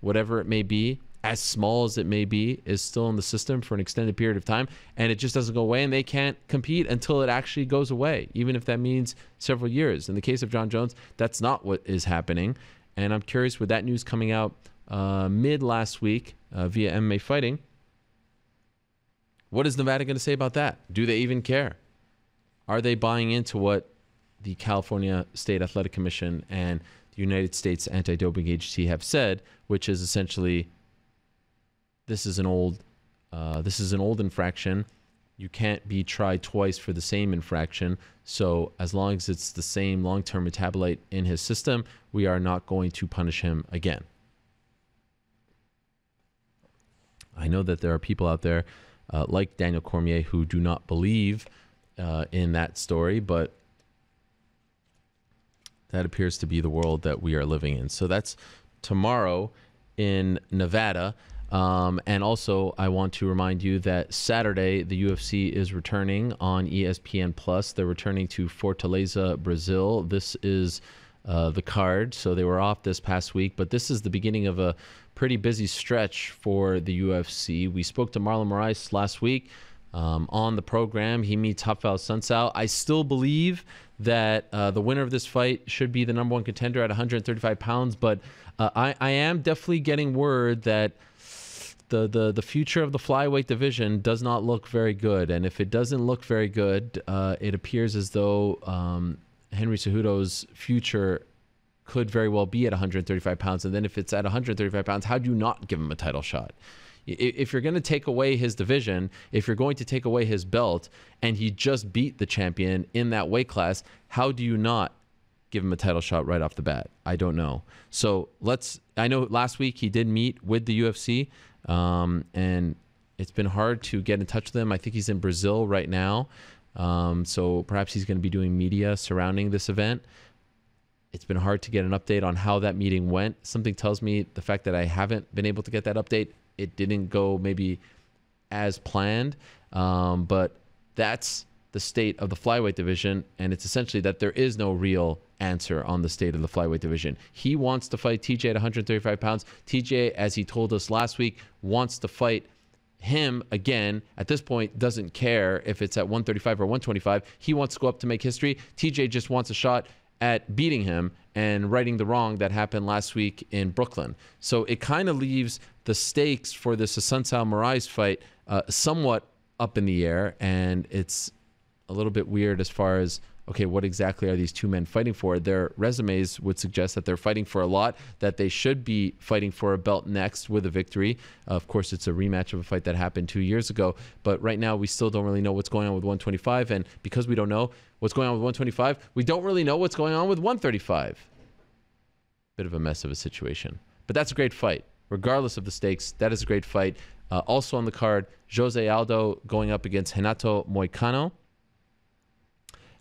whatever it may be, as small as it may be, is still in the system for an extended period of time, and it just doesn't go away, and they can't compete until it actually goes away, even if that means several years. In the case of Jon Jones, that's not what is happening, and I'm curious with that news coming out uh, mid last week uh, via MMA Fighting. What is Nevada going to say about that? Do they even care? Are they buying into what the California State Athletic Commission and the United States Anti Doping Agency have said, which is essentially this is an old uh, this is an old infraction. You can't be tried twice for the same infraction. So as long as it's the same long-term metabolite in his system, we are not going to punish him again. I know that there are people out there uh, like Daniel Cormier who do not believe uh, in that story, but that appears to be the world that we are living in. So that's tomorrow in Nevada. Um, and also, I want to remind you that Saturday the UFC is returning on ESPN Plus. They're returning to Fortaleza, Brazil. This is uh, the card. So they were off this past week, but this is the beginning of a pretty busy stretch for the UFC. We spoke to Marlon Moraes last week um, on the program. He meets Rafael Assunção. I still believe that uh, the winner of this fight should be the number one contender at 135 pounds, but uh, I, I am definitely getting word that the, the, the future of the flyweight division does not look very good. And if it doesn't look very good, uh, it appears as though um, Henry Cejudo's future could very well be at 135 pounds. And then if it's at 135 pounds, how do you not give him a title shot? if you're going to take away his division, if you're going to take away his belt, and he just beat the champion in that weight class, how do you not give him a title shot right off the bat? I don't know. So let's. I know last week he did meet with the UFC, um, and it's been hard to get in touch with him. I think he's in Brazil right now. Um, so perhaps he's going to be doing media surrounding this event. It's been hard to get an update on how that meeting went. Something tells me the fact that I haven't been able to get that update it didn't go maybe as planned. Um, but that's the state of the flyweight division, and it's essentially that there is no real answer on the state of the flyweight division. He wants to fight TJ at 135 pounds. TJ, as he told us last week, wants to fight him again. At this point, doesn't care if it's at 135 or 125. He wants to go up to make history. TJ just wants a shot at beating him and righting the wrong that happened last week in Brooklyn. So it kind of leaves the stakes for this Assunção Moraes fight uh, somewhat up in the air, and it's a little bit weird as far as okay, what exactly are these two men fighting for? Their resumes would suggest that they're fighting for a lot, that they should be fighting for a belt next with a victory. Uh, of course, it's a rematch of a fight that happened two years ago, but right now we still don't really know what's going on with 125, and because we don't know what's going on with 125, we don't really know what's going on with 135. Bit of a mess of a situation, but that's a great fight regardless of the stakes. That is a great fight. Uh, also on the card, Jose Aldo going up against Renato Moicano.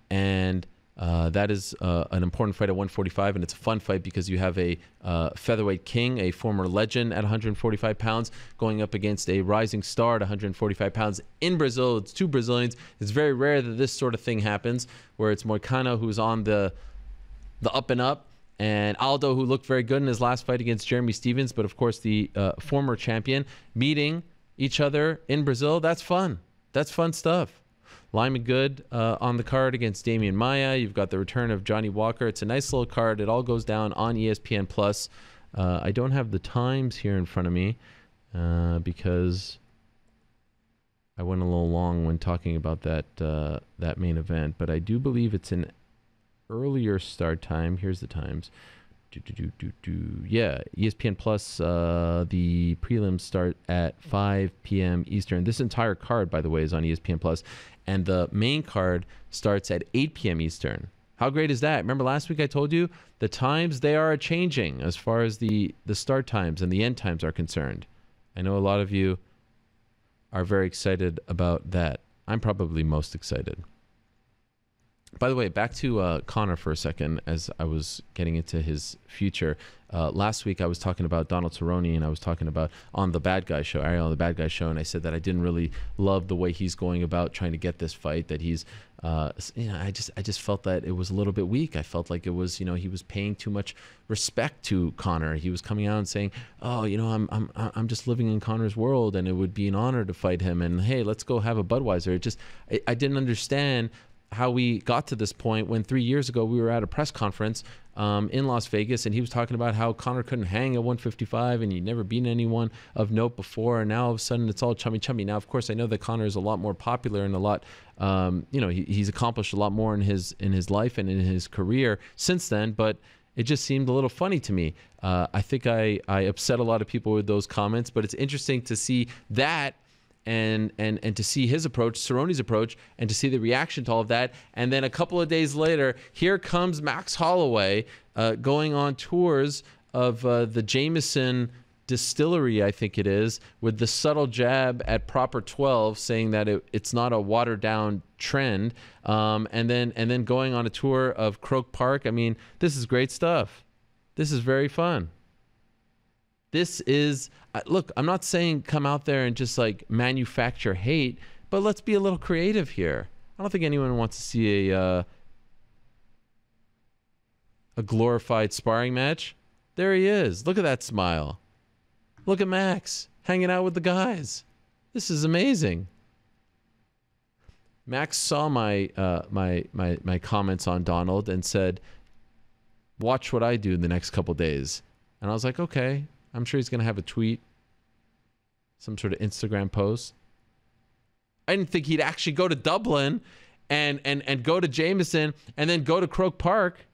And Uh, that is uh, an important fight at 145, and it's a fun fight because you have a uh, featherweight king, a former legend at 145 pounds, going up against a rising star at 145 pounds in Brazil. It's two Brazilians. It's very rare that this sort of thing happens, where it's Moicano who's on the the up and up, and Aldo who looked very good in his last fight against Jeremy Stephens, but of course the uh, former champion meeting each other in Brazil. That's fun. That's fun stuff. Lyman Good uh, on the card against Demian Maia. You've got the return of Johnny Walker. It's a nice little card. It all goes down on ESPN Plus. Uh, I don't have the times here in front of me uh, because I went a little long when talking about that uh, that main event, but I do believe it's an earlier start time. Here's the times. Do, do, do, do. Yeah, ESPN Plus, uh, the prelims start at 5 p.m. Eastern. This entire card, by the way, is on ESPN Plus, and the main card starts at 8 p.m. Eastern. How great is that? Remember last week I told you the times they are changing as far as the the start times and the end times are concerned. I know a lot of you are very excited about that. I'm probably most excited. By the way, back to uh, Conor for a second as I was getting into his future. Uh, last week I was talking about Donald Cerrone and I was talking about on the Bad Guy Show, Ariel on the Bad Guy Show, and I said that I didn't really love the way he's going about trying to get this fight. That he's, uh, you know, I just I just felt that it was a little bit weak. I felt like it was, you know, he was paying too much respect to Conor. He was coming out and saying, "Oh, you know, I'm I'm I'm just living in Conor's world, and it would be an honor to fight him." And hey, let's go have a Budweiser. It just I, I didn't understand how we got to this point when three years ago we were at a press conference um, in Las Vegas and he was talking about how Conor couldn't hang at 155 and he'd never beaten anyone of note before. And now all of a sudden it's all chummy chummy. Now, of course, I know that Conor is a lot more popular and a lot, um, you know, he, he's accomplished a lot more in his in his life and in his career since then. But it just seemed a little funny to me. Uh, I think I, I upset a lot of people with those comments, but it's interesting to see that and and and to see his approach, Cerrone's approach, and to see the reaction to all of that. And then a couple of days later, here comes Max Holloway uh, going on tours of uh, the Jameson distillery, I think it is, with the subtle jab at proper 12, saying that it, it's not a watered down trend, um, and then and then going on a tour of Croke Park. I mean, this is great stuff. This is very fun. This is look. I'm not saying come out there and just like manufacture hate, but let's be a little creative here. I don't think anyone wants to see a uh, a glorified sparring match. There he is. Look at that smile. Look at Max hanging out with the guys. This is amazing. Max saw my uh, my my my comments on Donald and said, "Watch what I do in the next couple days." And I was like, "Okay, I'm sure he's going to have a tweet, some sort of Instagram post. I didn't think he'd actually go to Dublin and and and go to Jameson and then go to Croke Park.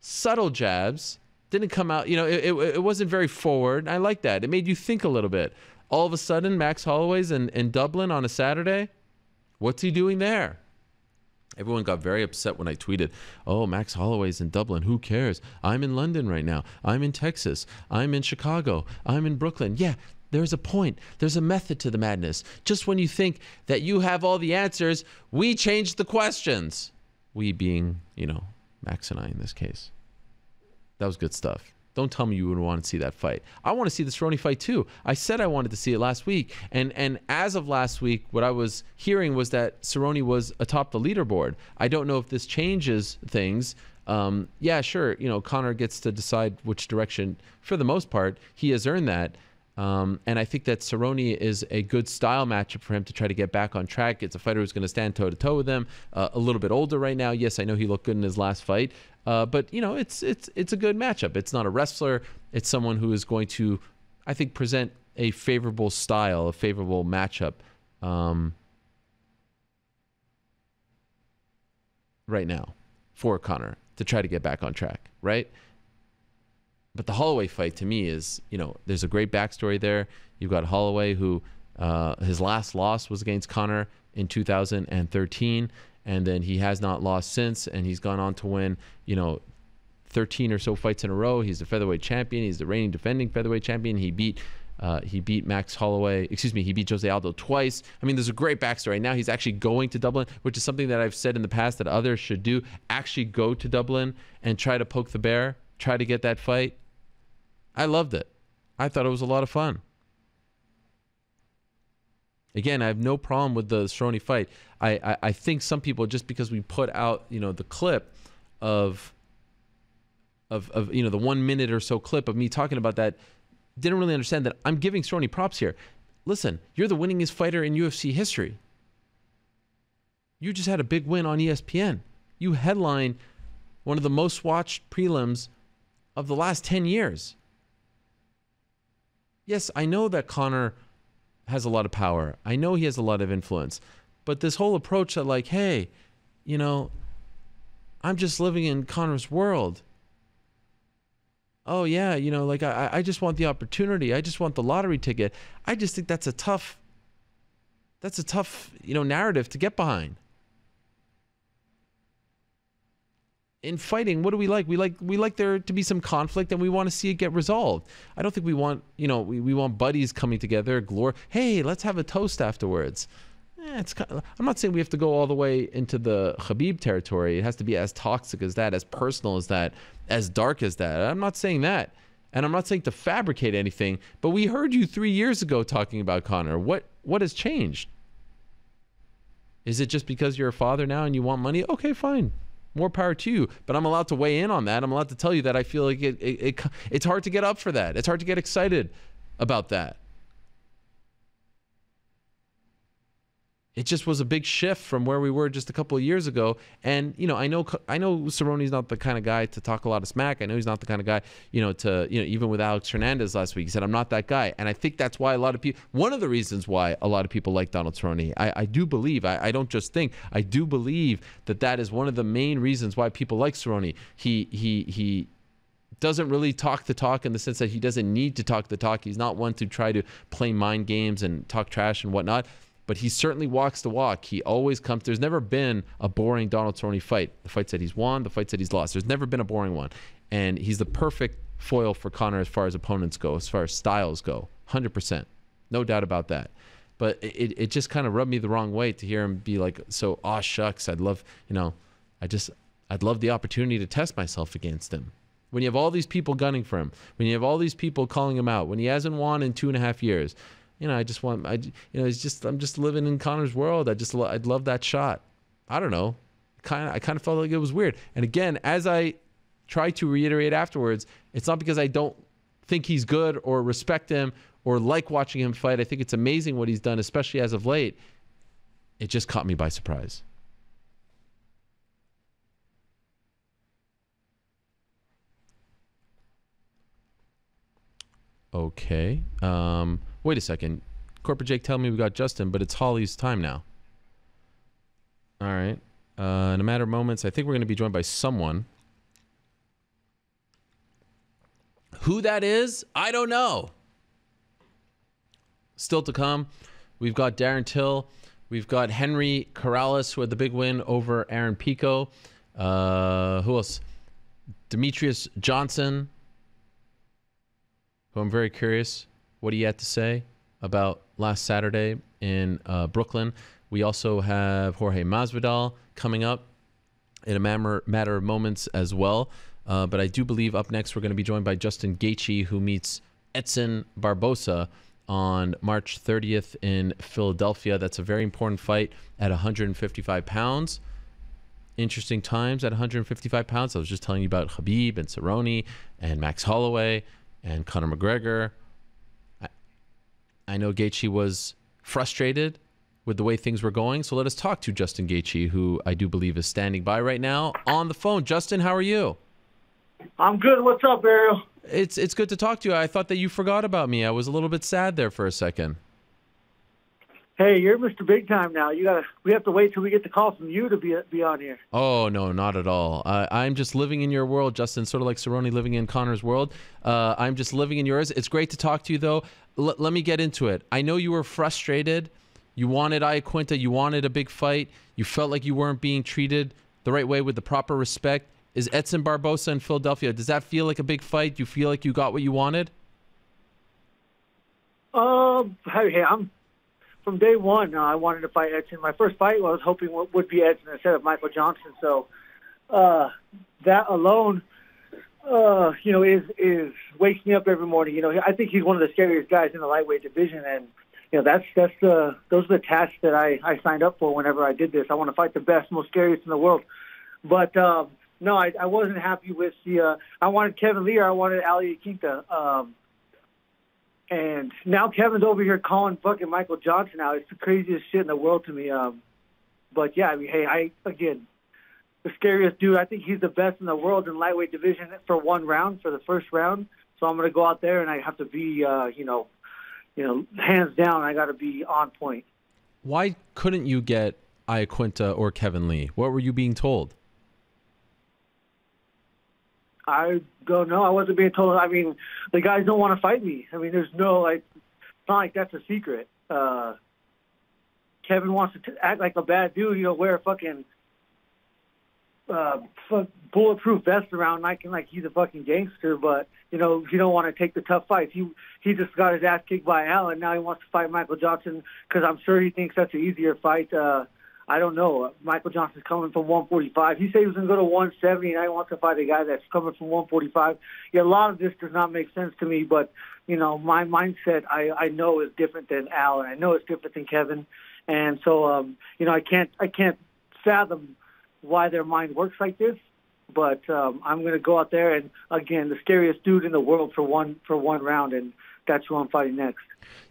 Subtle jabs didn't come out. You know, it, it, it wasn't very forward. I like that. It made you think a little bit. All of a sudden, Max Holloway's in, in Dublin on a Saturday. What's he doing there? Everyone got very upset when I tweeted, Oh, Max Holloway's in Dublin. Who cares? I'm in London right now. I'm in Texas. I'm in Chicago. I'm in Brooklyn. Yeah, there's a point. There's a method to the madness. Just when you think that you have all the answers, we change the questions. We being, you know, Max and I in this case. That was good stuff. Don't tell me you wouldn't want to see that fight. I want to see the Cerrone fight too. I said I wanted to see it last week, and and as of last week, what I was hearing was that Cerrone was atop the leaderboard. I don't know if this changes things. Um, yeah, sure. You know, Conor gets to decide which direction. For the most part, he has earned that. Um, and I think that Cerrone is a good style matchup for him to try to get back on track. It's a fighter who's going to stand toe to toe with him. Uh, a little bit older right now. Yes, I know he looked good in his last fight, uh, but you know, it's it's it's a good matchup. It's not a wrestler. It's someone who is going to, I think, present a favorable style, a favorable matchup. Um, right now for Conor to try to get back on track, right? But the Holloway fight to me is, you know, there's a great backstory there. You've got Holloway who uh, his last loss was against Conor in 2013 and then he has not lost since, and he's gone on to win, you know, 13 or so fights in a row. He's the featherweight champion. He's the reigning defending featherweight champion. He beat Uh, he beat Max Holloway. Excuse me. He beat Jose Aldo twice. I mean, there's a great backstory. Now he's actually going to Dublin, which is something that I've said in the past that others should do. Actually, go to Dublin and try to poke the bear. Try to get that fight. I loved it. I thought it was a lot of fun. Again, I have no problem with the Cerrone fight. I, I, I think some people just because we put out you know the clip of of of you know the one minute or so clip of me talking about that didn't really understand that I'm giving Cerrone props here. Listen, you're the winningest fighter in UFC history. You just had a big win on ESPN. You headline one of the most watched prelims of the last 10 years. Yes, I know that Conor has a lot of power. I know he has a lot of influence. But this whole approach that, like, hey, you know, I'm just living in Conor's world. Oh, yeah, you know, like, I, I just want the opportunity. I just want the lottery ticket. I just think that's a tough, that's a tough, you know, narrative to get behind. In fighting, what do we like? We like we like there to be some conflict and we want to see it get resolved. I don't think we want, you know, we, we want buddies coming together, glory. Hey, let's have a toast afterwards. Eh, it's kind of, I'm not saying we have to go all the way into the Khabib territory. It has to be as toxic as that, as personal as that, as dark as that. I'm not saying that. And I'm not saying to fabricate anything, but we heard you 3 years ago talking about Conor. What what has changed? Is it just because you're a father now and you want money? Okay, fine more power to you. But I'm allowed to weigh in on that. I'm allowed to tell you that I feel like it, it, it, it's hard to get up for that. It's hard to get excited about that. It just was a big shift from where we were just a couple of years ago. And you know, I know I know Cerrone's not the kind of guy to talk a lot of smack. I know he's not the kind of guy, you know, to you know, even with Alex Hernandez last week, he said I'm not that guy. And I think that's why a lot of people. One of the reasons why a lot of people like Donald Cerrone, I, I do believe. I, I don't just think. I do believe that that is one of the main reasons why people like Cerrone. He he he doesn't really talk the talk in the sense that he doesn't need to talk the talk. He's not one to try to play mind games and talk trash and whatnot but he certainly walks the walk. He always comes. There's never been a boring Donald Cerrone fight. The fights that he's won, the fights that he's lost. There's never been a boring one, and he's the perfect foil for Conor as far as opponents go, as far as styles go. Hundred percent, no doubt about that. But it, it just kind of rubbed me the wrong way to hear him be like, so, aw, shucks, I'd love, you know, I just, I'd love the opportunity to test myself against him. When you have all these people gunning for him, when you have all these people calling him out, when he hasn't won in two and a half years, you know, I just want, I, you know, it's just, I'm just living in Conor's world. I just, I'd love that shot. I don't know. Kind of, I kind of felt like it was weird. And again, as I try to reiterate afterwards, it's not because I don't think he's good or respect him or like watching him fight. I think it's amazing what he's done, especially as of late. It just caught me by surprise. Okay. Um, Wait a second. Corporate Jake tell me we got Justin, but it's Holly's time now. All right. Uh, in a matter of moments, I think we're going to be joined by someone. Who that is, I don't know. Still to come, we've got Darren Till. We've got Henry Corrales, had the big win over Aaron Pico. Uh, who else? Demetrious Johnson, who I'm very curious what he had to say about last Saturday in uh, Brooklyn. We also have Jorge Masvidal coming up in a matter, of moments as well. Uh, but I do believe up next we're going to be joined by Justin Gaethje, who meets Edson Barboza on March 30th in Philadelphia. That's a very important fight at 155 pounds. Interesting times at 155 pounds. I was just telling you about Khabib and Cerrone and Max Holloway and Conor McGregor. I know Gaethje was frustrated with the way things were going. So let us talk to Justin Gaethje, who I do believe is standing by right now on the phone. Justin, how are you? I'm good. What's up, Ariel? It's it's good to talk to you. I thought that you forgot about me. I was a little bit sad there for a second. Hey, you're Mr. Big Time now. You gotta. We have to wait till we get the call from you to be be on here. Oh no, not at all. Uh, I'm just living in your world, Justin. Sort of like Cerrone living in Conor's world. Uh, I'm just living in yours. It's great to talk to you, though. L- let me get into it. I know you were frustrated. You wanted Iaquinta. You wanted a big fight. You felt like you weren't being treated the right way with the proper respect. Is Edson Barboza in Philadelphia? Does that feel like a big fight? Do you feel like you got what you wanted? Um, hey, I'm from day one. Uh, I wanted to fight Edson. My first fight, I was hoping would would be Edson instead of Michael Johnson. So uh, that alone, uh, you know, is is wakes me up every morning. You know, I think he's one of the scariest guys in the lightweight division, and you know, that's that's the those are the tasks that I I signed up for whenever I did this. I want to fight the best, most scariest in the world. But um, no, I, I wasn't happy with the. Uh, I wanted Kevin Lee or I wanted Al Iaquinta. Um, and now Kevin's over here calling fucking Michael Johnson out. It's the craziest shit in the world to me. Um, but yeah, I mean, hey, I again, the scariest dude. I think he's the best in the world in lightweight division for one round for the first round. So I'm going to go out there and I have to be, uh, you know, you know, hands down, I got to be on point. Why couldn't you get Iaquinta or Kevin Lee? What were you being told? I don't know. I wasn't being told. I mean, the guys don't want to fight me. I mean, there's no like, it's not like that's a secret. Uh, Kevin wants to t- act like a bad dude, you know, wear a fucking uh, bulletproof vest around, like like he's a fucking gangster. But you know, he don't want to take the tough fights. He he just got his ass kicked by Allen. Now he wants to fight Michael Johnson because I'm sure he thinks that's an easier fight. Uh, I don't know. Michael Johnson's coming from 145. He said he was going to go to 170, and I want to fight a guy that's coming from 145. Yeah, a lot of this does not make sense to me, but you know, my mindset I I know is different than Al, and I know it's different than Kevin, and so um, you know, I can't I can't fathom why their mind works like this. But um, I'm going to go out there and again, the scariest dude in the world for one for one round, and that's who I'm fighting next.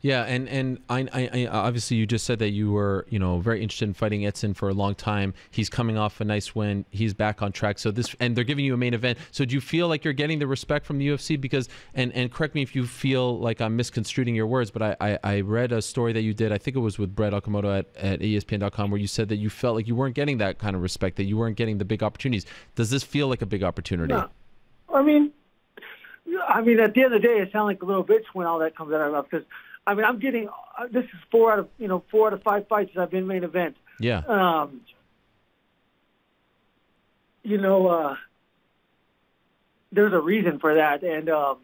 Yeah, and and I, I, I, obviously you just said that you were you know very interested in fighting Edson for a long time. He's coming off a nice win. He's back on track. So this and they're giving you a main event. So do you feel like you're getting the respect from the UFC because and and correct me if you feel like I'm misconstruing your words, but I I, I read a story that you did. I think it was with Brett Okamoto at at ESPN.com where you said that you felt like you weren't getting that kind of respect, that you weren't getting the big opportunities. Does this feel like a big opportunity? No. I mean, I mean, at the end of the day, it sounds like a little bitch when all that comes out of my mouth because I mean, I'm getting uh, this is four out of you know four out of five fights that I've been main event. Yeah. Um, you know, uh, there's a reason for that, and um,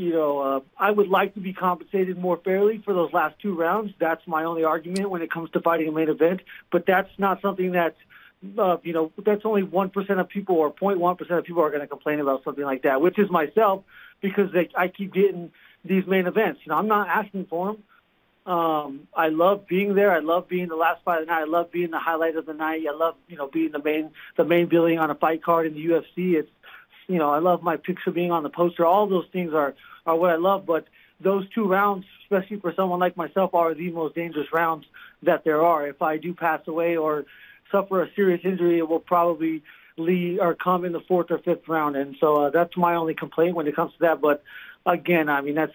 you know, uh, I would like to be compensated more fairly for those last two rounds. That's my only argument when it comes to fighting a main event. But that's not something that, uh, you know, that's only one percent of people or 0.1 percent of people are going to complain about something like that, which is myself because they, I keep getting these main events. You know, I'm not asking for them. Um, I love being there. I love being the last fight of the night. I love being the highlight of the night. I love, you know, being the main the main billing on a fight card in the UFC. It's, you know, I love my picture being on the poster. All those things are are what I love. But those two rounds, especially for someone like myself, are the most dangerous rounds that there are. If I do pass away or suffer a serious injury, it will probably lead or come in the fourth or fifth round. And so uh, that's my only complaint when it comes to that. But again, I mean, that's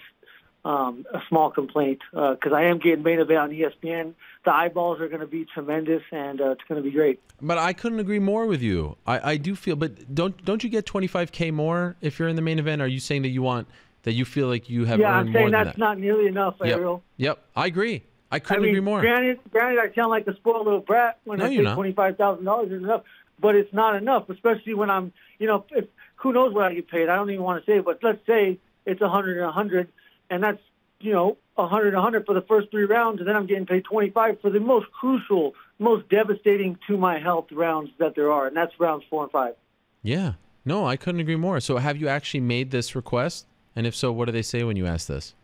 um, a small complaint because uh, I am getting main event on ESPN. The eyeballs are going to be tremendous, and uh, it's going to be great. But I couldn't agree more with you. I, I do feel, but don't don't you get 25k more if you're in the main event? Are you saying that you want that you feel like you have yeah, I'm saying that's that? not nearly enough, Yep. Ariel. Yep, I agree. I I couldn't mean, agree more. granted, granted, I sound like a spoiled little brat when No, I say twenty five thousand dollars is enough, but it's not enough, especially when I'm, you know, if who knows what I get paid? I don't even want to say, but let's say it's a hundred and a hundred, and that's you know a hundred and a hundred for the first three rounds, and then I'm getting paid twenty five for the most crucial, most devastating to my health rounds that there are, and that's rounds four and five. Yeah. No, I couldn't agree more. So have you actually made this request? And if so, what do they say when you ask this?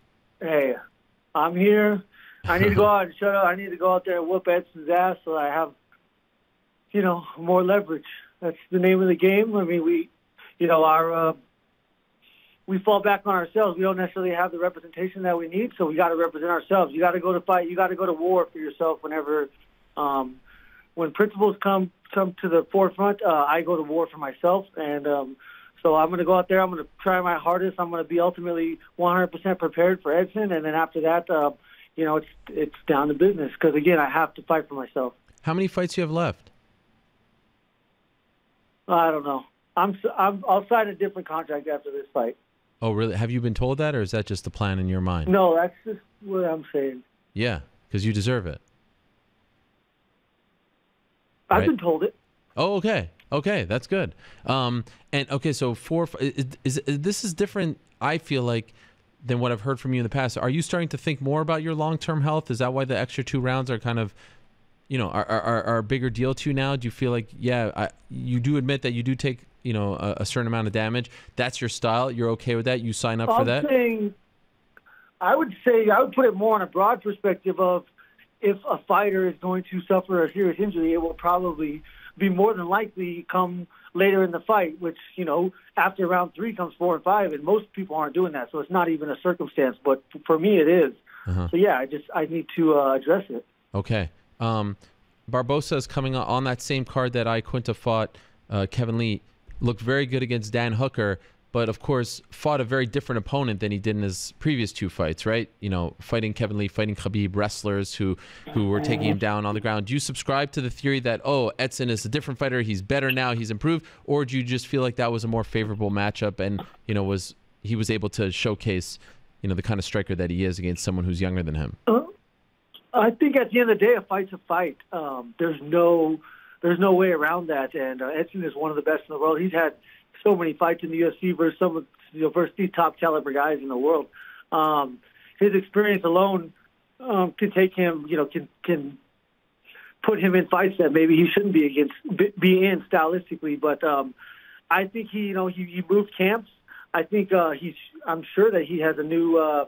Hey, I'm here. I need to go out and shut up. I need to go out there and whoop Edson's ass so I have, you know, more leverage. That's the name of the game. I mean, we, you know, our uh, we fall back on ourselves. We don't necessarily have the representation that we need, so we got to represent ourselves. You got to go to fight. You got to go to war for yourself. Whenever, um, when principles come come to the forefront, uh, I go to war for myself, and um, so I'm going to go out there. I'm going to try my hardest. I'm going to be ultimately 100% prepared for Edson, and then after that, uh, you know, it's it's down to business. Because again, I have to fight for myself. How many fights you have left? I don't know. I'm, I'm I'll sign a different contract after this fight. Oh, really? Have you been told that, or is that just the plan in your mind? No, that's just what I'm saying. Yeah, because you deserve it. I've Right. been told it. Oh, okay. Okay, that's good. Um, and okay, so four is, is, is this is different. I feel like than what I've heard from you in the past. Are you starting to think more about your long term health? Is that why the extra two rounds are kind of, you know, are are, are a bigger deal to you now? Do you feel like, yeah, I, you do admit that you do take, you know, a, a, certain amount of damage? That's your style. You're okay with that? You sign up I'm for that? Saying, I would say I would put it more on a broad perspective of if a fighter is going to suffer a serious injury, it will probably be more than likely come later in the fight, which, you know, after round three comes four and five, and most people aren't doing that. So it's not even a circumstance, but for me it is. Uh-huh. So yeah, I just, I need to uh, address it. Okay. Um, Barboza is coming on that same card that Iaquinta fought uh, Kevin Lee. Looked very good against Dan Hooker but of course fought a very different opponent than he did in his previous two fights, right? You know, fighting Kevin Lee, fighting Khabib, wrestlers who who were taking him down on the ground. Do you subscribe to the theory that oh, Edson is a different fighter, he's better now, he's improved, or do you just feel like that was a more favorable matchup and you know was he was able to showcase you know the kind of striker that he is against someone who's younger than him? Uh, I think at the end of the day, a fight's a fight. Um, there's no there's no way around that, and uh, Edson is one of the best in the world. He's had so many fights in the UFC versus some of you know, versus these top caliber guys in the world. Um, his experience alone um, can take him, you know, can can put him in fights that maybe he shouldn't be against, be in stylistically. But um, I think he, you know, he, he moved camps. I think uh, he's. I'm sure that he has a new. Uh,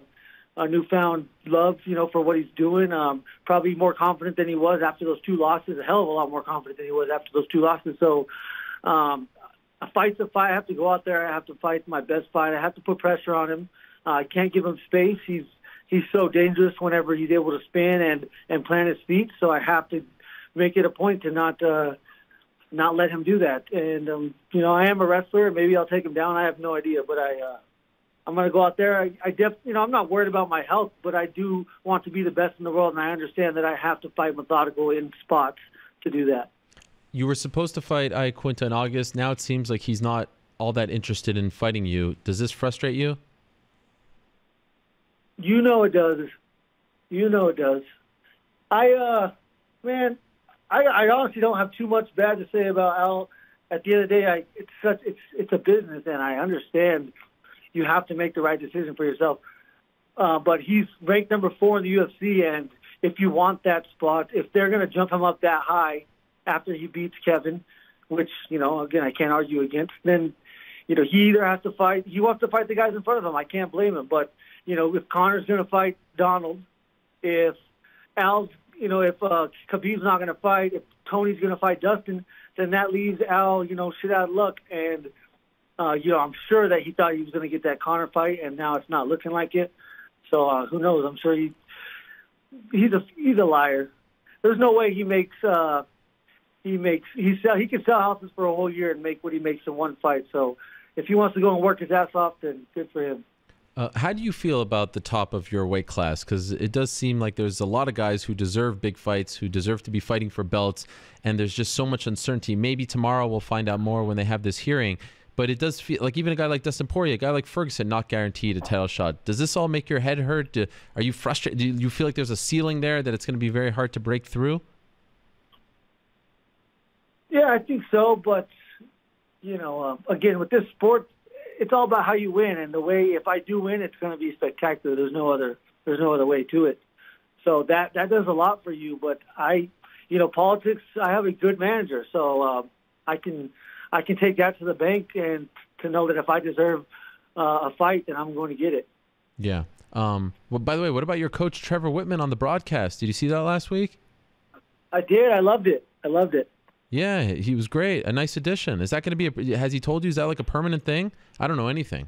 a newfound love, you know, for what he's doing. Um, probably more confident than he was after those two losses. A hell of a lot more confident than he was after those two losses. So, um, a fight's a fight. I have to go out there. I have to fight my best fight. I have to put pressure on him. Uh, I can't give him space. He's he's so dangerous whenever he's able to spin and and plant his feet. So I have to make it a point to not uh, not let him do that. And um, you know, I am a wrestler. Maybe I'll take him down. I have no idea, but I. Uh, I'm going to go out there. I, I def, you know, I'm not worried about my health, but I do want to be the best in the world, and I understand that I have to fight methodical in spots to do that you were supposed to fight Iaquinta in August. Now it seems like he's not all that interested in fighting you. Does this frustrate you? You know it does. You know it does. I, uh, man, I, I honestly don't have too much bad to say about Al. At the end of the day, I, it's such it's it's a business, and I understand you have to make the right decision for yourself. Uh, but he's ranked number four in the UFC, and if you want that spot, if they're going to jump him up that high, after he beats Kevin, which you know again I can't argue against. Then you know he either has to fight. He wants to fight the guys in front of him. I can't blame him. But you know if Conor's going to fight Donald, if Al's you know if uh, Khabib's not going to fight, if Tony's going to fight Dustin, then that leaves Al you know shit out of luck. And uh, you know I'm sure that he thought he was going to get that Connor fight, and now it's not looking like it. So uh, who knows? I'm sure he he's a he's a liar. There's no way he makes uh, he makes he sell he can sell houses for a whole year and make what he makes in one fight. So if he wants to go and work his ass off, then good for him. Uh, how do you feel about the top of your weight class? Because it does seem like there's a lot of guys who deserve big fights, who deserve to be fighting for belts, and there's just so much uncertainty. Maybe tomorrow we'll find out more when they have this hearing. But it does feel like even a guy like Dustin Poirier, a guy like Ferguson, not guaranteed a title shot. Does this all make your head hurt? Do, are you frustrated? Do you feel like there's a ceiling there that it's going to be very hard to break through? Yeah, I think so. But you know, uh, again, with this sport, it's all about how you win, and the way if I do win, it's going to be spectacular. There's no other there's no other way to it. So that that does a lot for you. But I, you know, politics. I have a good manager, so uh, I can I can take that to the bank and to know that if I deserve uh, a fight, then I'm going to get it. Yeah. Um, well, by the way, what about your coach Trevor Wittman on the broadcast? Did you see that last week? I did. I loved it. I loved it. Yeah, he was great. A nice addition. Is that going to be? A, has he told you? Is that like a permanent thing? I don't know anything.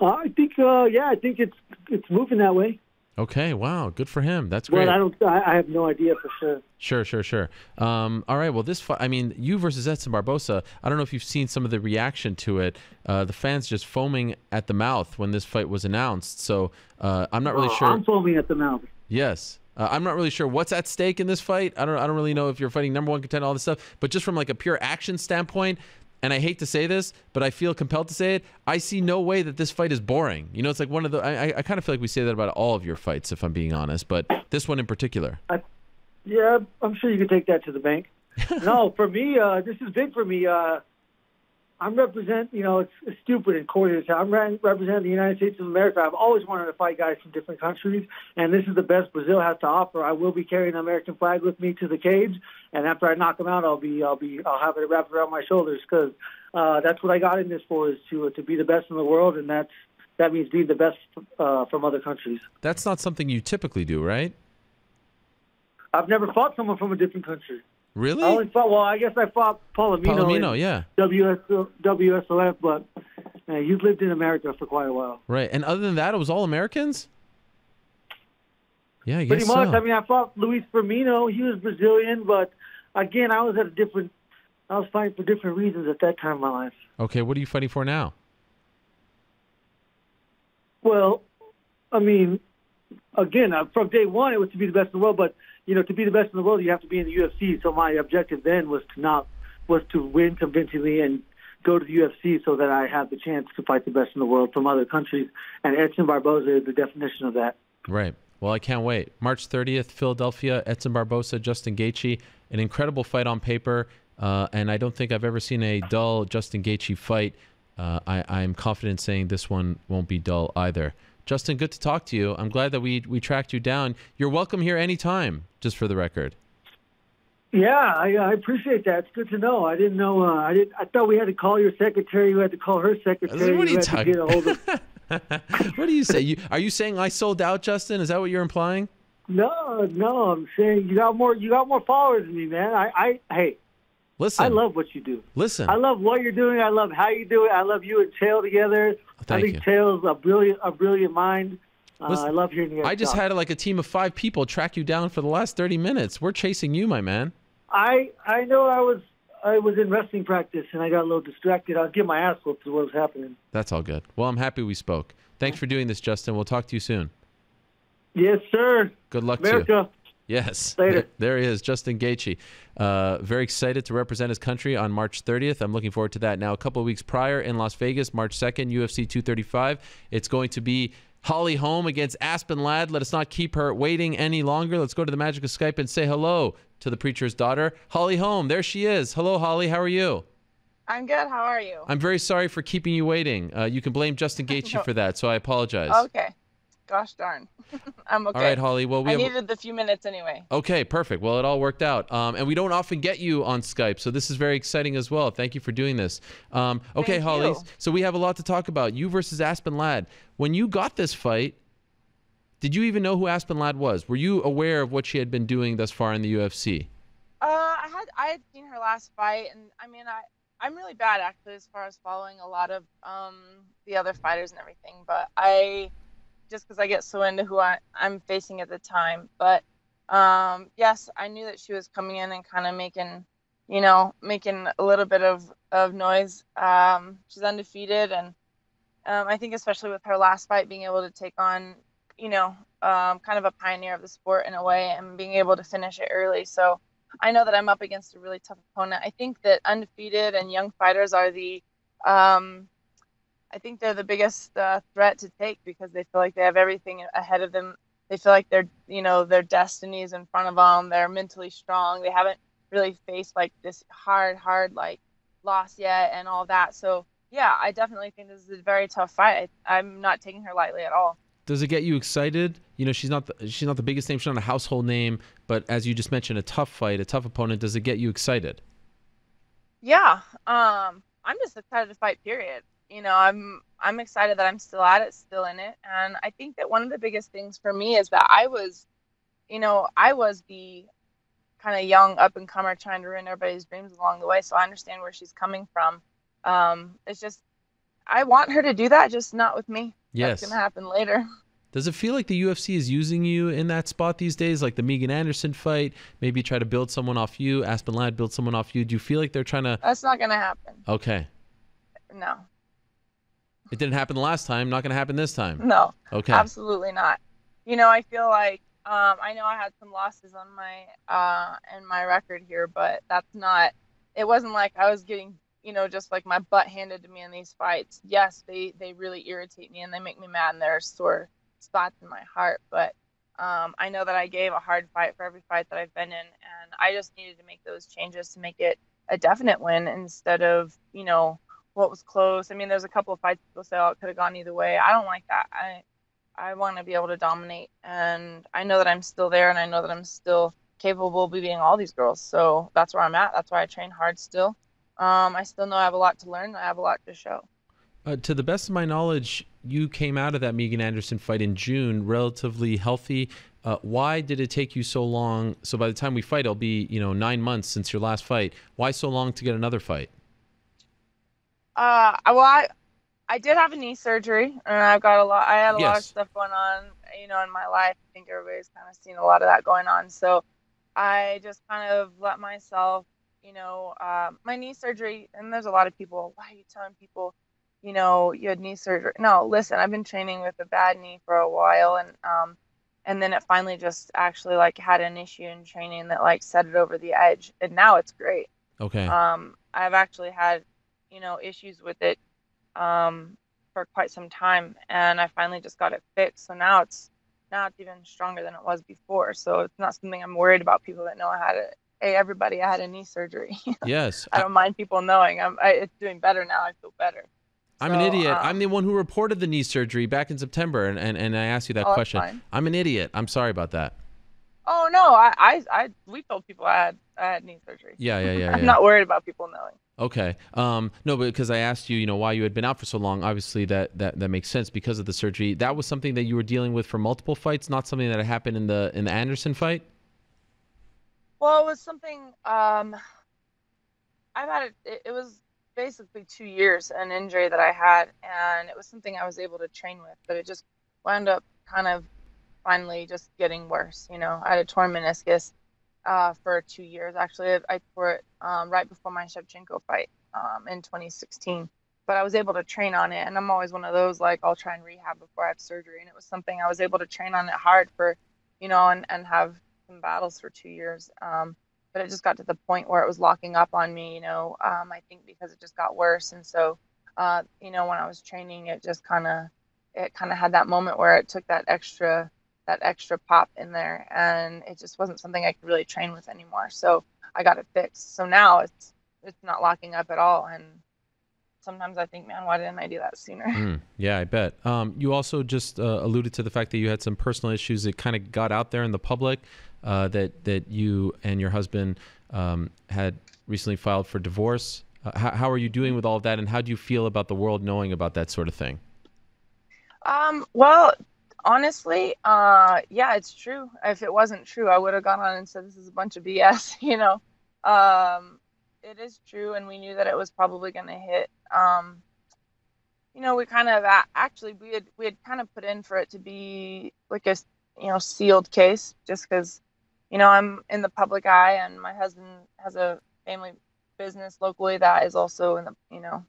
Uh, I think, uh, yeah, I think it's it's moving that way. Okay, wow, good for him. That's great. Well, I don't, I have no idea for sure. Sure, sure, sure. Um, all right, well, this, fight, I mean, you versus Edson Barboza. I don't know if you've seen some of the reaction to it. Uh, the fans just foaming at the mouth when this fight was announced. So uh, I'm not really oh, sure. I'm foaming at the mouth. Yes. Uh, I'm not really sure what's at stake in this fight. I don't. I don't really know if you're fighting number one contender, all this stuff. But just from like a pure action standpoint, and I hate to say this, but I feel compelled to say it. I see no way that this fight is boring. You know, it's like one of the. I, I kind of feel like we say that about all of your fights, if I'm being honest, but this one in particular. I, yeah, I'm sure you could take that to the bank. no, for me, uh, this is big for me. Uh, I'm represent, you know, it's, it's stupid and corny. I'm representing the United States of America. I've always wanted to fight guys from different countries, and this is the best Brazil has to offer. I will be carrying the American flag with me to the cage, and after I knock them out, I'll be, I'll be, I'll have it wrapped around my shoulders because uh, that's what I got in this for is to uh, to be the best in the world, and that's that means being the best uh, from other countries. That's not something you typically do, right? I've never fought someone from a different country. Really? I only fought. Well, I guess I fought Palomino. Palomino, in yeah. WS, WSOF, but uh, he's lived in America for quite a while. Right. And other than that, it was all Americans? Yeah, I guess Pretty much. so. I mean, I fought Luis Firmino. He was Brazilian, but again, I was at a different. I was fighting for different reasons at that time in my life. Okay, what are you fighting for now? Well, I mean, again, uh, from day one, it was to be the best in the world. But you know, to be the best in the world, you have to be in the UFC. So my objective then was to not was to win convincingly and go to the UFC so that I have the chance to fight the best in the world from other countries. And Edson Barboza is the definition of that. Right. Well, I can't wait. March 30th, Philadelphia, Edson Barboza, Justin Gaethje. An incredible fight on paper, uh, and I don't think I've ever seen a dull Justin Gaethje fight. Uh, I, I'm confident saying this one won't be dull either. Justin, good to talk to you. I'm glad that we we tracked you down. You're welcome here anytime, just for the record. Yeah, I, I appreciate that. It's good to know. I didn't know. Uh, I didn't. I thought we had to call your secretary. You had to call her secretary. What are you talking- get a hold of. what do you say? You, are you saying I sold out, Justin? Is that what you're implying? No, no. I'm saying you got more. You got more followers than me, man. I, I, hey, Listen, I love what you do. listen. I love what you're doing. I love how you do it. I love you and Tail together. Thank I think you. Tail's a brilliant, a brilliant mind. Uh, Listen, I love hearing you. I just talk. had like a team of five people track you down for the last 30 minutes. We're chasing you, my man. I, I know. I was, I was in wrestling practice and I got a little distracted. I was getting my ass whooped to what was happening. That's all good. Well, I'm happy we spoke. Thanks for doing this, Justin. We'll talk to you soon. Yes, sir. Good luck to you. America. Yes. Later. There, there he is, Justin Gaethje. Uh, very excited to represent his country on March 30th. I'm looking forward to that. Now, a couple of weeks prior in Las Vegas, March 2nd, UFC 235. It's going to be Holly Holm against Aspen Ladd. Let us not keep her waiting any longer. Let's go to the magic of Skype and say hello to the preacher's daughter, Holly Holm. There she is. Hello, Holly. How are you? I'm good. How are you? I'm very sorry for keeping you waiting. Uh, you can blame Justin Gaethje No. for that, so I apologize. Okay. Gosh darn. I'm okay. All right, Holly. Well, we I have. needed the few minutes anyway. Okay, perfect. Well, it all worked out. Um, and we don't often get you on Skype, so this is very exciting as well. Thank you for doing this. Um, okay, Thank Holly. you. So we have a lot to talk about. You versus Aspen Ladd. When you got this fight, did you even know who Aspen Ladd was? Were you aware of what she had been doing thus far in the UFC? Uh, I had I had seen her last fight, and I mean I I'm really bad actually as far as following a lot of um the other fighters and everything, but I just because I get so into who I I'm facing at the time, but um yes I knew that she was coming in and kind of making you know making a little bit of of noise. Um, she's undefeated, and um, I think especially with her last fight being able to take on you know um, kind of a pioneer of the sport in a way and being able to finish it early, so. I know that I'm up against a really tough opponent. I think that undefeated and young fighters are the, um, I think they're the biggest uh, threat to take because they feel like they have everything ahead of them. They feel like their, you know, their destiny is in front of them. They're mentally strong. They haven't really faced like this hard, hard like loss yet and all that. So yeah, I definitely think this is a very tough fight. I, I'm not taking her lightly at all. Does it get you excited? You know, she's not the, she's not the biggest name. She's not a household name, but as you just mentioned, a tough fight, a tough opponent. Does it get you excited? Yeah, um, I'm just excited to fight. Period. You know, I'm I'm excited that I'm still at it, still in it, and I think that one of the biggest things for me is that I was, you know, I was the kind of young up and comer trying to ruin everybody's dreams along the way. So I understand where she's coming from. Um, it's just I want her to do that, just not with me. Yes. That's gonna happen later. Does it feel like the UFC is using you in that spot these days, like the Megan Anderson fight? Maybe try to build someone off you. Aspen Ladd build someone off you. Do you feel like they're trying to? That's not gonna happen. Okay, No, it didn't happen last time. Not going to happen this time. no. Okay. Absolutely not. You know, I feel like um, I know I had some losses on my uh, in my record here, but that's not. It wasn't like I was getting, you know, just like my butt handed to me in these fights. Yes, they they really irritate me and they make me mad and they're sore spots in my heart. But um, I know that I gave a hard fight for every fight that I've been in, and I just needed to make those changes to make it a definite win instead of, you know, it was close. I mean, there's a couple of fights people say, oh, it could have gone either way. I don't like that. I I want to be able to dominate, and I know that I'm still there, and I know that I'm still capable of beating all these girls. So that's where I'm at. That's why I train hard still. Um, I still know I have a lot to learn. I have a lot to show. Uh, to the best of my knowledge, you came out of that Megan Anderson fight in June relatively healthy. Uh, why did it take you so long? So by the time we fight, it'll be you know nine months since your last fight. Why so long to get another fight? Uh, well, I I did have a knee surgery, and I've got a lot. I had a yes. lot of stuff going on, you know, in my life. I think everybody's kind of seen a lot of that going on. So I just kind of let myself, you know, uh, my knee surgery. And there's a lot of people. Why are you telling people, you know, you had knee surgery? No, listen, I've been training with a bad knee for a while, and um, and then it finally just actually like had an issue in training that like set it over the edge, and now it's great. Okay. Um, I've actually had you know issues with it um, for quite some time, and I finally just got it fixed. So now it's now it's even stronger than it was before. So it's not something I'm worried about. People that know I had it. Hey, everybody, I had a knee surgery. yes. I don't mind people knowing. I'm. I, it's doing better now. I feel better. I'm so, an idiot. Um, I'm the one who reported the knee surgery back in September, and, and, and I asked you that oh, question. I'm an idiot. I'm sorry about that. Oh no, I, I, I, we told people I had, I had knee surgery. Yeah, yeah, yeah. I'm yeah. not worried about people knowing. Okay. Um, no, but because I asked you, you know, why you had been out for so long. Obviously, that, that that makes sense because of the surgery. That was something that you were dealing with for multiple fights, not something that happened in the in the Anderson fight. Well, it was something. Um, I've had it. It was basically two years an injury that I had, and it was something I was able to train with, but it just wound up kind of finally just getting worse. You know, I had a torn meniscus uh, for two years. Actually, I tore it um, right before my Shevchenko fight um, in 2016. But I was able to train on it, and I'm always one of those like I'll try and rehab before I have surgery, and it was something I was able to train on it hard for, you know, and and have some battles for two years. Um, but it just got to the point where it was locking up on me, you know. Um, I think because it just got worse, and so, uh, you know, when I was training, it just kind of, it kind of had that moment where it took that extra that extra pop in there and it just wasn't something I could really train with anymore. So I got it fixed. So now it's it's not locking up at all and sometimes I think, man, why didn't I do that sooner? Mm, yeah, I bet. Um, you also just uh, alluded to the fact that you had some personal issues that kind of got out there in the public uh, that that you and your husband um, had recently filed for divorce. Uh, how, how are you doing with all of that, and how do you feel about the world knowing about that sort of thing? Um, well, honestly, uh, yeah, it's true. If it wasn't true, I would have gone on and said this is a bunch of BS. You know, um, it is true, and we knew that it was probably going to hit. Um, you know, we kind of actually we had we had kind of put in for it to be like a you know sealed case, just because you know I'm in the public eye, and my husband has a family business locally that is also in the you know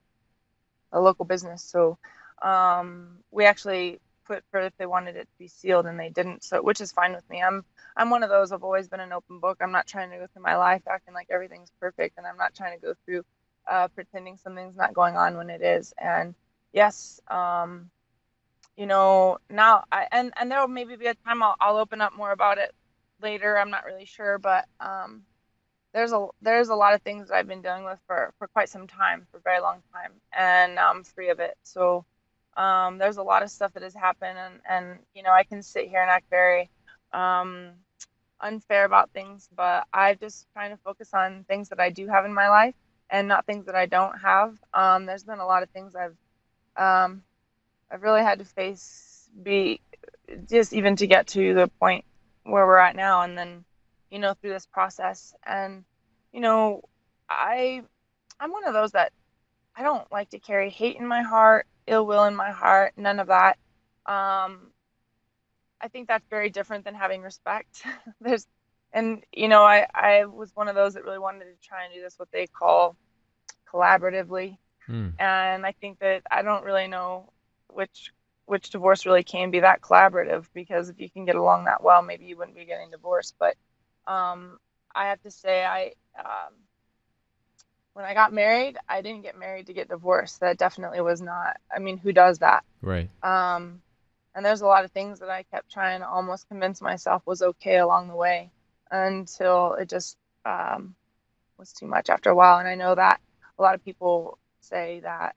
a local business. So um, we actually put for if they wanted it to be sealed and they didn't so which is fine with me. I'm i'm one of those i've always been an open book. I'm not trying to go through my life acting like everything's perfect and i'm not trying to go through uh, pretending something's not going on when it is. And yes um you know now i and and there will maybe be a time i'll, I'll open up more about it later. I'm not really sure but um there's a there's a lot of things that I've been dealing with for for quite some time, for a very long time, and I'm free of it. So um, there's a lot of stuff that has happened, and, and you know, I can sit here and act very um, unfair about things, but I just trying to focus on things that I do have in my life and not things that I don't have. Um, there's been a lot of things I've um, I've really had to face, be just even to get to the point where we're at now, and then you know through this process, and you know, I I'm one of those that I don't like to carry hate in my heart ill will in my heart, none of that. Um, I think that's very different than having respect. There's, and you know, I I was one of those that really wanted to try and do this what they call collaboratively, mm. and I think that I don't really know which which divorce really can be that collaborative because if you can get along that well, maybe you wouldn't be getting divorced. But um, I have to say, I um, when I got married, I didn't get married to get divorced. That definitely was not. I mean, who does that? Right. Um, and there's a lot of things that I kept trying to almost convince myself was okay along the way until it just um, was too much after a while. And I know that a lot of people say that,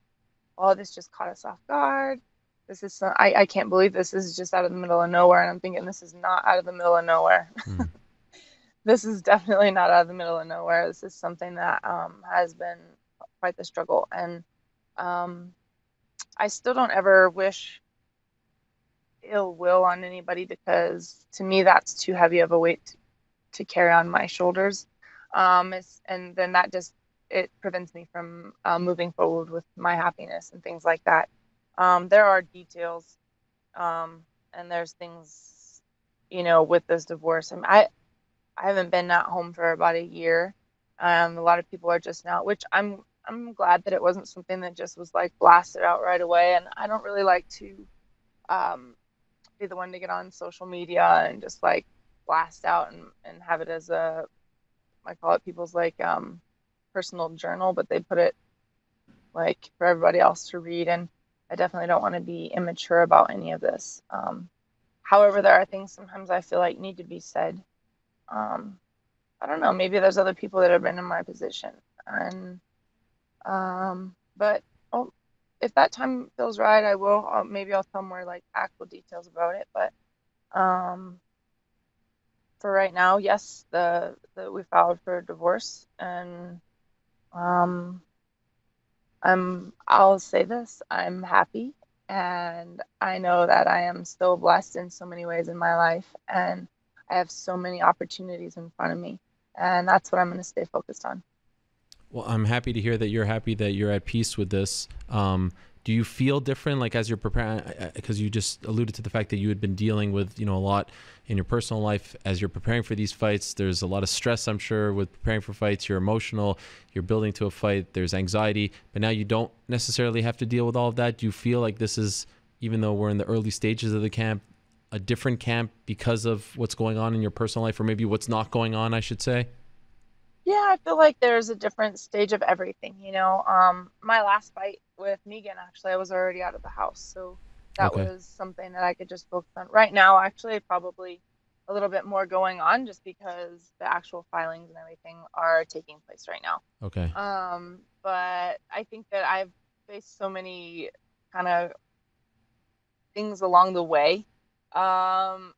oh, this just caught us off guard. This is some, I, I can't believe this. This is just out of the middle of nowhere. And I'm thinking this is not out of the middle of nowhere. Mm. this is definitely not out of the middle of nowhere. This is something that um, has been quite the struggle. And um, I still don't ever wish ill will on anybody because to me that's too heavy of a weight to, to carry on my shoulders. Um, and then that just it prevents me from uh, moving forward with my happiness and things like that. Um, there are details, um, and there's things, you know, with this divorce. I, mean, I I haven't been at home for about a year. Um, a lot of people are just now, which I'm I'm glad that it wasn't something that just was like blasted out right away. And I don't really like to um, be the one to get on social media and just like blast out and, and have it as a I call it people's like um, personal journal, but they put it like for everybody else to read. And I definitely don't want to be immature about any of this. Um, however, there are things sometimes I feel like need to be said. Um, I don't know. Maybe there's other people that have been in my position, and um, but oh, if that time feels right, I will. I'll, maybe I'll tell more like actual details about it. But um, for right now, yes, the, the we filed for divorce, and um, I'm. I'll say this: I'm happy, and I know that I am still blessed in so many ways in my life, and I have so many opportunities in front of me, and that's what I'm going to stay focused on. Well, I'm happy to hear that you're happy that you're at peace with this. Um, do you feel different like as you're preparing because you just alluded to the fact that you had been dealing with you know a lot in your personal life as you're preparing for these fights there's a lot of stress i'm sure with preparing for fights you're emotional you're building to a fight there's anxiety but now you don't necessarily have to deal with all of that do you feel like this is even though we're in the early stages of the camp a different camp because of what's going on in your personal life or maybe what's not going on i should say yeah, I feel like there's a different stage of everything, you know. Um, my last fight with Megan, actually, I was already out of the house, so that okay. was something that I could just focus on. Right now, actually, probably a little bit more going on just because the actual filings and everything are taking place right now. Okay. Um, but I think that I've faced so many kind of things along the way um,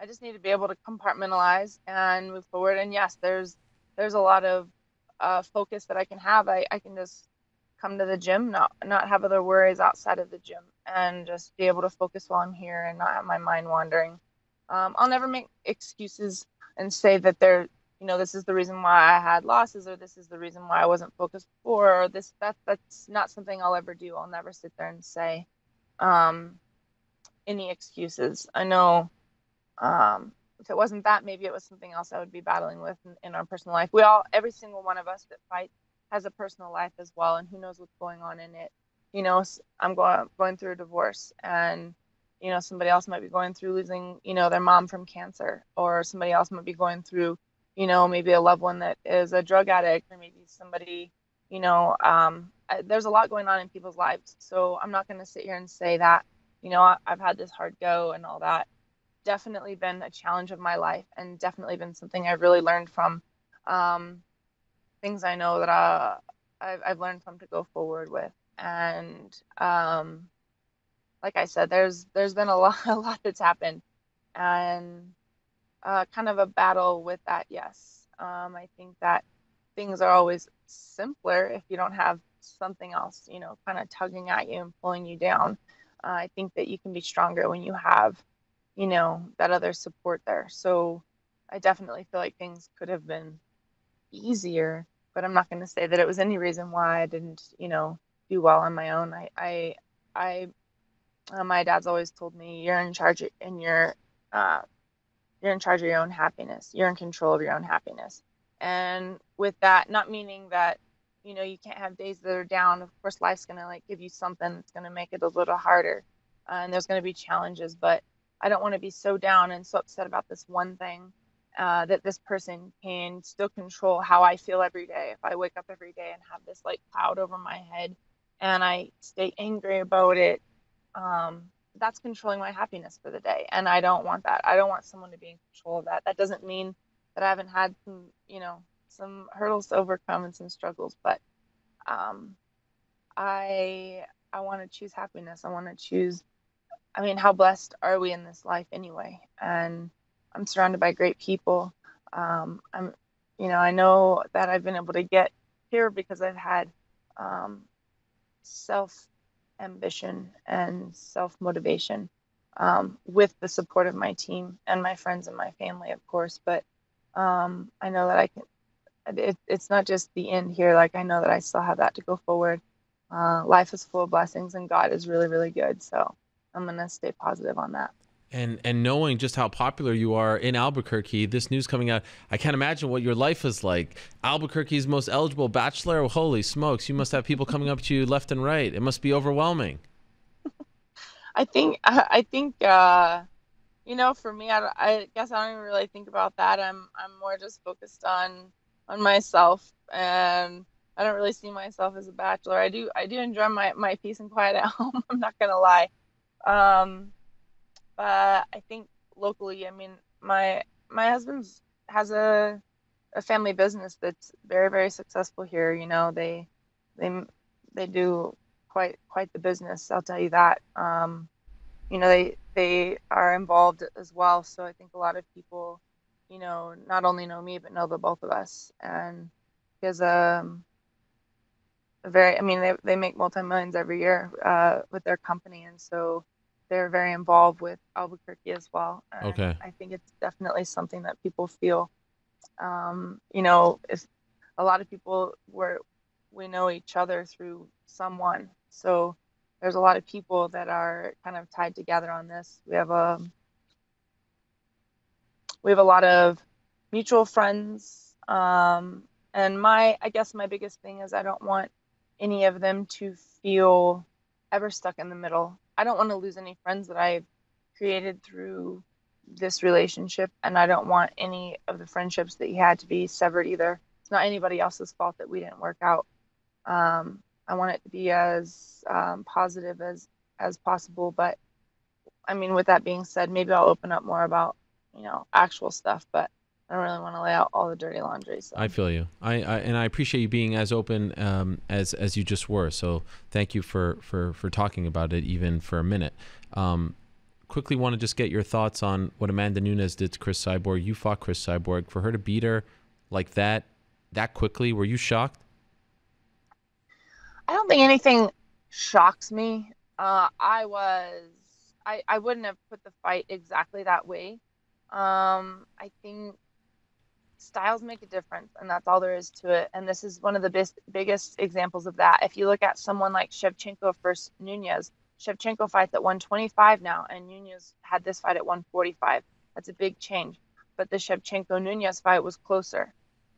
I just need to be able to compartmentalize and move forward. And yes, there's there's a lot of uh, focus that I can have. I, I can just come to the gym, not not have other worries outside of the gym, and just be able to focus while I'm here and not have my mind wandering. Um, I'll never make excuses and say that there, you know, this is the reason why I had losses, or this is the reason why I wasn't focused before, or this that that's not something I'll ever do. I'll never sit there and say um, any excuses. I know um, if it wasn't that, maybe it was something else I would be battling with in, in, our personal life. We all, every single one of us that fights has a personal life as well, and who knows what's going on in it. You know, I'm going going through a divorce, and you know, somebody else might be going through losing, you know, their mom from cancer, or somebody else might be going through, you know, maybe a loved one that is a drug addict, or maybe somebody, you know, um, there's a lot going on in people's lives. So I'm not going to sit here and say that, you know, I've had this hard go and all that definitely been a challenge of my life and definitely been something I've really learned from. Um, things I know that uh, I've, I've, learned from to go forward with. And um, like I said, there's there's been a lot a lot that's happened, and uh, kind of a battle with that. Yes, um, I think that things are always simpler if you don't have something else, you know, kind of tugging at you and pulling you down. Uh, I think that you can be stronger when you have you know, that other support there. So I definitely feel like things could have been easier, but I'm not going to say that it was any reason why I didn't, you know, do well on my own. I, I, I, uh, my dad's always told me you're in charge in your, uh, you're in charge of your own happiness. You're in control of your own happiness. And with that, not meaning that, you know, you can't have days that are down. Of course, life's going to like give you something that's going to make it a little harder. Uh, and there's going to be challenges, but I don't want to be so down and so upset about this one thing uh, that this person can still control how I feel every day. If I wake up every day and have this like cloud over my head and I stay angry about it, um, that's controlling my happiness for the day. And I don't want that. I don't want someone to be in control of that. That doesn't mean that I haven't had some, you know, some hurdles to overcome and some struggles, but um, I I want to choose happiness. I want to choose. I mean, how blessed are we in this life anyway? And I'm surrounded by great people. Um, I'm, you know, I know that I've been able to get here because I've had um, self ambition and self motivation um, with the support of my team and my friends and my family, of course. But um, I know that I can. It, it's not just the end here. Like I know that I still have that to go forward. Uh, life is full of blessings, and God is really, really good. So I'm gonna stay positive on that. And and knowing just how popular you are in Albuquerque, this news coming out, I can't imagine what your life is like. Albuquerque's most eligible bachelor. Holy smokes! You must have people coming up to you left and right. It must be overwhelming. I think I think uh, you know for me I, I guess I don't even really think about that. I'm I'm more just focused on on myself and I don't really see myself as a bachelor. I do I do enjoy my, my peace and quiet at home. I'm not gonna lie. Um, but I think locally, I mean, my my husband's has a a family business that's very very successful here. You know, they they they do quite quite the business. I'll tell you that. Um, you know, they they are involved as well. So I think a lot of people, you know, not only know me but know the both of us. And because um, a very, I mean, they they make multi millions every year uh, with their company, and so they're very involved with Albuquerque as well. And Okay. I think it's definitely something that people feel. Um, you know, if a lot of people were we know each other through someone, so there's a lot of people that are kind of tied together on this. We have a we have a lot of mutual friends, um, and my I guess my biggest thing is I don't want any of them to feel ever stuck in the middle. I don't want to lose any friends that I've created through this relationship, and I don't want any of the friendships that he had to be severed either. It's not anybody else's fault that we didn't work out. Um, I want it to be as um, positive as as possible, but I mean, with that being said, maybe I'll open up more about you know actual stuff, but I don't really want to lay out all the dirty laundry. So. I feel you. I, I and I appreciate you being as open um, as as you just were. So thank you for for for talking about it even for a minute. Um, quickly, want to just get your thoughts on what Amanda Nunes did to Cris Cyborg. You fought Cris Cyborg for her to beat her like that that quickly. Were you shocked? I don't think anything shocks me. Uh, I was, I, I wouldn't have put the fight exactly that way. Um, I think styles make a difference, and that's all there is to it. And this is one of the best, biggest examples of that. If you look at someone like Shevchenko versus Nunes, Shevchenko fights at 125 now, and Nunes had this fight at 145. That's a big change. But the Shevchenko Nunes fight was closer.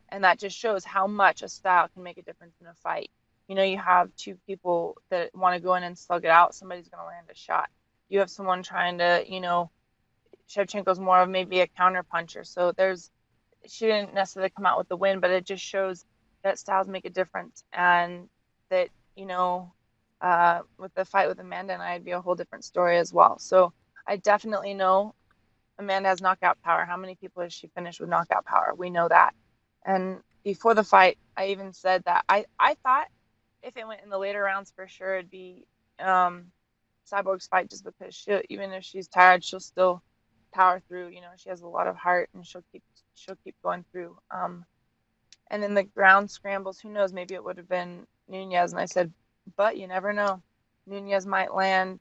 And that just shows how much a style can make a difference in a fight you know, you have two people that want to go in and slug it out, somebody's going to land a shot. You have someone trying to, you know, Shevchenko's more of maybe a counter puncher. So there's, she didn't necessarily come out with the win, but it just shows that styles make a difference and that, you know, uh, with the fight with Amanda and I, it'd be a whole different story as well. So I definitely know Amanda has knockout power. How many people has she finished with knockout power? We know that. And before the fight, I even said that I, I thought if it went in the later rounds for sure it'd be um cyborg's fight just because she even if she's tired she'll still power through you know she has a lot of heart and she'll keep she'll keep going through um and then the ground scrambles who knows maybe it would have been nunes and i said but you never know nunes might land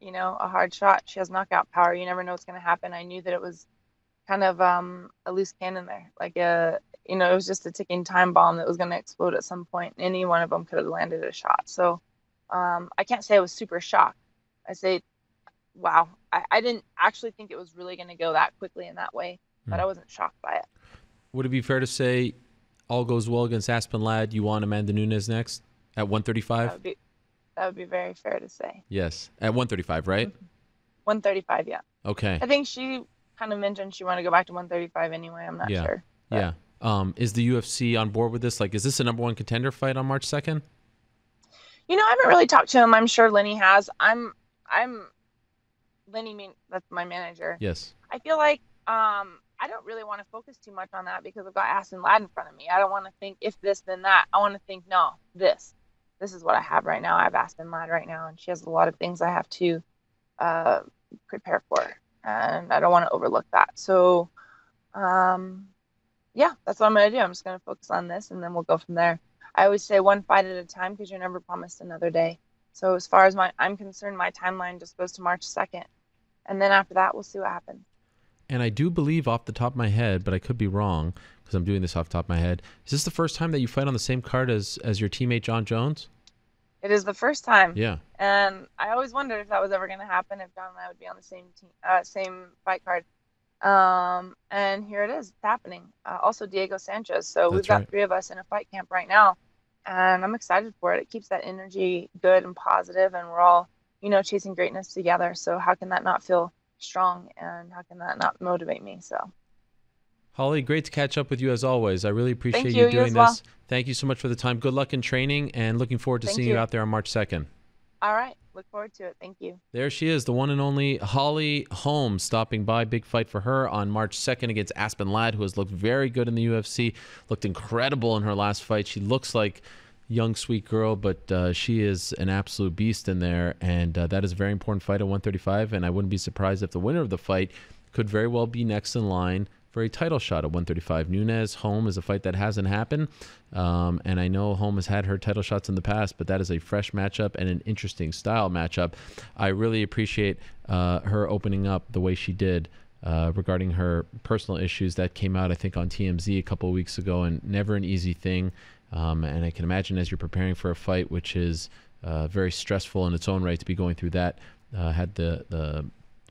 you know a hard shot she has knockout power you never know what's going to happen i knew that it was kind of um a loose cannon there like a you know, it was just a ticking time bomb that was going to explode at some point. Any one of them could have landed a shot. So um, I can't say I was super shocked. I say, wow, I, I didn't actually think it was really going to go that quickly in that way, but Hmm. I wasn't shocked by it. Would it be fair to say all goes well against Aspen Ladd? You want Amanda Nunes next at That 135? would be that would be very fair to say. Yes, at 135, right? 135, yeah. Okay. I think she kind of mentioned she wanted to go back to 135 anyway. I'm not Yeah. sure. Yeah. Um, is the UFC on board with this? Like, is this a number one contender fight on March 2nd? You know, I haven't really talked to him. I'm sure Lenny has. I'm I'm Lenny mean that's my manager. Yes. I feel like um, I don't really want to focus too much on that because I've got Aspen Ladd in front of me. I don't want to think if this then that. I want to think no this. this is what I have right now. I have Aspen Ladd right now, and she has a lot of things I have to uh, prepare for, and I don't want to overlook that. So, um, yeah, that's what I'm gonna do. I'm just gonna focus on this, and then we'll go from there. I always say one fight at a time because you're never promised another day. So as far as my I'm concerned, my timeline just goes to March 2nd, and then after that, we'll see what happens. And I do believe off the top of my head, but I could be wrong because I'm doing this off the top of my head. Is this the first time that you fight on the same card as as your teammate Jon Jones? It is the first time. Yeah. And I always wondered if that was ever going to happen, if John and I would be on the same team, uh, same fight card. Um, and here it is, it's happening. Uh, also, Diego Sanchez. So That's we've got right. three of us in a fight camp right now, and I'm excited for it. It keeps that energy good and positive, and we're all, you know, chasing greatness together. So how can that not feel strong, and how can that not motivate me? So Holly, great to catch up with you as always. I really appreciate you, you you doing well. this. Thank you so much for the time. Good luck in training and looking forward to Thank seeing you you. out there on March 2nd. all right, look forward to it. Thank you. There she is, the one and only Holly Holmes, stopping by. Big fight for her on March 2nd against Aspen Ladd, who has looked very good in the UFC, looked incredible in her last fight. She looks like young, sweet girl, but uh, she is an absolute beast in there, and uh, that is a very important fight at 135. And I wouldn't be surprised if the winner of the fight could very well be next in line for a title shot at 135. Nunes Holm is a fight that hasn't happened, um, and I know Holm has had her title shots in the past, but that is a fresh matchup and an interesting style matchup. I really appreciate uh, her opening up the way she did. Uh, regarding her personal issues that came out, I think, on TMZ a couple weeks ago, and never an easy thing. Um, and I can imagine as you're preparing for a fight, which is uh, very stressful in its own right, to be going through that. Uh, had the the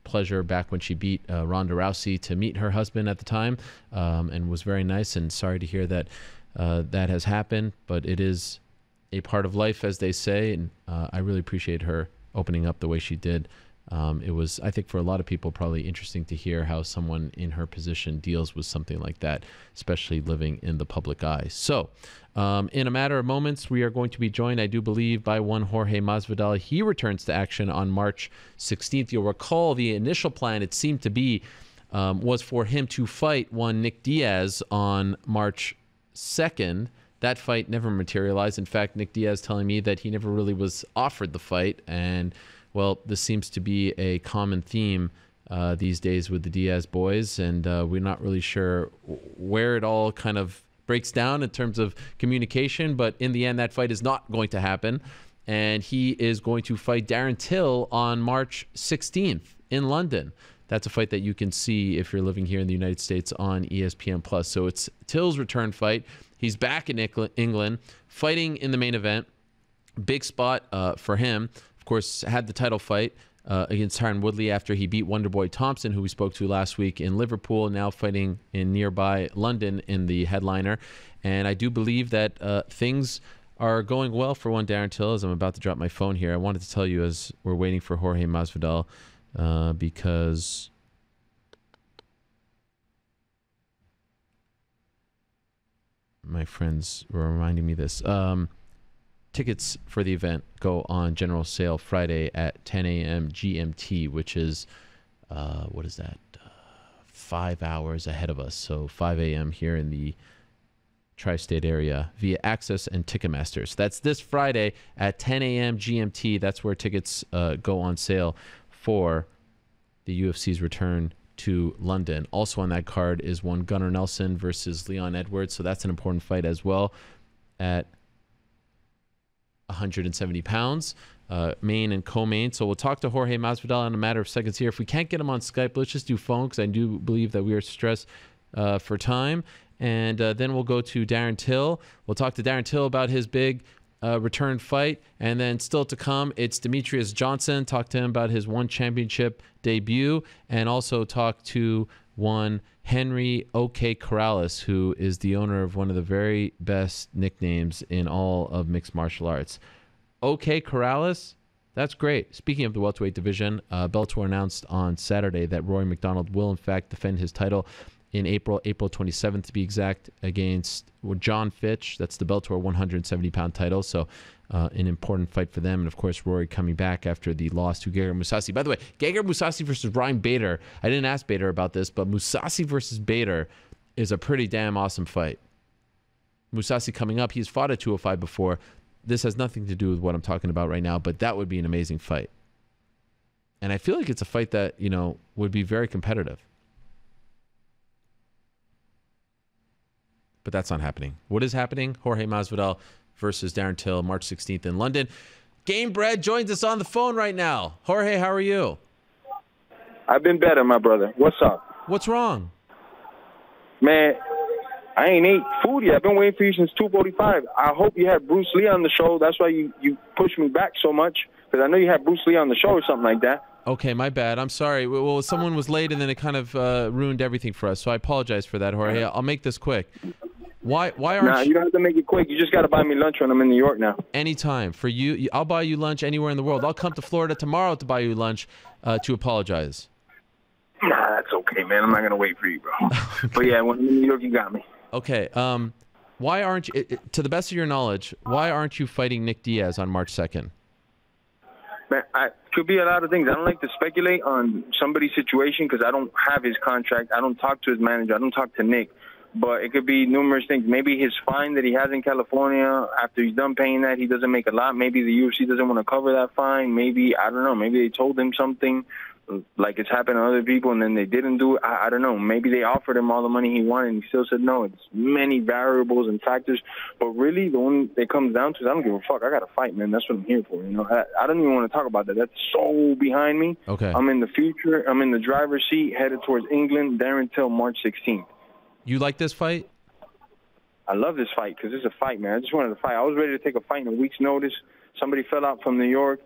pleasure back when she beat uh, Ronda Rousey to meet her husband at the time, um, and was very nice. And sorry to hear that uh, that has happened, but it is a part of life, as they say. And uh, I really appreciate her opening up the way she did. Um, it was, I think, for a lot of people, probably interesting to hear how someone in her position deals with something like that, especially living in the public eye. So, um, in a matter of moments, we are going to be joined, I do believe, by one Jorge Masvidal. He returns to action on March 16th. You'll recall the initial plan, it seemed to be, um, was for him to fight one Nick Diaz on March 2nd. That fight never materialized. In fact, Nick Diaz telling me that he never really was offered the fight. And, well, this seems to be a common theme uh, these days with the Diaz boys. And uh, we're not really sure where it all kind of breaks down in terms of communication. But in the end, that fight is not going to happen. And he is going to fight Darren Till on March 16th in London. That's a fight that you can see if you're living here in the United States on ESPN Plus. So it's Till's return fight. He's back in England, fighting in the main event. Big spot uh, for him. Course, had the title fight uh, against Tyron Woodley after he beat Wonderboy Thompson, who we spoke to last week in Liverpool. Now fighting in nearby London in the headliner. And I do believe that uh, things are going well for one Darren Till. As I'm about to drop my phone here, I wanted to tell you as we're waiting for Jorge Masvidal uh, because my friends were reminding me this. Um, tickets for the event go on general sale Friday at 10 a.m. GMT, which is uh, what is that? Uh, five hours ahead of us. So 5 a.m. here in the tri-state area via AXS and Ticketmaster. So that's this Friday at 10 a.m. GMT. That's where tickets uh, go on sale for the UFC's return to London. Also on that card is one Gunnar Nelson versus Leon Edwards. So that's an important fight as well at 170 pounds. Uh, main and co-main. So we'll talk to Jorge Masvidal in a matter of seconds here. If we can't get him on Skype, let's just do phone because I do believe that we are stressed uh, for time. And uh, then we'll go to Darren Till. We'll talk to Darren Till about his big uh, return fight. And then still to come, it's Demetrious Johnson. Talk to him about his one championship debut. And also talk to one Henry OK Corrales, who is the owner of one of the very best nicknames in all of mixed martial arts. OK Corrales, that's great. Speaking of the welterweight division, uh, Bellator announced on Saturday that Rory MacDonald will in fact defend his title in April, April 27th to be exact, against Jon Fitch. That's the Bellator 170 pound title. So uh, an important fight for them. And of course, Rory coming back after the loss to Gegard Mousasi. By the way, Gegard Mousasi versus Ryan Bader. I didn't ask Bader about this, but Mousasi versus Bader is a pretty damn awesome fight. Mousasi coming up, he's fought at 205 before. this has nothing to do with what I'm talking about right now, but that would be an amazing fight. And I feel like it's a fight that, you know, would be very competitive. But that's not happening. What is happening? Jorge Masvidal versus Darren Till, March 16th in London. Gamebred joins us on the phone right now. Jorge, how are you? I've been better, my brother. What's up? What's wrong? Man, I ain't ate food yet. I've been waiting for you since 2:45. I hope you had Bruce Lee on the show. That's why you you pushed me back so much because I know you had Bruce Lee on the show or something like that. Okay, my bad. I'm sorry. Well, someone was late and then it kind of uh, ruined everything for us. So I apologize for that, Jorge. I'll make this quick. Why? Why aren't Nah, you don't have to make it quick. You just got to buy me lunch when I'm in New York now. anytime for you? I'll buy you lunch anywhere in the world. I'll come to Florida tomorrow to buy you lunch uh, to apologize. Nah, that's okay, man. I'm not gonna wait for you, bro. But yeah, when I'm in New York, you got me. Okay. Um, why aren't you? To the best of your knowledge, why aren't you fighting Nick Diaz on March 2nd? Man, I could be a lot of things. I don't like to speculate on somebody's situation because I don't have his contract. I don't talk to his manager. I don't talk to Nick. But it could be numerous things. Maybe his fine that he has in California, after he's done paying that, he doesn't make a lot. Maybe the UFC doesn't want to cover that fine. Maybe, I don't know, maybe they told him something like it's happened to other people and then they didn't do it. I, I don't know. Maybe they offered him all the money he wanted and he still said no. It's many variables and factors. But really, the one that comes down to is I don't give a fuck. I got to fight, man. That's what I'm here for. You know, I, I don't even want to talk about that. That's so behind me. Okay. I'm in the future. I'm in the driver's seat, headed towards England, there until March 16th. You like this fight? I love this fight because it's a fight, man. I just wanted to fight. I was ready to take a fight in a week's notice. Somebody fell out from New York.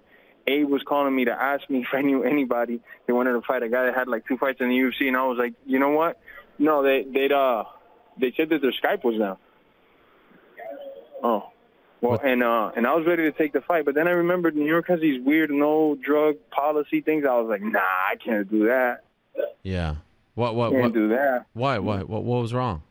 Abe was calling me to ask me if I knew anybody. They wanted to fight a guy that had like two fights in the UFC, and I was like, you know what? No, they they'd uh they said that their Skype was down. Oh. Well, What? and uh, and I was ready to take the fight, but then I remembered New York has these weird no drug policy things. I was like, nah, I can't do that. Yeah. What? What? Can't What? do that. Why? Why? What? What was wrong?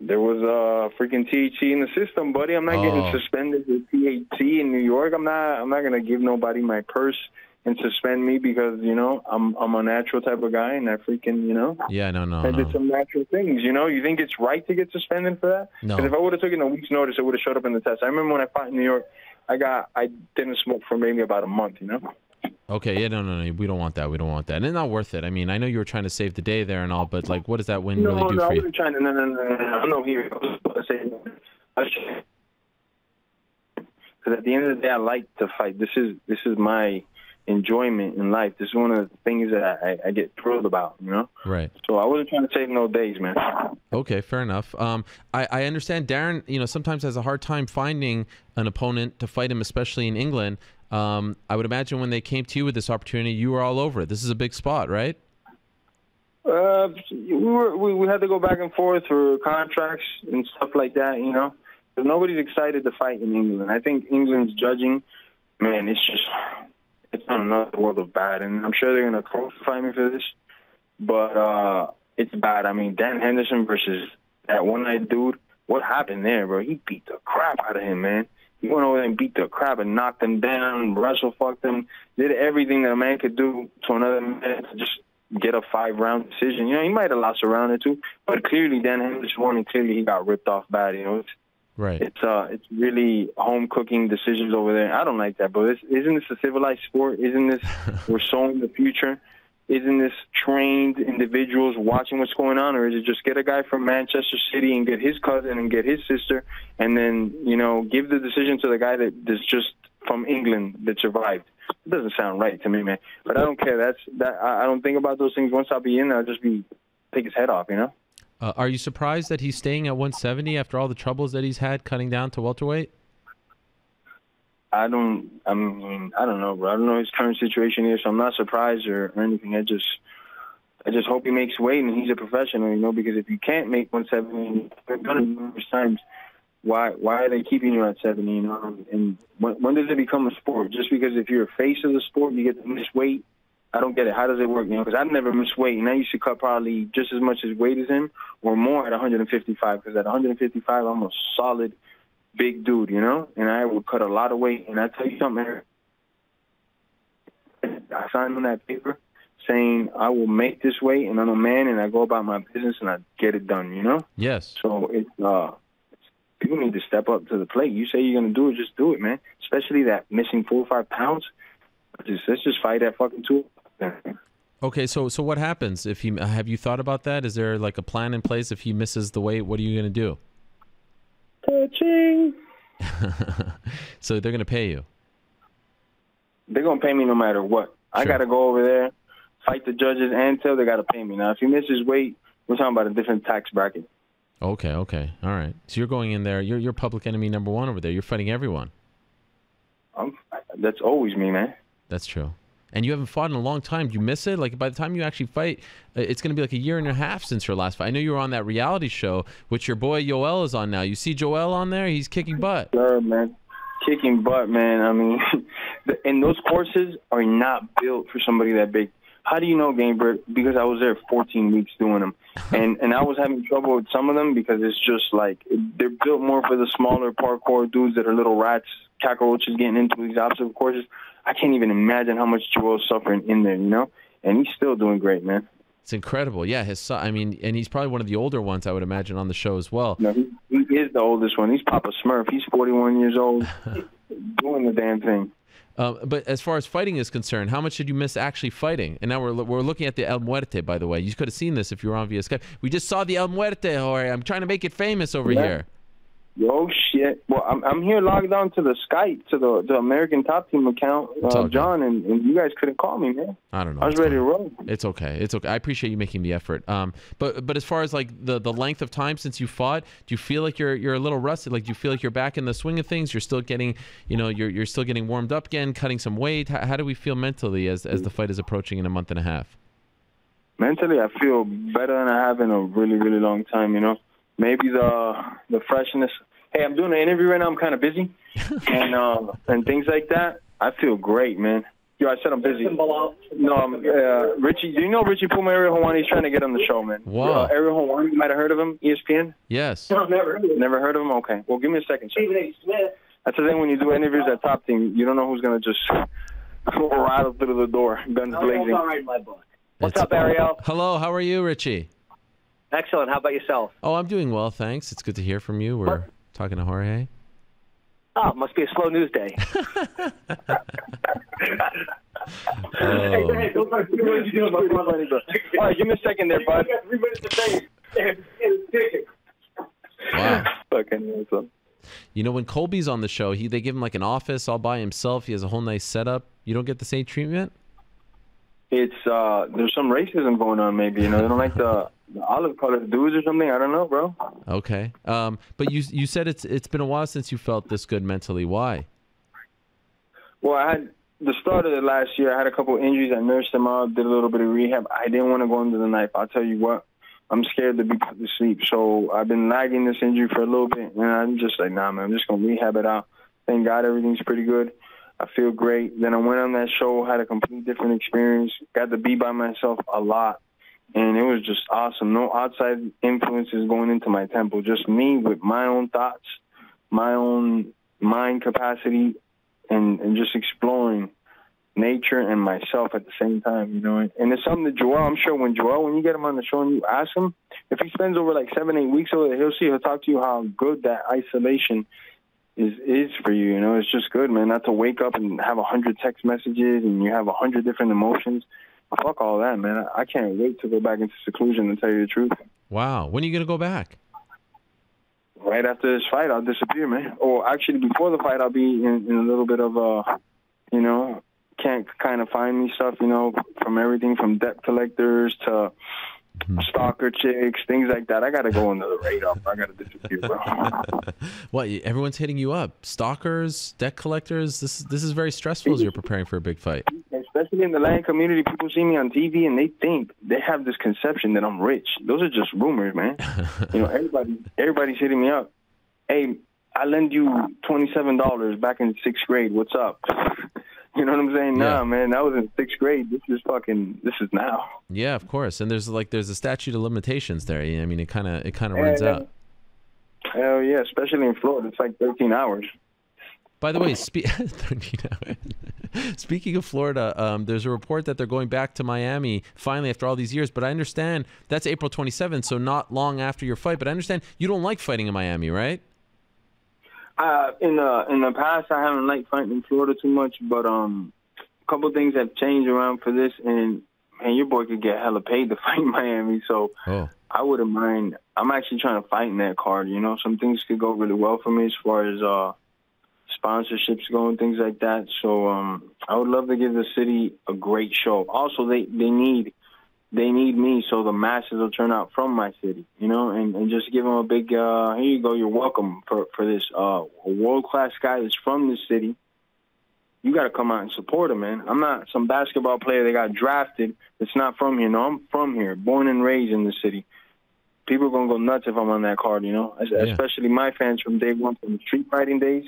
There was uh freaking THC in the system, buddy. I'm not Oh. getting suspended with THC in New York. I'm not. I'm not gonna give nobody my purse and suspend me because you know I'm I'm a natural type of guy and I freaking you know Yeah. No. No. I did No. some natural things. You know, you think it's right to get suspended for that? No. Because if I would have taken a week's notice, it would have showed up in the test. I remember when I fought in New York, I got I didn't smoke for maybe about a month. You know. Okay. Yeah. No. No. No. We don't want that. We don't want that. And it's not worth it. I mean, I know you were trying to save the day there and all, but like, what does that win No, really do no, I for you? wasn't trying to. No, no, no, no, no. No, here. I was about to say. Because at the end of the day, I like to fight. This is this is my enjoyment in life. This is one of the things that I, I get thrilled about. You know. Right. So I wasn't trying to save no days, man. Okay, fair enough. Um, I, I understand Darren, you know, sometimes has a hard time finding an opponent to fight him, especially in England. Um, I would imagine when they came to you with this opportunity, you were all over it. This is a big spot, right? Uh, we were we, we had to go back and forth for contracts and stuff like that. You know, 'Cause nobody's excited to fight in England. I think England's judging, man, it's just it's another world of bad, and I'm sure they're gonna crucify me for this, but uh, it's bad. I mean, Dan Henderson versus that one night dude. What happened there, bro? He beat the crap out of him, man. He went over there and beat the crap and knocked them down, wrestle fucked them, did everything that a man could do to another man to just get a five round decision. You know, he might have lost a round or two, but clearly Dan Henderson won and clearly he got ripped off bad. You know, it's Right. it's uh it's really home cooking decisions over there. I don't like that, but it's, isn't this a civilized sport? Isn't this we're sowing the future? Isn't this trained individuals watching what's going on, or is it just get a guy from Manchester City and get his cousin and get his sister, and then you know give the decision to the guy that is just from England that survived? It doesn't sound right to me, man. But I don't care. That's that. I I don't think about those things. Once I'll be in, I'll just be take his head off. You know. Uh, are you surprised that he's staying at 170 after all the troubles that he's had cutting down to welterweight? I don't. I mean, I don't know, bro. I don't know his current situation is, so I'm not surprised or, or anything. I just, I just hope he makes weight and he's a professional, you know. Because if you can't make 170, they've done it numerous times. Why, why are they keeping you at 70? You know, and when, when does it become a sport? Just because if you're a face of the sport, you get to miss weight. I don't get it. How does it work? You know, because I've never missed weight, and I used to cut probably just as much as weight as him, or more at 155. Because at 155, I'm a solid big dude, you know, and I would cut a lot of weight. And I tell you something, Eric, I signed on that paper saying I will make this weight, and I'm a man, and I go about my business and I get it done, you know. Yes. So it's uh, people need to step up to the plate. You say you're gonna do it, just do it, man. Especially that missing four or five pounds. Just let's just fight that fucking two. Okay, so so what happens if he? Have you thought about that? Is there like a plan in place if he misses the weight? What are you gonna do? Touching. so they're gonna pay you. They're gonna pay me no matter what. I gotta go over there, fight the judges, and tell they gotta pay me. Now, if he misses weight, we're talking about a different tax bracket. Okay, okay, all right. So you're going in there. You're you're public enemy number one over there. You're fighting everyone. I'm, that's always me, man. That's true. And you haven't fought in a long time. You miss it. Like by the time you actually fight, uh, it's going to be like a year and a half since your last fight. I know you were on that reality show, which your boy Yoel is on now. You see Yoel on there? He's kicking butt. Sure, man. Kicking butt, man. I mean, and those courses are not built for somebody that big. How do you know, game Gamebred? Because I was there 14 weeks doing them, and and I was having trouble with some of them because it's just like they're built more for the smaller parkour dudes that are little rats, cockroaches getting into these obstacle courses. I can't even imagine how much Joel's suffering in there, you know. And he's still doing great, man. It's incredible. Yeah, his son. I mean, and he's probably one of the older ones, I would imagine, on the show as well. No, he, he is the oldest one. He's Papa Smurf. He's 41 years old, doing the damn thing. Um, but as far as fighting is concerned, how much did you miss actually fighting? And now we're, we're looking at the El Muerte, by the way. You could have seen this if you were on via Skype. We just saw the El Muerte, Jorge. I'm trying to make it famous over Yeah. here. Yo, shit. Well, I'm I'm here logged on to the Skype to the the American Top Team account, uh. John, and, and you guys couldn't call me, man. I don't know. I was ready fine. to roll. It's okay. It's okay. I appreciate you making the effort. Um, but but as far as like the the length of time since you fought, do you feel like you're you're a little rusty? Like do you feel like you're back in the swing of things? You're still getting, you know, you're you're still getting warmed up again, cutting some weight. How, how do we feel mentally as as the fight is approaching in a month and a half? Mentally, I feel better than I have in a really really long time. You know, maybe the the freshness. Hey, I'm doing an interview right now. I'm kind of busy, and uh, and things like that. I feel great, man. Yo, I said I'm busy. No, I'm, uh, Richie. Do you know Richie Puma Ariel Helwani? He's trying to get on the show, man. Wow. Uh, Ariel Helwani, you might have heard of him. ESPN. Yes. I've never heard of it. Never heard of him? Okay. Well, give me a second. sir. Stephen A. Smith. That's the thing when you do interviews at Top Team, you don't know who's gonna just rattle through the door, guns No, that's blazing. all right my book. What's It's- up, Ariel? Hello. How are you, Richie? Excellent. How about yourself? Oh, I'm doing well, thanks. It's good to hear from you. We're What? talking to Jorge. Oh, must be a slow news day. Oh. Hey, don't start doing what you doing, my brother. All right, give me a second there, bud. You got three minutes to say it. Wow. Fucking awesome. You know, when Colby's on the show, he they give him like an office all by himself. He has a whole nice setup. You don't get the same treatment. It's uh, there's some racism going on. Maybe you know they don't like the, the olive colored dudes or something. I don't know, bro. Okay. Um, but you you said it's it's been a while since you felt this good mentally. Why? Well, I had the start of the last year. I had a couple injuries. I nursed them out, did a little bit of rehab. I didn't want to go under the knife. I'll tell you what. I'm scared to be put to sleep. So I've been lagging this injury for a little bit, and I'm just like, nah, man. I'm just gonna rehab it out. Thank God everything's pretty good. I feel great. Then I went on that show, had a complete different experience. Got to be by myself a lot, and it was just awesome. No outside influences going into my temple. Just me with my own thoughts, my own mind capacity, and and just exploring nature and myself at the same time, you know. And it's something that Joel, I'm sure when Joel, when you get him on the show and you ask him, if he spends over like seven, eight weeks over there, he'll see, he'll talk to you how good that isolation is is for you. You know, it's just good, man. Not to wake up and have a hundred text messages and you have a hundred different emotions. Fuck all that, man. I can't wait to go back into seclusion and tell you the truth. Wow. When are you gonna go back? Right after this fight, I'll disappear, man. Or actually, before the fight, I'll be in, in a little bit of a, you know, can't kind of find me stuff, you know, from everything from debt collectors to Hmm. stalker chicks, things like that. I got to go under the radar. I got to disappear, bro. What? Everyone's hitting you up. Stalkers, debt collectors. This is this is very stressful as you're preparing for a big fight. Especially in the land community, people see me on TV and they think they have this conception that I'm rich. Those are just rumors, man. you know, everybody, everybody's hitting me up. Hey, I lend you twenty seven dollars back in sixth grade. What's up? you know what I'm saying? Yeah. Nah, man, that was in sixth grade. This is fucking. This is now. Yeah, of course. And there's like there's a statute of limitations there. I mean, it kind of it kind of runs out. Hell yeah, especially in Florida, it's like thirteen hours. By the way, spe- speaking of Florida, um, there's a report that they're going back to Miami finally after all these years. But I understand that's April 27th, so not long after your fight. But I understand you don't like fighting in Miami, right? Uh, in the in the past, I haven't liked fighting in Florida too much, but um, a couple things have changed around for this, and man, your boy could get hella paid to fight in Miami, so Oh, I wouldn't mind. I'm actually trying to fight in that card. You know, some things could go really well for me as far as uh sponsorships go and things like that. So um, I would love to give the city a great show. Also, they they need they need me so the masses will turn out from my city. You know, and, and just give them a big uh, here you go. You're welcome for for this uh, a world class guy that's from this city. You got to come out and support him, man. I'm not some basketball player that got drafted that's not from here. No, I'm from here, born and raised in the city people are gonna go nuts if I'm on that card, you know. Yeah. Especially my fans from day one, from the street fighting days.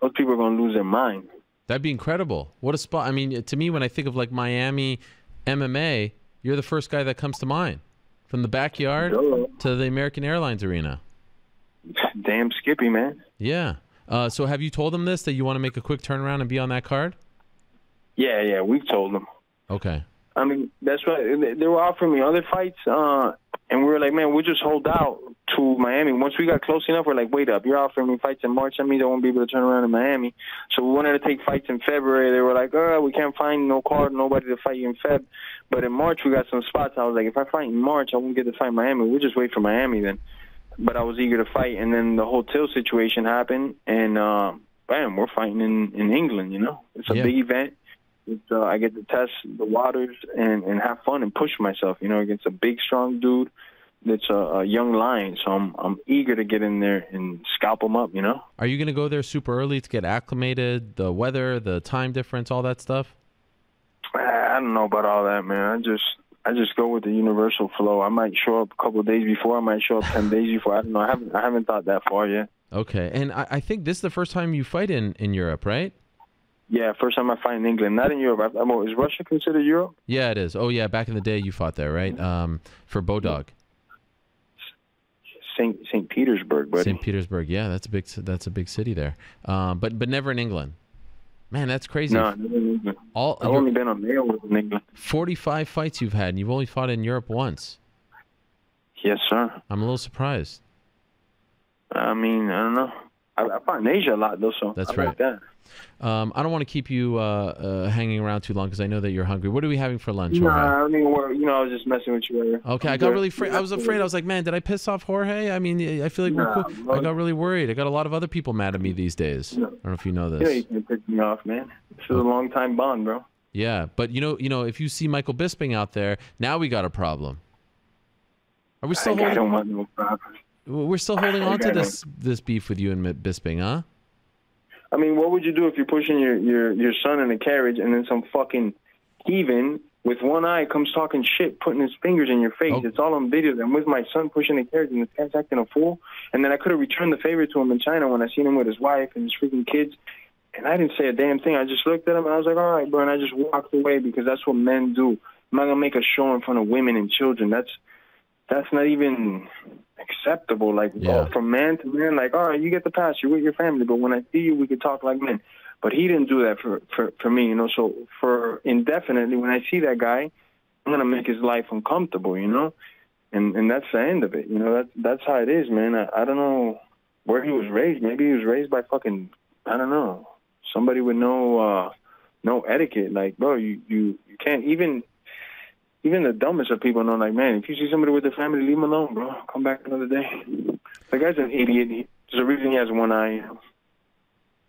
Those people are gonna lose their mind. that'd be incredible. What a spot! I mean, to me, when I think of like Miami MMA, you're the first guy that comes to mind. From the backyard to the American Airlines Arena. Damn Skippy, man. Yeah. Uh, so have you told them this that you want to make a quick turnaround and be on that card? Yeah, yeah, we've told them. Okay. I mean, that's why they they were offering me other fights, uh, and we were like, man, we'll just hold out to Miami. Once we got close enough, we're like, wait up, you're offering me fights in March. That means I won't be able to turn around in Miami. So we wanted to take fights in February. They were like, oh, we can't find no card, nobody to fight you in Feb. But in March, we got some spots. I was like, if I fight in March, I won't get to fight Miami. We'll just wait for Miami then. But I was eager to fight, and then the hotel situation happened, and uh, bam, we're fighting in in England. You know, it's a Yeah. big event. It's, uh, I get to test the waters and and have fun and push myself. You know, against a big, strong dude that's a, a young lion. So I'm I'm eager to get in there and scalp him up. You know. Are you going to go there super early to get acclimated, the weather, the time difference, all that stuff? I don't know about all that, man. I just I just go with the universal flow. I might show up a couple of days before. I might show up ten days before. I don't know. I haven't I haven't thought that far yet. Okay. And I, I think this is the first time you fight in, in Europe, right? Yeah, first time I fight in England, not in Europe. I, I'm, is Russia considered Europe? Yeah, it is. Oh, yeah. Back in the day, you fought there, right? Um, for Bodog, Saint Saint Petersburg, buddy. St. Petersburg. Yeah, that's a big. That's a big city there. Um, but but never in England. Man, that's crazy. No, never in England. All I've only been on mail in England. 45 fights you've had, and you've only fought in Europe once. Yes, sir. I'm a little surprised. I mean, I don't know. I, I fight in Asia a lot though, so That's I right. Like that. Um, I don't want to keep you uh, uh, hanging around too long because I know that you're hungry. What are we having for lunch, Nah, Jorge? I don't even worry. You know, I was just messing with you earlier. Okay, I got really afraid. I was afraid. I was like, man, did I piss off Jorge? I mean, I feel like we're cool. I got really worried. I got a lot of other people mad at me these days. I don't know if you know You know, you this. can pick me off, man. This is a long time bond, bro. Yeah, but you know, you know, if you see Michael Bisping out there, now we got a problem. Are we still I, I don't holding? want no problem. We're still holding on to this this beef with you and Bisping, huh? I mean, what would you do if you're pushing your your your son in a carriage and then some fucking heathen with one eye comes talking shit, putting his fingers in your face? Oh. It's all on video. I'm with my son pushing the carriage and this guy's acting a fool. And then I could have returned the favor to him in China when I seen him with his wife and his freaking kids. And I didn't say a damn thing. I just looked at him and I was like, all right, bro. And I just walked away because that's what men do. I'm not gonna make a show in front of women and children. That's that's not even acceptable. Like Yeah. oh, from man to man, like all right, you get the pass. You're with your family, but when I see you, we can talk like men. But he didn't do that for for for me, you know. So for indefinitely, when I see that guy, I'm gonna make his life uncomfortable, you know. And and that's the end of it, you know. That's that's how it is, man. I, I don't know where he was raised. Maybe he was raised by fucking I don't know somebody with no uh no etiquette. Like, bro, you you you can't even even the dumbest of people know, like, man, if you see somebody with their family, leave him alone, bro. Come back another day. The guy's an idiot. He, there's a reason he has one eye.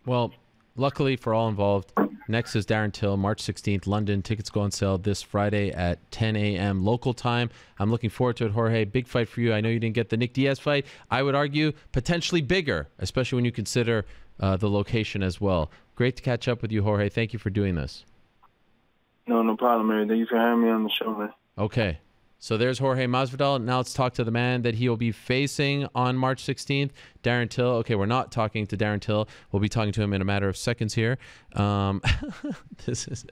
Well, luckily for all involved, next is Darren Till, March 16th, London. Tickets go on sale this Friday at 10 a.m. local time. I'm looking forward to it, Jorge. Big fight for you. I know you didn't get the Nick Diaz fight. I would argue potentially bigger, especially when you consider uh, the location as well. Great to catch up with you, Jorge. Thank you for doing this. No, no problem, man. Thank you for having me on the show, man. Okay. So there's Jorge Masvidal. Now let's talk to the man that he'll be facing on March 16th, Darren Till. Okay, we're not talking to Darren Till. We'll be talking to him in a matter of seconds here. Um, this is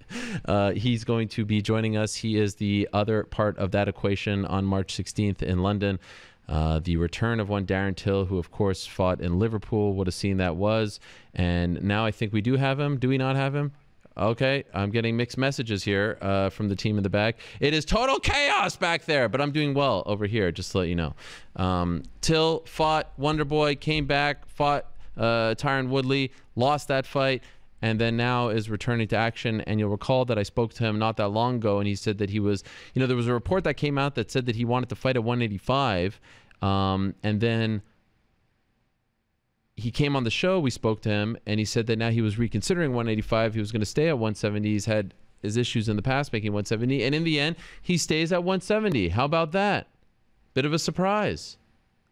uh, he's going to be joining us. He is the other part of that equation on March 16th in London. Uh, the return of one Darren Till, who of course fought in Liverpool. What a scene that was! And now I think we do have him. Do we not have him? Okay, I'm getting mixed messages here uh, from the team in the back. It is total chaos back there, but I'm doing well over here, just to let you know. Um, Till fought Wonder Boy, came back, fought uh, Tyron Woodley, lost that fight, and then now is returning to action. And you'll recall that I spoke to him not that long ago, and he said that he was, you know, there was a report that came out that said that he wanted to fight at 185, um, and then he came on the show. We spoke to him, and he said that now he was reconsidering 185. He was going to stay at 170. He's had his issues in the past making 170, and in the end, he stays at 170. How about that? Bit of a surprise.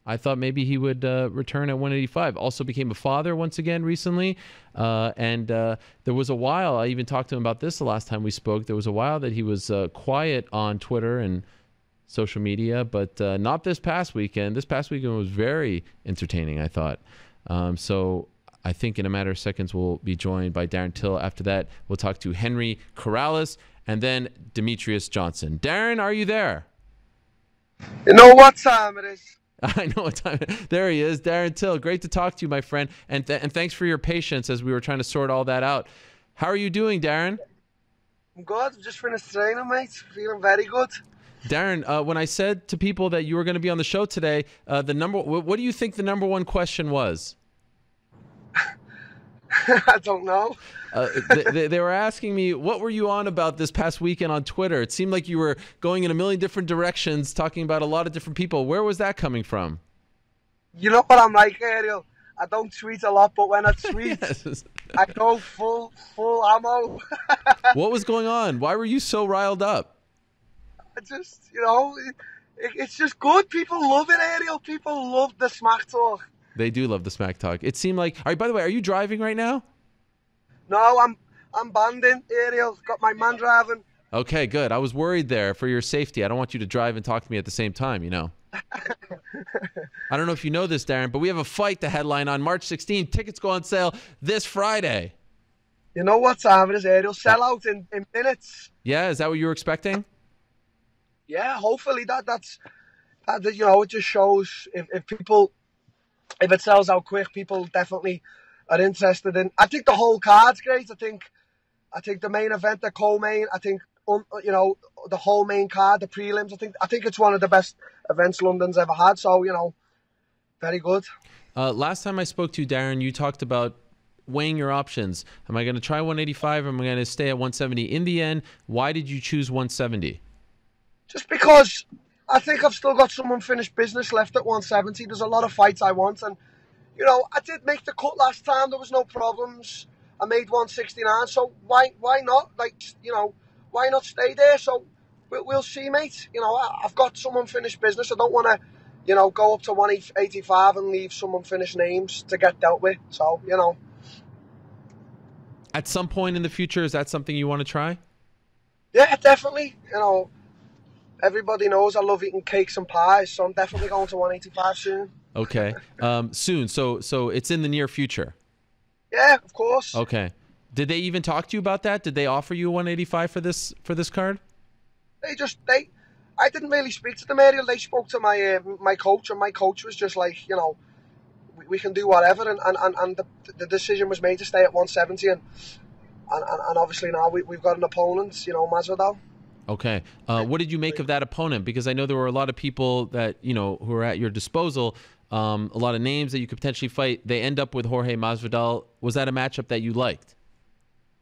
I thought maybe he would uh, return at 185. Also became a father once again recently, uh, and uh, there was a while. I even talked to him about this the last time we spoke. There was a while that he was uh, quiet on Twitter and social media, but uh, not this past weekend. This past weekend was very entertaining. I thought. Um, so I think in a matter of seconds we'll be joined by Darren Till. After that, we'll talk to Henry Corrales and then Demetrious Johnson. Darren, are you there? You know what time it is? I know what time. There he is, Darren Till. Great to talk to you, my friend, and th- and thanks for your patience as we were trying to sort all that out. How are you doing, Darren? I'm good. Just finished training, mate. Feeling very good. Darren, uh, when I said to people that you were going to be on the show today, uh, the number what, do you think the number one question was? I don't know. Uh, they, they, were asking me, what were you on about this past weekend on Twitter? It seemed like you were going in a million different directions, talking about a lot of different people. Where was that coming from? You know what I'm like, Ariel? I don't tweet a lot, but when I tweet, yes. I go full full ammo. what was going on? Why were you so riled up? I just, you know, it, it's just good. People love it, Ariel. People love the smack talk. They do love the smack talk. It seemed like. All right. By the way, are you driving right now? No, I'm I'm banding. Ariel got my man driving. Okay, good. I was worried there for your safety. I don't want you to drive and talk to me at the same time. You know. I don't know if you know this, Darren, but we have a fight to headline on March 16th. Tickets go on sale this Friday. You know what time it is, Ariel? Sell out in, in minutes. Yeah, is that what you were expecting? Yeah, hopefully that that's that you know it just shows if, if people if it sells out quick, people definitely are interested in. I think the whole card's great. I think, I think the main event, the co-main, I think, um, you know, the whole main card, the prelims. I think, I think it's one of the best events London's ever had. So you know, very good. Uh, last time I spoke to you, Darren, you talked about weighing your options. Am I going to try 185 or am I going to stay at 170? In the end, why did you choose 170? Just because I think I've still got some unfinished business left at 170. There's a lot of fights I want, and you know I did make the cut last time. There was no problems. I made 169, so why why not? Like you know, why not stay there? So we'll, we'll see, mate. You know, I, have got some unfinished business. I don't want to, you know, go up to 185 and leave some unfinished names to get dealt with. So you know. At some point in the future, is that something you want to try? Yeah, definitely. You know, everybody knows I love eating cakes and pies, so I'm definitely going to 185 soon. Okay, um, soon. So, so it's in the near future. Yeah, of course. Okay. Did they even talk to you about that? Did they offer you 185 for this for this card? They just they. I didn't really speak to them, Ariel. They spoke to my uh, my coach, and my coach was just like, you know, we, we can do whatever, and and, and, and the, the decision was made to stay at 170, and and, and obviously now we, we've got an opponent, you know, Masvidal. Okay. Uh, what did you make of that opponent? Because I know there were a lot of people that, you know, who are at your disposal, um, a lot of names that you could potentially fight. They end up with Jorge Masvidal. Was that a matchup that you liked?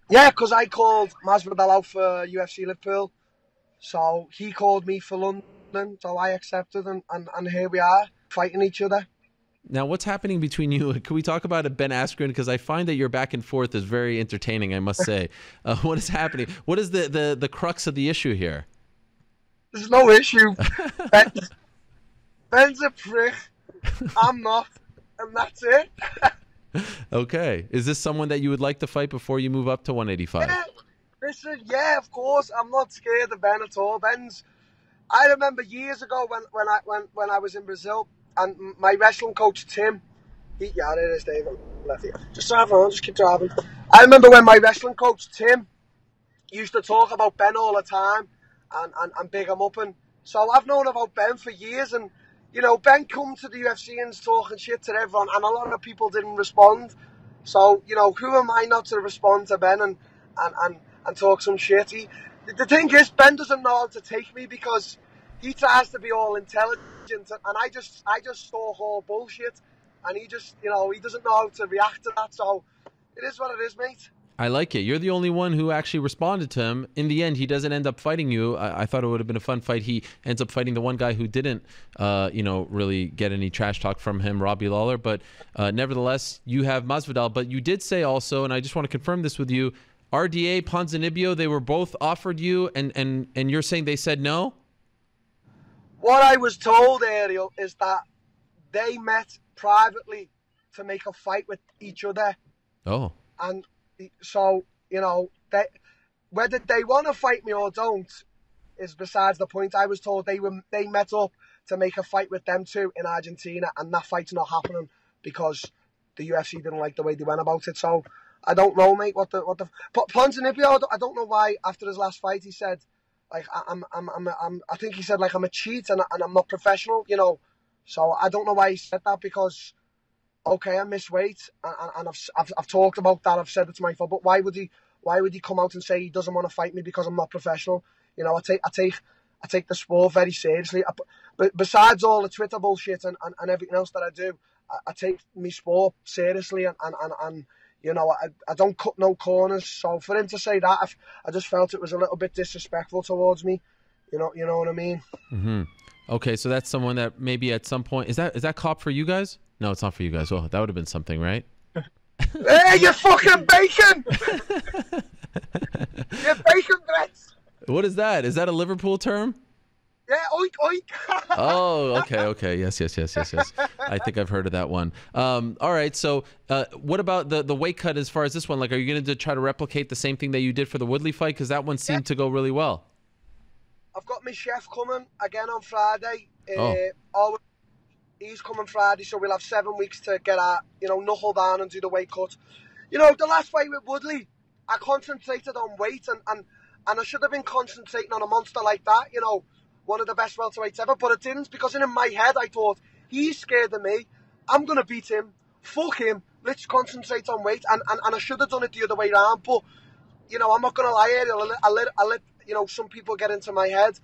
Yeah, because I called Masvidal out for UFC Liverpool. So he called me for London. So I accepted, and, and, and here we are fighting each other. Now, what's happening between you? Can we talk about it, Ben Askren? Because I find that your back and forth is very entertaining. I must say. Uh, what is happening? What is the, the the crux of the issue here? There's no issue. Ben's, Ben's a prick. I'm not, and that's it. okay. Is this someone that you would like to fight before you move up to 185? Yeah, listen, yeah, of course. I'm not scared of Ben at all. Ben's. I remember years ago when, when I when, when I was in Brazil and my wrestling coach Tim, he, yeah, there it is, David. Left here. Just drive on, just keep driving. I remember when my wrestling coach Tim used to talk about Ben all the time and, and, and big him up. And so I've known about Ben for years. And, you know, Ben come to the UFC and talking shit to everyone, and a lot of people didn't respond. So, you know, who am I not to respond to Ben and, and, and, and talk some shit? He, the thing is, Ben doesn't know how to take me because he tries to be all intelligent, and I just I just saw all bullshit. and he just, you know, he doesn't know how to react to that. So it is what it is, mate. I like it. You're the only one who actually responded to him. In the end, he doesn't end up fighting you. I, I thought it would have been a fun fight. He ends up fighting the one guy who didn't, uh, you know, really get any trash talk from him, Robbie Lawler. But uh, nevertheless, you have Masvidal. But you did say also, and I just want to confirm this with you, RDA, Ponzinibbio, they were both offered you, and and and you're saying they said no. What I was told, Ariel, is that they met privately to make a fight with each other, Oh. and so you know they whether they want to fight me or don't is besides the point. I was told they were they met up to make a fight with them two in Argentina, and that fight's not happening because the UFC didn't like the way they went about it. So I don't know, mate. What the what the but Ponzinibbio, I don't know why after his last fight he said like I- I'm I'm I'm, I'm I think he said like I'm a cheat and, and I'm not professional, you know. So I don't know why he said that because okay, I miss weight and, and- I've, I've I've talked about that. I've said it to my fault, but why would he why would he come out and say he doesn't want to fight me because I'm not professional? You know, I take I take I take the sport very seriously. I, but besides all the Twitter bullshit and, and, and everything else that I do, I, I take my sport seriously and, and, and, and you know, I, I don't cut no corners. So for him to say that, I, just felt it was a little bit disrespectful towards me. You know, you know what I mean? hmm Okay, so that's someone that maybe at some point is that is that cop for you guys? No, it's not for you guys. Well, that would have been something, right? hey, you fucking bacon! you bacon breads! What is that? Is that a Liverpool term? Yeah, oink oink. Oh, okay, okay. Yes, yes, yes, yes, yes. I think I've heard of that one. Um, all right. So, uh, what about the the weight cut as far as this one? Like, are you going to try to replicate the same thing that you did for the Woodley fight? Because that one seemed to go really well. I've got my chef coming again on Friday. Uh, Oh. always- he's coming Friday, so we'll have seven weeks to get our, you know, knuckle down and do the weight cut. You know, the last fight with Woodley, I concentrated on weight and, and, and I should have been concentrating on a monster like that, you know, one of the best welterweights ever, but it didn't because in my head I thought, he's scared of me, I'm going to beat him, fuck him, let's concentrate on weight, and, and, and I should have done it the other way around, but you know, I'm not gonna lie here. I let, I let, I let you know some people get into my head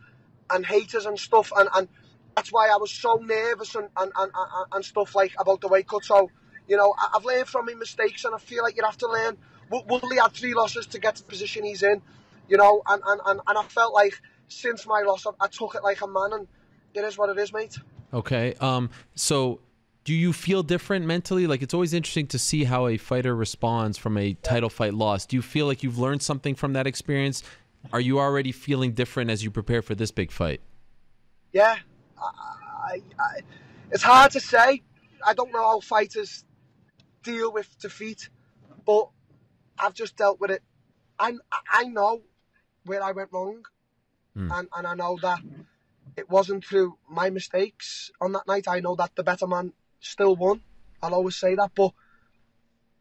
and haters and stuff, and, and that's why I was so nervous and, and, and, and, stuff like about the weight cut. So, you know, I've learned from my mistakes, and I feel like you have to learn. Wo- Woodley had three losses to get to the position he's in, you know, and, and, and, and I felt like since my loss, I, I took it like a man, and it is what it is, mate. Okay. Um. So, do you feel different mentally? Like, it's always interesting to see how a fighter responds from a title fight loss. Do you feel like you've learned something from that experience? Are you already feeling different as you prepare for this big fight? Yeah, I, I, I, it's hard to say. I don't know how fighters deal with defeat, but I've just dealt with it. I, I know where I went wrong, Hmm. and, and I know that it wasn't through my mistakes on that night. I know that the better man still won. I'll always say that, but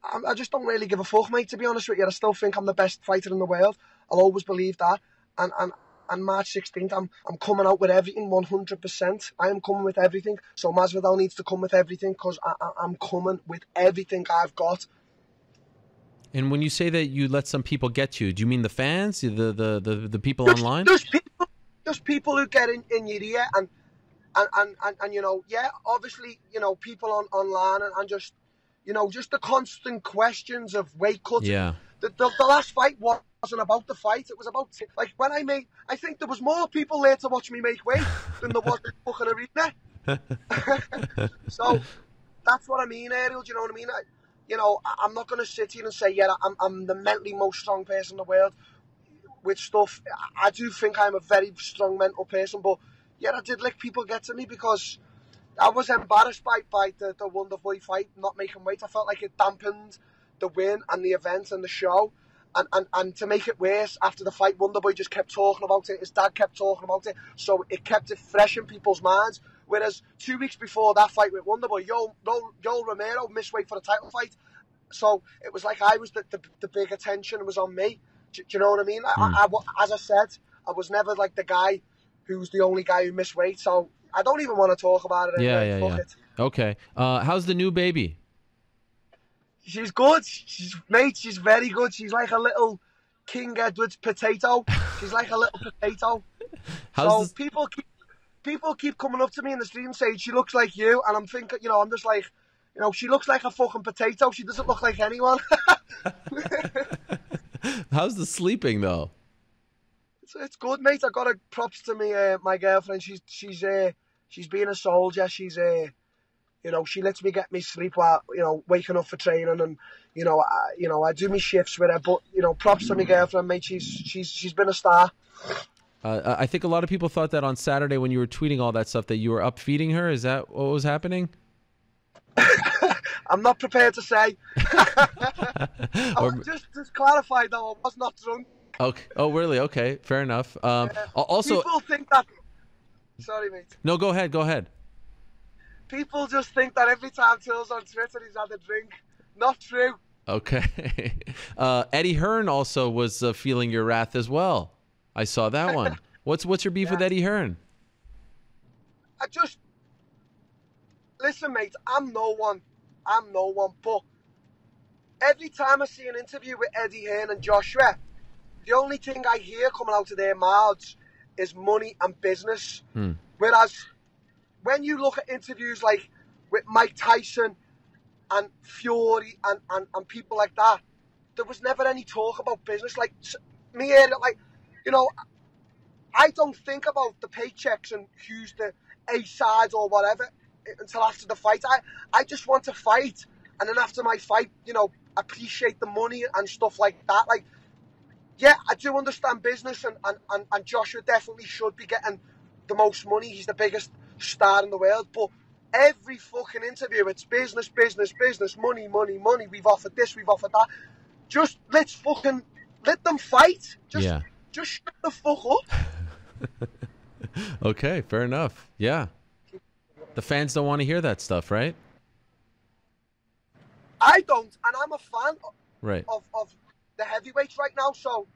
I, I just don't really give a fuck, mate. To be honest with you, I still think I'm the best fighter in the world. I'll always believe that, and and and March 16th, I'm I'm coming out with everything 100%. I am coming with everything. So Masvidal needs to come with everything because I, I, I'm coming with everything I've got. And when you say that you let some people get you, do you mean the fans, the the the, the people Just, online? There's people, there's people who get in, in your ear and and, and, and, and you know, yeah, obviously, you know, people on online and, and just, you know, just the constant questions of weight cutting. Yeah. The, the, the last fight wasn't about the fight. It was about like when I made. I think there was more people there to watch me make weight than there was in the fucking arena. so that's what I mean, Ariel. Do you know what I mean? I, you know, I'm not going to sit here and say, yeah, I'm, I'm the mentally most strong person in the world with stuff. I, I do think I'm a very strong mental person, but yeah, I did let people get to me because I was embarrassed by, by the, the Wonderboy fight not making weight. I felt like it dampened the win and the event and the show. And, and, and to make it worse, after the fight, Wonderboy just kept talking about it. His dad kept talking about it. So it kept it fresh in people's minds. Whereas two weeks before that fight with Wonderboy, Yoel, Yoel, Romero missed weight for the title fight. So it was like I was the, the, the big attention was on me. Do, do you know what I mean? I, I, I, as I said, I was never like the guy who's the only guy who missed weight. So I don't even want to talk about it. Yeah, anyway. yeah, Fuck yeah. it. Okay. Uh, how's the new baby? She's good. She's mate. She's very good. She's like a little King Edward's potato. She's like a little potato. How's so this- people keep people keep coming up to me in the street and saying she looks like you, and I'm thinking, you know, I'm just like, You know, she looks like a fucking potato. She doesn't look like anyone. How's the sleeping though? it's, it's good, mate. I got a props to me, uh, my girlfriend. She's she's uh, she's being a soldier. She's uh, you know, she lets me get me sleep while you know waking up for training, and you know, I, you know, I do my shifts with her. But you know, props to my girlfriend, mate. She's she's she's been a star. Uh, I think a lot of people thought that on Saturday when you were tweeting all that stuff that you were up feeding her. Is that what was happening? I'm not prepared to say. Or- just just clarify though, I was not drunk. Okay. Oh, really? Okay. Fair enough. Um, al- also, people think that. Sorry, mate. no. Go ahead. Go ahead. People just think that every time Till's on Twitter, he's had a drink. Not true. Okay. Uh, Eddie Hearn also was uh, feeling your wrath as well. I saw that one. What's what's your beef with Eddie Hearn? I just listen, mate. I'm no one. I'm no one. But every time I see an interview with Eddie Hearn and Joshua, the only thing I hear coming out of their mouths is money and business. Hmm. Whereas when you look at interviews like with Mike Tyson and Fury and, and, and people like that, there was never any talk about business. Like me here, like you know, I don't think about the paychecks and who's the A sides or whatever until after the fight. I, I just want to fight, and then after my fight, you know, appreciate the money and stuff like that. Like, yeah, I do understand business, and, and, and, and Joshua definitely should be getting the most money. He's the biggest star in the world, but every fucking interview, it's business, business, business, money, money, money. We've offered this, we've offered that. Just let's fucking let them fight. Just, Yeah. Just shut the fuck up. Okay. Fair enough. Yeah. The fans don't want to hear that stuff, right? I don't, and I'm a fan Right. of, of the heavyweights right now, so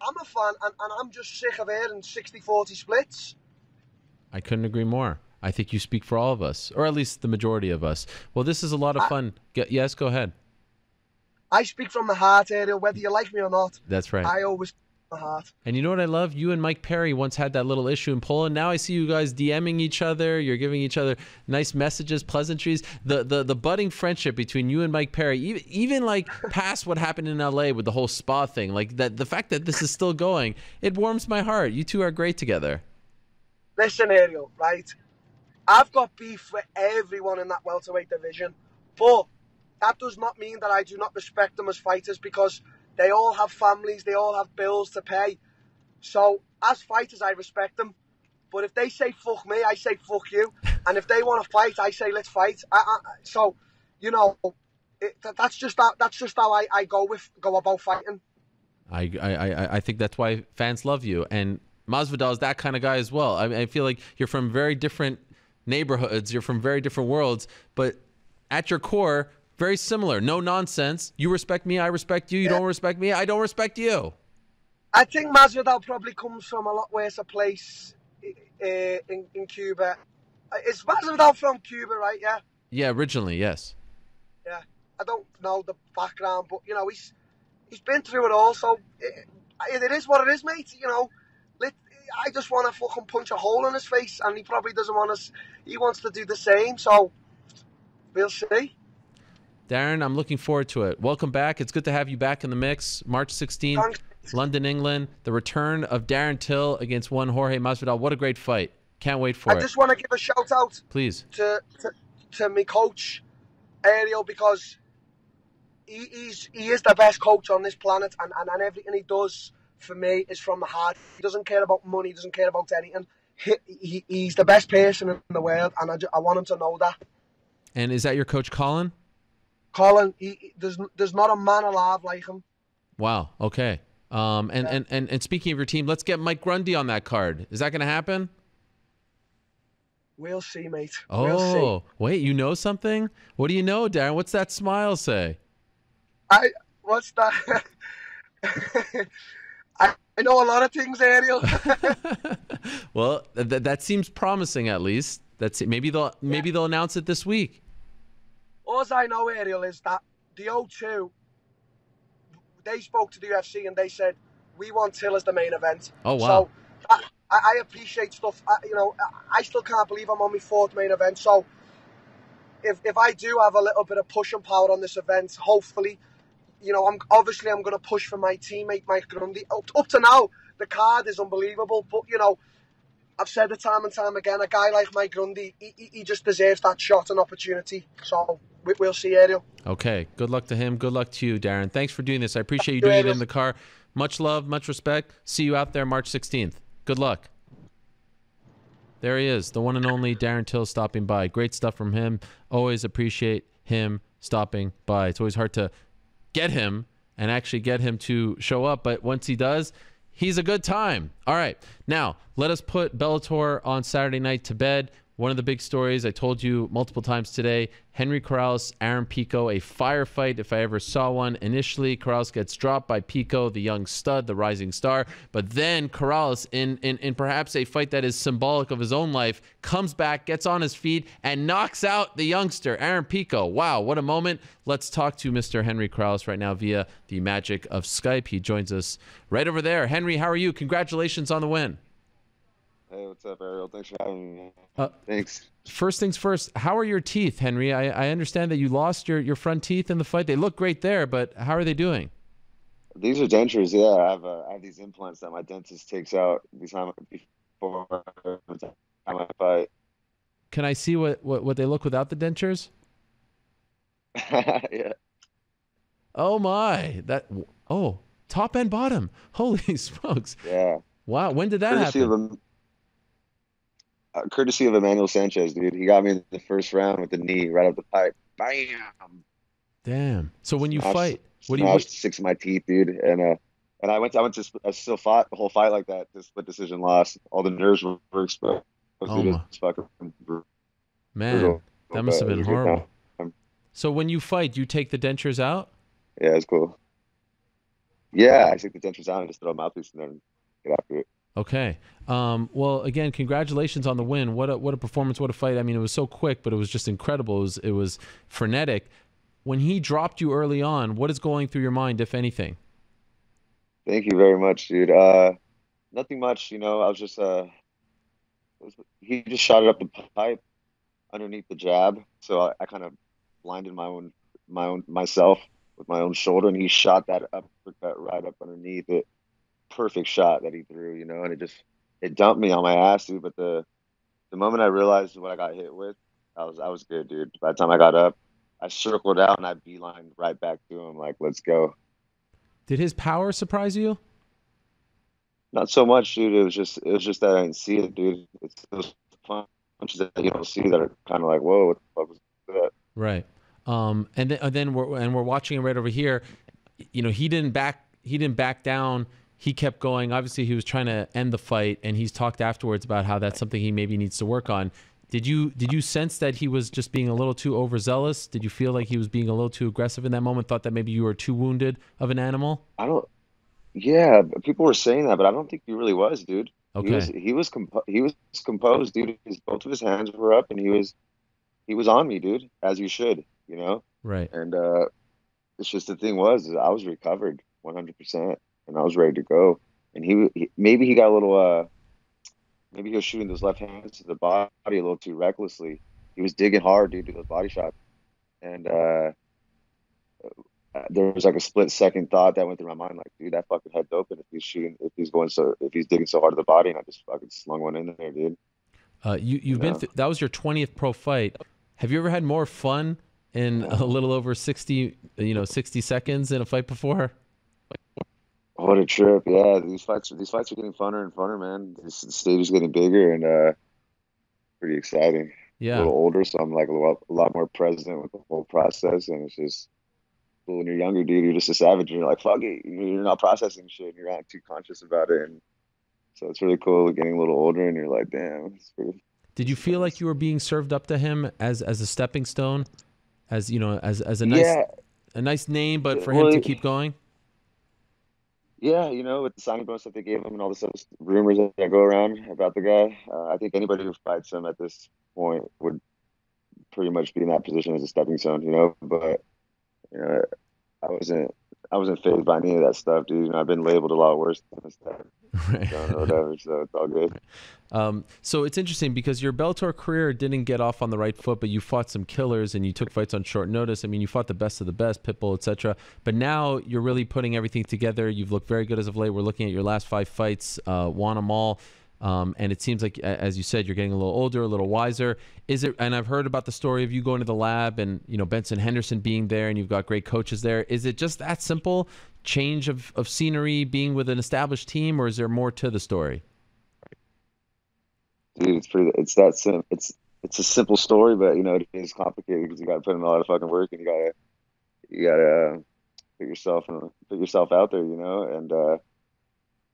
I'm a fan, and, and I'm just sick of hearing 60 40 splits. I couldn't agree more. I think you speak for all of us, or at least the majority of us. Well, this is a lot of fun. Ge- yes, go ahead. I speak from the heart, Ariel, whether you like me or not. That's right. I always heart. And you know what I love? You and Mike Perry once had that little issue in Poland. Now I see you guys DMing each other. You're giving each other nice messages, pleasantries. The the the budding friendship between you and Mike Perry, even, even like past what happened in LA with the whole spa thing, like that the fact that this is still going, it warms my heart. You two are great together. Listen, Ariel, right? I've got beef with everyone in that welterweight division, but that does not mean that I do not respect them as fighters because they all have families, they all have bills to pay. So, as fighters, I respect them. But if they say fuck me, I say fuck you. And if they want to fight, I say let's fight. I, I, so, you know, it, that, that's just that, that's just how I, I go with go about fighting. I, I, I, I think that's why fans love you. And Masvidal is that kind of guy as well. I, I feel like you're from very different neighborhoods, you're from very different worlds, but at your core, very similar. No nonsense. You respect me, I respect you. You don't respect me, I don't respect you. I think Masvidal probably comes from a lot worse a place uh, in, in Cuba. Is Masvidal from Cuba, right? Yeah, Yeah, originally, yes. yeah. I don't know the background, but you know he's he's been through it all. So it, it is what it is, mate. You know, let, I just want to fucking punch a hole in his face, and he probably doesn't want us. He wants to do the same. So we'll see. Darren, I'm looking forward to it. Welcome back. It's good to have you back in the mix. March 16th, London, England. The return of Darren Till against one Jorge Masvidal. What a great fight. Can't wait for I it. I just want to give a shout out Please. to to, to my coach Ariel because he, he's he is the best coach on this planet and, and, and everything he does for me is from the heart. He doesn't care about money, he doesn't care about anything. He, he, he's the best person in the world and I, I want him to know that. And is that your coach, Colin? Colin, he, he- there's there's not a man alive like him. Wow. Okay. Um, and, and, and, and speaking of your team, let's get Mike Grundy on that card. Is that going to happen? We'll see, mate. We'll see. Oh, wait, you know something? What do you know, Darren? What's that smile say? I what's that? I, I know a lot of things, Ariel. Well, th- th- that seems promising at least. That's maybe they'll maybe they'll announce it this week. All I know, Ariel, is that the O2, they spoke to the UFC and they said, we want Till as the main event. Oh, wow. So I, I appreciate stuff. I, you know, I, still can't believe I'm on my fourth main event. So if if I do have a little bit of pushing power on this event, hopefully, you know, I'm obviously I'm going to push for my teammate Mike Grundy. Up, up to now, the card is unbelievable, but you know, I've said it time and time again. A guy like Mike Grundy, he, he, he just deserves that shot and opportunity. So we, we'll see, Ariel. Okay. Good luck to him. Good luck to you, Darren. Thanks for doing this. I appreciate you, doing it in the car. Much love, much respect. See you out there March 16th. Good luck. There he is, the one and only Darren Till stopping by. Great stuff from him. Always appreciate him stopping by. It's always hard to get him and actually get him to show up, but once he does, he's a good time. All right. Now, let us put Bellator on Saturday night to bed. One of the big stories I told you multiple times today Henry Corrales, Aaron Pico, a firefight if I ever saw one. Initially, Corrales gets dropped by Pico, the young stud, the rising star. But then Corrales, in, in, in perhaps a fight that is symbolic of his own life, comes back, gets on his feet, and knocks out the youngster, Aaron Pico. Wow, what a moment. Let's talk to Mr. Henry Corrales right now via the magic of Skype. He joins us right over there. Henry, how are you? Congratulations on the win. Hey, what's up, Ariel? Thanks for having me. Uh, Thanks. First things first, how are your teeth, Henry? I, I understand that you lost your, your front teeth in the fight. They look great there, but how are they doing? These are dentures. Yeah, I have uh, I have these implants that my dentist takes out before before I fight. Can I see what, what, what they look without the dentures? yeah. Oh my, that oh top and bottom. Holy smokes! Yeah. Wow, when did that courtesy happen? Uh, courtesy of Emmanuel Sanchez, dude. He got me in the first round with the knee right up the pipe. Bam. Damn. So when you Smashed- fight, what do you? smashed six of my teeth, dude? And uh, and I went. To, I went to. I still fought the whole fight like that. The split decision loss. All the nerves were, exposed. Oh my. It's brutal. Man, that must have But been was a good horrible. So when you fight, you take the dentures out. Yeah, it's cool. Yeah, I take the dentures out and just throw a mouthpiece in there and then get after it. Okay. Um, well, again, congratulations on the win. What a what a performance! What a fight! I mean, it was so quick, but it was just incredible. It was it was frenetic. When he dropped you early on, what is going through your mind, if anything? Thank you very much, dude. Uh, nothing much, you know. I was just uh, was- he just shot it up the pipe underneath the jab, so I, I kind of blinded my own my own myself with my own shoulder, and he shot that uppercut right up underneath it. Perfect shot that he threw, you know, and it just it dumped me on my ass, dude. But the the moment I realized what I got hit with, I was I was good, dude. By the time I got up, I circled out and I beelined right back to him, like, let's go. Did his power surprise you? Not so much, dude. It was just it was just that I didn't see it, dude. It's those punches that you don't see that are kind of like, whoa, what the fuck was that? Right. Um, and then, and then we're and we're watching him right over here. You know, he didn't back. He didn't back down. He kept going. Obviously, he was trying to end the fight, and he's talked afterwards about how that's something he maybe needs to work on. Did you did you sense that he was just being a little too overzealous? Did you feel like he was being a little too aggressive in that moment? Thought that maybe you were too wounded of an animal? I don't. Yeah, people were saying that, but I don't think he really was, dude. Okay. He was he was compo- he was composed, dude. His both of his hands were up, and he was he was on me, dude, as you should, you know. Right. And uh, it's just the thing was, I was recovered 100%, and I was ready to go. And he, he maybe he got a little, uh, maybe he was shooting those left hands to the body a little too recklessly. He was digging hard, dude, to those body shots. And uh, there was like a split second thought that went through my mind, like, dude, that fucking head's open if he's shooting, if he's going so, if he's digging so hard to the body, and I just fucking slung one in there, dude. Uh, you you've been Yeah. th- that was your twentieth pro fight. Have you ever had more fun in a little over sixty you know sixty seconds in a fight before? What a trip! Yeah, these fights these fights are getting funner and funner, man. This the stage is getting bigger and uh, pretty exciting. Yeah. A little older, so I'm like a lot, a lot more present with the whole process, and it's just cool. When you're younger, dude, you're just a savage, and you're like, fuck it, you're not processing shit, and you're not too conscious about it, and so it's really cool getting a little older, and you're like, damn, it's pretty. Did you feel like you were being served up to him as as a stepping stone, as you know, as as a nice Yeah. a nice name, but for Well, him to keep going? Yeah, you know, with the signing bonus that they gave him and all other rumors that go around about the guy, uh, I think anybody who fights him at this point would pretty much be in that position as a stepping stone, you know. But you know, I wasn't, I wasn't phased by any of that stuff, dude. You know, I've been labeled a lot worse than stuff. Right. Or whatever, so it's all good. Um, so it's interesting because your Bellator career didn't get off on the right foot, but you fought some killers and you took fights on short notice. I mean, you fought the best of the best, Pitbull, etc. But now you're really putting everything together. You've looked very good as of late. We're looking at your last five fights, uh, won them all. Um, and it seems like, as you said, you're getting a little older, a little wiser. Is it? And I've heard about the story of you going to the lab and you know Benson Henderson being there, and you've got great coaches there. Is it just that simple? Change of, of scenery, being with an established team, or is there more to the story? Dude, it's pretty. It's that sim. It's it's a simple story, but you know it is complicated because you got to put in a lot of fucking work and you gotta you gotta uh, put yourself put yourself out there, you know. And uh,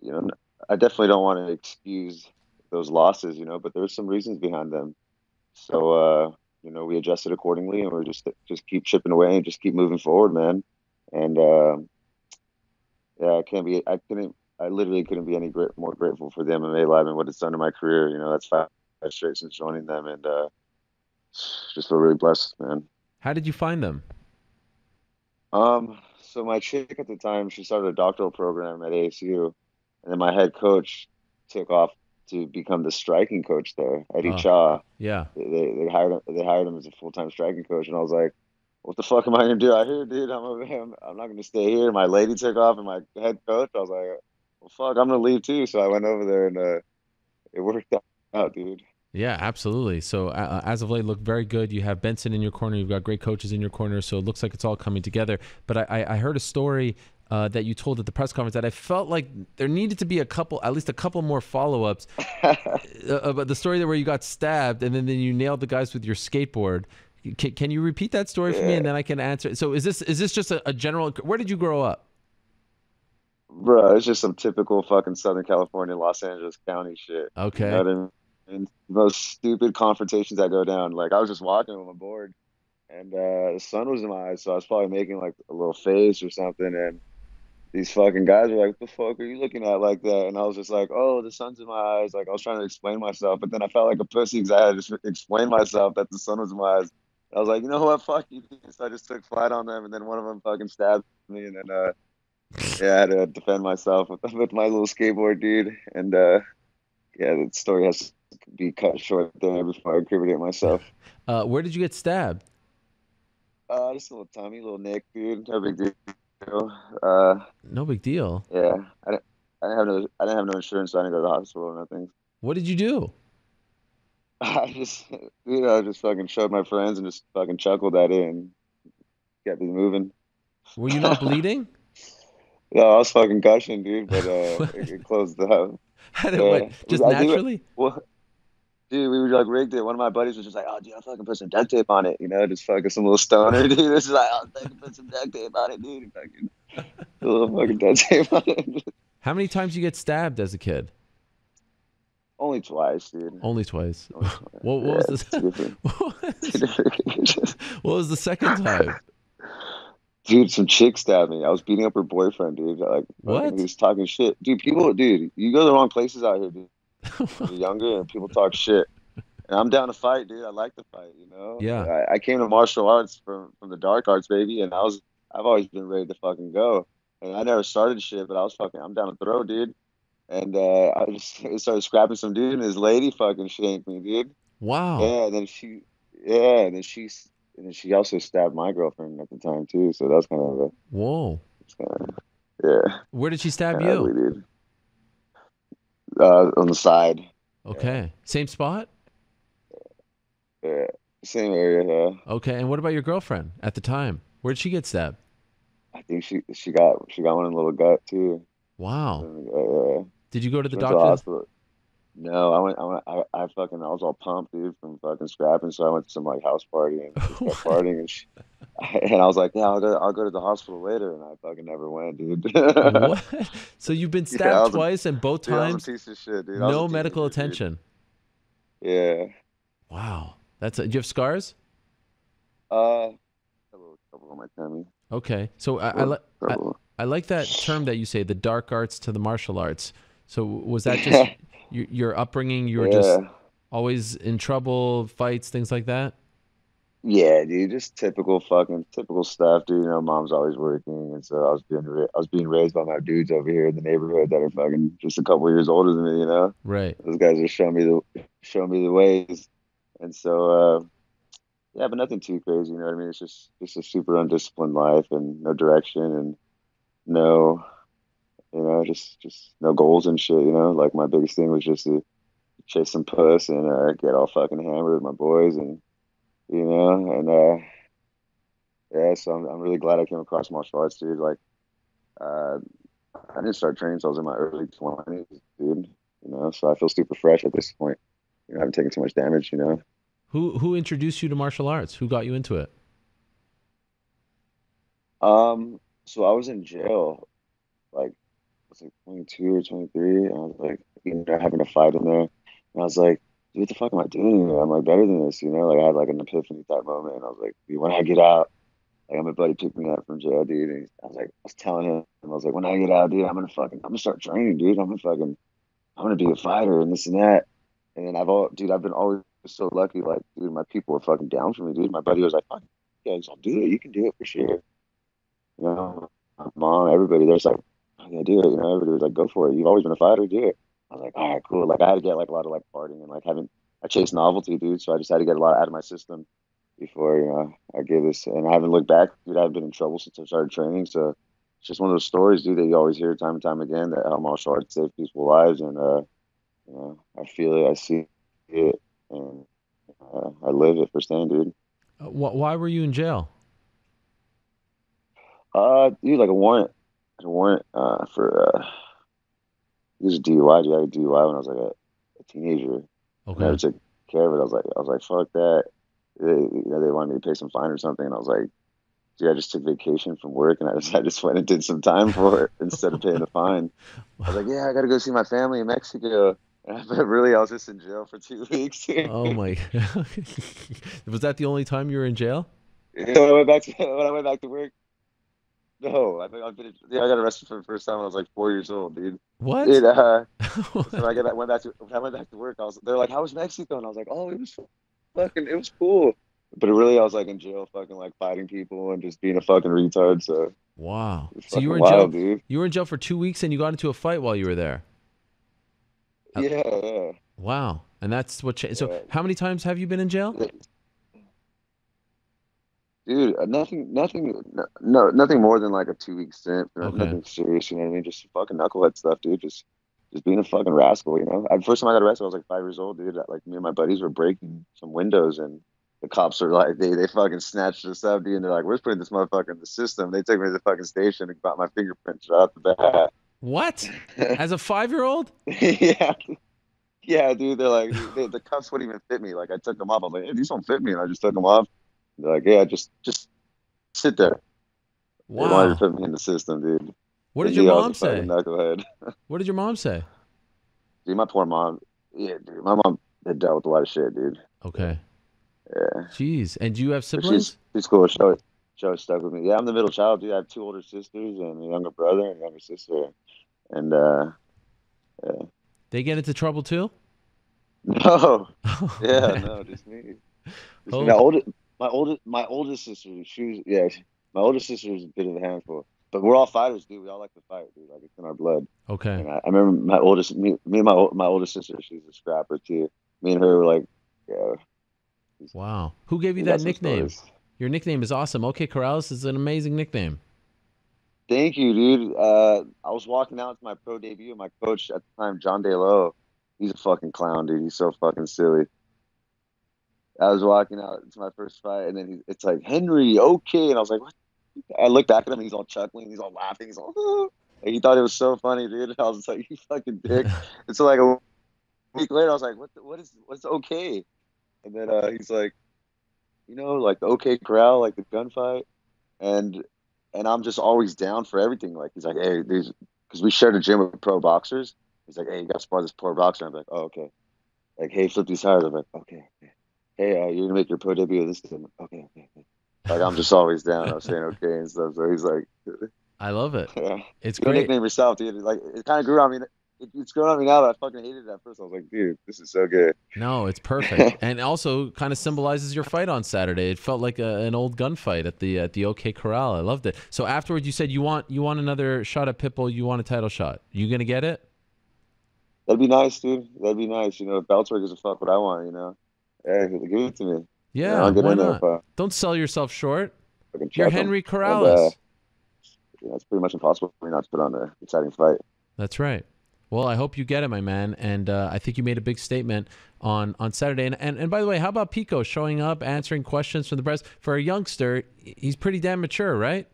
you know, I definitely don't want to excuse those losses, you know, but there's some reasons behind them. So uh, you know, we adjusted accordingly, and we're just just keep chipping away and just keep moving forward, man. And uh, yeah, I can't be. I couldn't. I literally couldn't be any great, more grateful for the MMA Lab and what it's done to my career. You know, that's five, five straight since joining them, and uh, just feel really blessed, man. How did you find them? Um, so my chick at the time, she started a doctoral program at ASU, and then my head coach took off to become the striking coach there, Eddie Oh. Cha. Yeah. They, they hired him. They hired him as a full time striking coach, and I was like, "What the fuck am I gonna do out here, dude? I'm over him. I'm not gonna stay here." My lady took off, and my head coach. I was like, "Well, fuck, I'm gonna leave too." So I went over there, and uh, it worked out, dude. Yeah, absolutely. So uh, as of late, look very good. You have Benson in your corner. You've got great coaches in your corner. So it looks like it's all coming together. But I, I, I heard a story uh, that you told at the press conference that I felt like there needed to be a couple, at least a couple more follow-ups uh, about the story where you got stabbed and then, then you nailed the guys with your skateboard. Can, can you repeat that story for me and then I can answer? So is this is this just a, a general? Where did you grow up? Bro, it's just some typical fucking Southern California, Los Angeles County shit. Okay. You know I mean? Most stupid confrontations that go down. Like I was just walking on my board and uh the sun was in my eyes, so I was probably making like a little face or something and these fucking guys were like, What the fuck are you looking at like that? And I was just like, Oh, the sun's in my eyes. Like I was trying to explain myself, but then I felt like a pussy because I had to just explain myself that the sun was in my eyes. I was like, you know what, fuck you. So I just took flight on them and then one of them fucking stabbed me and then uh yeah, I had to defend myself with, with my little skateboard, dude. And uh, yeah, the story has to be cut short there before I incriminate myself. Uh, where did you get stabbed? Uh, just a little tummy, little nick, dude. No big deal. Uh, No big deal. yeah, I didn't, I didn't have no, I didn't have no insurance, so I didn't go to the hospital or nothing. What did you do? I just, you know, just fucking showed my friends and just fucking chuckled at it and kept me moving. Were you not bleeding? no, I was fucking gushing, dude, but uh, it, it closed up. How did- what, just it- naturally? Well, dude, we were like rigged it. One of my buddies was just like, "Oh, dude, I fucking put some duct tape on it," you know, just fucking some little stoner, dude. This is like, "Oh, fucking put some duct tape on it, dude." Fucking a little fucking duct tape on it. How many times you get stabbed as a kid? Only twice, dude. Only twice. What, what was the what was the second time? Dude, some chick stabbed me. I was beating up her boyfriend, dude. Like, What? He was talking shit, dude. People, dude, you go to the wrong places out here, dude. Younger and people talk shit. And I'm down to fight, dude. I like to fight, you know. Yeah. I, I came to martial arts from from the dark arts, baby, and I was I've always been ready to fucking go. And I never started shit, but I was fucking I'm down to throw, dude. And uh, I just started scrapping some dude, and his lady fucking shanked me, dude. Wow. Yeah, and then she, yeah, and then she, and then she also stabbed my girlfriend at the time too. So that's kind of a, Whoa. yeah. Where did she stab you? ugly, dude. Uh, on the side. Okay. Same spot? Yeah, same area. Yeah. Okay. And what about your girlfriend at the time? Where'd she get stabbed? I think she she got she got one in the little gut too. Wow. Uh, Did you go to the doctor? No, I went. I went. I, I fucking. I was all pumped, dude, from fucking scrapping. So I went to some like house party and partying, and she, and I was like, yeah, I'll go. I'll go to the hospital later, and I fucking never went, dude. what? So you've been Yeah, stabbed a- twice and both dude, a times piece of shit, dude. I was a no medical shit, dude. attention. Yeah. Wow. That's a, do you have scars? Uh, a little couple on my tummy. Okay. So I, I, li- I, I like that term that you say, the dark arts to the martial arts. So was that just your, your upbringing? You were just always in trouble, fights, things like that? Yeah, dude, just typical fucking typical stuff, dude. You know, mom's always working, and so I was being ra- I was being raised by my dudes over here in the neighborhood that are fucking just a couple years older than me. You know, Right. those guys are showing me the showing me the ways, and so uh, yeah, but nothing too crazy. You know what I mean? It's just just a super undisciplined life and no direction and no, you know, just just no goals and shit. You know, like my biggest thing was just to chase some puss and uh, get all fucking hammered with my boys and you know and uh, yeah. So I'm I'm really glad I came across martial arts, dude. Like uh, I didn't start training until I was in my early twenties, dude. You know, so I feel super fresh at this point. You know, I haven't taken too much damage. You know. Who who introduced you to martial arts? Who got you into it? Um, so I was in jail, like I was like 22 or 23, and I was like, you know, having a fight in there, and I was like, what the fuck am I doing here? I'm like better than this, you know? Like I had like an epiphany type moment, and I was like, when I get out, like my buddy picked me up from jail, dude, and I was like, I was telling him, I was like, when I get out, dude, I'm gonna fucking, I'm gonna start training, dude. I'm gonna fucking, I'm gonna be a fighter and this and that. And then I've all, dude, I've been always so lucky, like, dude, my people were fucking down for me, dude. My buddy was like, fuck, yeah, I'll do it. You can do it for sure. You know, my mom, everybody there's like, I'm gonna do it. You know, everybody was like, go for it. You've always been a fighter, do it. I was like, all right, cool. Like I had to get like a lot of like partying and like having I chased novelty, dude. So I just had to get a lot out of my system before you know I gave this. And I haven't looked back, dude. I've been in trouble since I started training. So it's just one of those stories, dude, that you always hear time and time again that how martial arts save people's lives. And uh, you know, I feel it, I see it, and uh, I live it firsthand, dude. Uh, wh- why were you in jail? Uh, dude, like a warrant, a warrant uh, for uh, it was a DUI. Dude, I had a DUI when I was like a, a teenager. Okay. Never took care of it. I was like, I was like, fuck that. They, you know, they wanted me to pay some fine or something, and I was like, dude, I just took vacation from work, and I just, I just went and did some time for it instead of paying the fine. I was like, yeah, I got to go see my family in Mexico. But really, I was just in jail for two weeks. Oh my! was that the only time you were in jail? when I went back to when I went back to work. No, I think I've been. Yeah, I got arrested for the first time when I was like four years old, dude. What? Dude, uh, so I back, went back to when I went back to work, I was. They're like, "How was Mexico?" And I was like, "Oh, it was fucking. It was cool." But really, I was like in jail, fucking like fighting people and just being a fucking retard. So Wow. So you were in fucking jail. dude. You were in jail for two weeks, and you got into a fight while you were there. yeah, yeah. Wow. And that's what. Cha- so Yeah. how many times have you been in jail? Dude, uh, nothing, nothing, no, no, nothing more than like a two week stint. Okay. Nothing serious, you know what I mean? Just fucking knucklehead stuff, dude. Just, just being a fucking rascal, you know. I, first time I got arrested, I was like five years old, dude. Like me and my buddies were breaking some windows, and the cops are like, they, they fucking snatched us up, dude. And they're like, we're putting this motherfucker in the system. They took me to the fucking station and got my fingerprints right off the bat. What? As a five-year-old? yeah. Yeah, dude. They're like, they, the cuffs wouldn't even fit me. Like, I took them off. I'm like, hey, these don't fit me. And I just took them off. They're like, yeah, just, just sit there. They wanted Wow. to put me in the system, dude. What did your knew I was mom say? Knucklehead. What did your mom say? Dude, my poor mom. Yeah, dude. My mom had dealt with a lot of shit, dude. Okay. Yeah. Jeez. And do you have But siblings? she's, she's cool. She always, she always stuck with me. Yeah, I'm the middle child, dude. I have two older sisters and a younger brother and a younger sister. And, uh, yeah. They get into trouble too? No. Yeah, no, just me. Just Oh. me. My oldest, my oldest sister. She was, yeah, she- my oldest sister is a bit of a handful. But we're all fighters, dude. We all like to fight, dude. Like it's in our blood. Okay. And I, I remember my oldest, me, me and my my oldest sister. She's a scrapper too. Me and her were like, yeah. Wow. Who gave you that nickname? Your nickname is awesome. Okay, Corrales is an amazing nickname. Thank you, dude. Uh, I was walking out to my pro debut, and my coach at the time, John DeLo, he's a fucking clown, dude. He's so fucking silly. I was walking out to my first fight, and then he, it's like Henry, okay, and I was like, what? I looked back at him, and he's all chuckling, he's all laughing, he's all. Like, he thought it was so funny, dude. And I was like, you fucking dick. and so like a week later, I was like, what? The, what is? What's okay? And then uh, he's like, you know, like the OK Corral, like the gunfight, and and I'm just always down for everything. Like he's like, hey, these because we shared a gym with pro boxers. He's like, hey, you got to spar this pro boxer. I'm like, oh, okay. Like, hey, flip these tires. I'm like, okay. okay. Hey, uh, you're gonna make your pro debut this time. Okay, okay, okay. Like I'm just always down. I'm saying okay and stuff. So he's like, I love it. yeah. It's Your great. nickname yourself, dude. Like it kind of grew on me. it, it's growing on me now, but I fucking hated it at first. I was like, dude, this is so good. No, it's perfect, and also kind of symbolizes your fight on Saturday. It felt like a, an old gunfight at the at the OK Corral. I loved it. So afterwards, you said you want you want another shot at Pitbull. You want a title shot. You gonna get it? That'd be nice, dude. That'd be nice. You know, Bellator gives a fuck what I want, you know, yeah, give it to me. Yeah, You know, I'll get why not? if I Don't sell yourself short. You're. Henry And, Corrales. uh, yeah, it's pretty much impossible for me not to put on an exciting fight. That's right. Well, I hope you get it, my man. And uh, I think you made a big statement on on Saturday. And, and and by the way, how about Pico showing up, answering questions from the press for a youngster? He's pretty damn mature, right?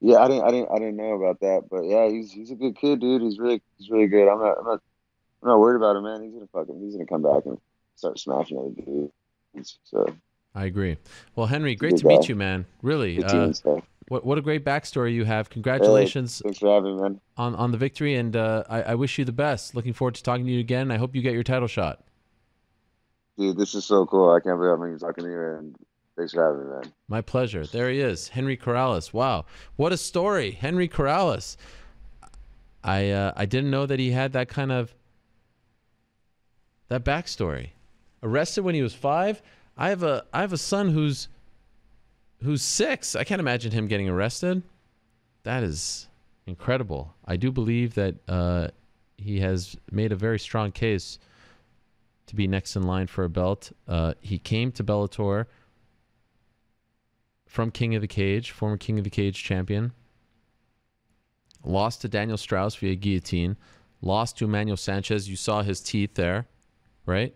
Yeah, I didn't, I didn't, I didn't know about that, but yeah, he's he's a good kid, dude. He's really, he's really good. I'm not, I'm not, I'm not worried about him, man. He's gonna fucking, he's gonna come back and start smashing other dudes. So I agree. Well, Henry, great to meet you, man. Really. Uh, what what a great backstory you have. Congratulations Hey, thanks for having me, man. on on the victory, and uh, I, I wish you the best. Looking forward to talking to you again. I hope you get your title shot. Dude, this is so cool. I can't believe I'm gonna talking to you, and thanks for having me, man. My pleasure. There he is, Henry Corrales. Wow, what a story, Henry Corrales. I uh, I didn't know that he had that kind of that backstory. Arrested when he was five. I have a I have a son who's who's six. I can't imagine him getting arrested. That is incredible. I do believe that uh, he has made a very strong case to be next in line for a belt. Uh, he came to Bellator from King of the Cage, former King of the Cage champion. Lost to Daniel Strauss via guillotine. Lost to Emmanuel Sanchez. You saw his teeth there, right?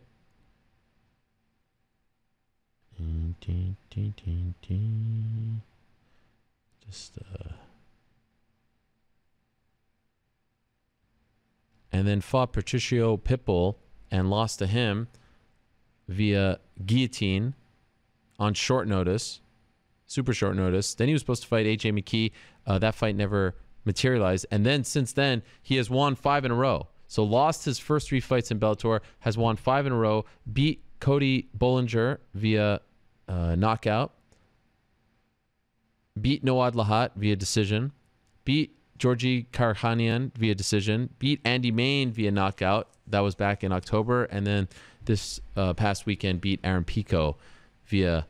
Just uh and then fought Patricio Pitbull and lost to him via guillotine on short notice, super short notice. Then he was supposed to fight AJ McKee. Uh, that fight never materialized. And then since then, he has won five in a row. So lost his first three fights in Bellator, has won five in a row, beat Cody Bollinger via uh, knockout, beat Noad Lahat via decision, beat Georgi Karakhanyan via decision, beat Andy Main via knockout. That was back in October. And then this uh, past weekend beat Aaron Pico via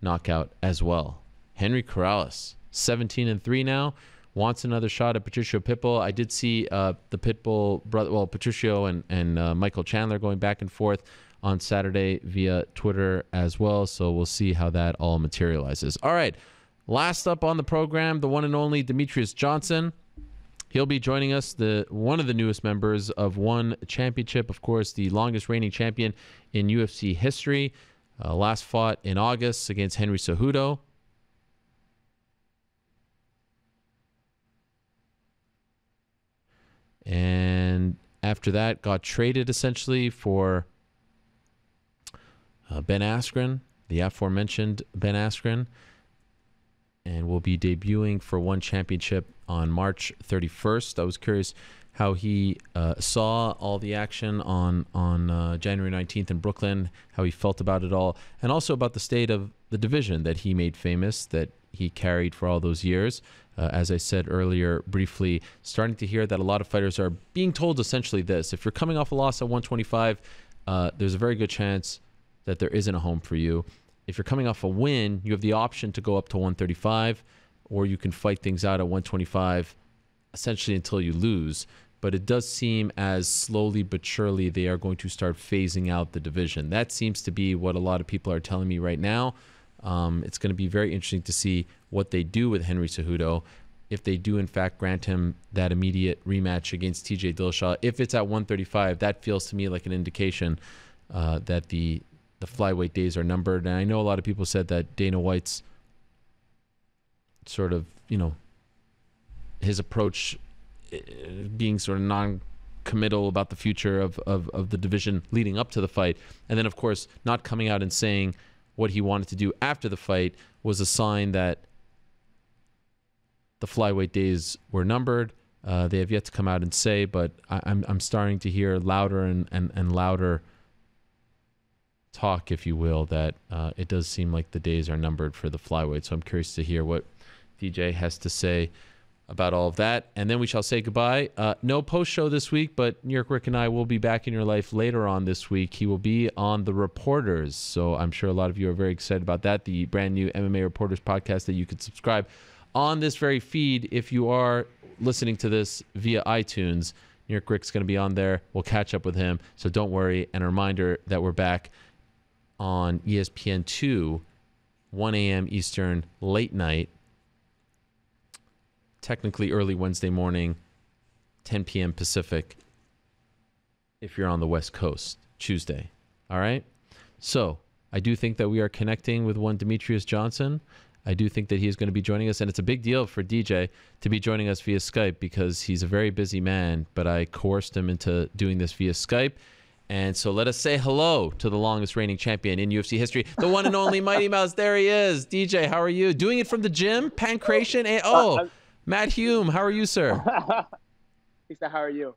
knockout as well. Henry Corrales, 17 and 3 now. Wants another shot at Patricio Pitbull. I did see uh, the Pitbull brother, well, Patricio and, and uh, Michael Chandler going back and forth on Saturday via Twitter as well. So we'll see how that all materializes. All right. Last up on the program, the one and only Demetrious Johnson. He'll be joining us, the one of the newest members of One Championship, of course, the longest reigning champion in UFC history. Uh, last fought in August against Henry Cejudo. And after that, got traded essentially for uh, Ben Askren, the aforementioned Ben Askren and will be debuting for one championship on March 31st. I was curious how he uh, saw all the action on on uh, January 19th in Brooklyn, how he felt about it all, and also about the state of the division that he made famous, that he carried for all those years. Uh, as I said earlier, briefly, starting to hear that a lot of fighters are being told essentially this: if you're coming off a loss at 125, uh, there's a very good chance that there isn't a home for you. If you're coming off a win, you have the option to go up to 135, or you can fight things out at 125, essentially until you lose. But it does seem as slowly but surely they are going to start phasing out the division. That seems to be what a lot of people are telling me right now. Um, it's going to be very interesting to see what they do with Henry Cejudo. If they do, in fact, grant him that immediate rematch against TJ Dillashaw, if it's at 135, that feels to me like an indication uh, that the the flyweight days are numbered. And I know a lot of people said that Dana White's sort of, you know, his approach uh, being sort of non committal about the future of, of, of the division leading up to the fight. And then, of course, not coming out and saying what he wanted to do after the fight was a sign that the flyweight days were numbered. Uh, they have yet to come out and say, but I, I'm, I'm starting to hear louder and, and, and louder talk, if you will, that uh, it does seem like the days are numbered for the flyweight. So I'm curious to hear what DJ has to say about all of that. And then we shall say goodbye. Uh, no post show this week, but New York Rick and I will be back in your life later on this week. He will be on The Reporters. So I'm sure a lot of you are very excited about that. The brand new MMA Reporters podcast that you could subscribe on this very feed if you are listening to this via iTunes. New York Rick's going to be on there. We'll catch up with him. So don't worry. And a reminder that we're back on E ESPN2, 1 a.m. Eastern, late night technically early Wednesday morning, 10 p.m. Pacific, if you're on the West Coast, Tuesday. All right? So I do think that we are connecting with one Demetrious Johnson. I do think that he is going to be joining us, and it's a big deal for DJ to be joining us via Skype because he's a very busy man, but I coerced him into doing this via Skype. And so let us say hello to the longest reigning champion in UFC history, the one and only Mighty Mouse. There he is. DJ, how are you? Doing it from the gym? Pankration? And, oh, Matt Hume, how are you, sir? he said, "How are you?"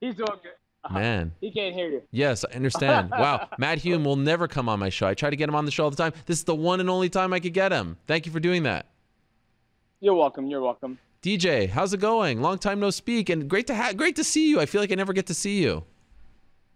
He's doing good. Uh-huh. Man. He can't hear you. Yes, I understand. Wow. Matt Hume will never come on my show. I try to get him on the show all the time. This is the one and only time I could get him. Thank you for doing that. You're welcome. You're welcome. DJ, how's it going? Long time no speak, and great to ha- great to see you. I feel like I never get to see you.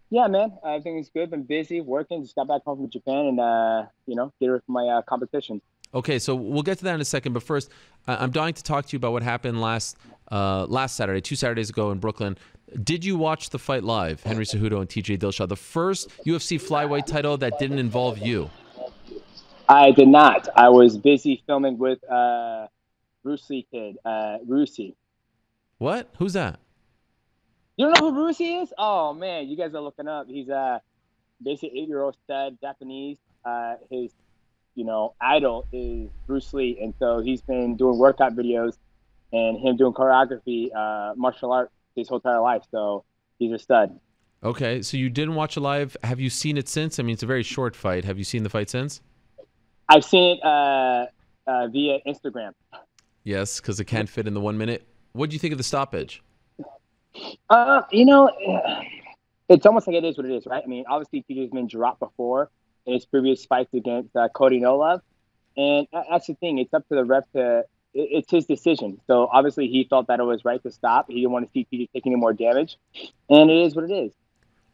Yeah, man. Everything's good. Been busy working. Just got back home from Japan, and uh, you know, get ready for my uh, competition. Okay, so we'll get to that in a second. But first, I'm dying to talk to you about what happened last uh, last Saturday, two Saturdays ago in Brooklyn. Did you watch the fight live, Henry Cejudo and TJ Dillashaw, the first UFC flyweight title that didn't involve you? I did not. I was busy filming with uh, Bruce Lee kid, uh, Ryusei. What? Who's that? You don't know who Ryusei is? Oh man, you guys are looking up. He's a basically eight-year-old stud, Japanese. Uh, his you know, idol is Bruce Lee, and so he's been doing workout videos and him doing choreography, uh, martial art his whole entire life. So he's a stud. Okay, so you didn't watch it live. Have you seen it since? I mean, it's a very short fight. Have you seen the fight since? I've seen it uh, uh, via Instagram. Yes, because it can't fit in the one minute. What do you think of the stoppage? Uh, you know, it's almost like it is what it is, right? I mean, obviously, TJ's been dropped before in his previous fights against uh, Cody No Love. And that's the thing. It's up to the ref to. It's his decision. So obviously he felt that it was right to stop. He didn't want to see TJ take any more damage, and it is what it is.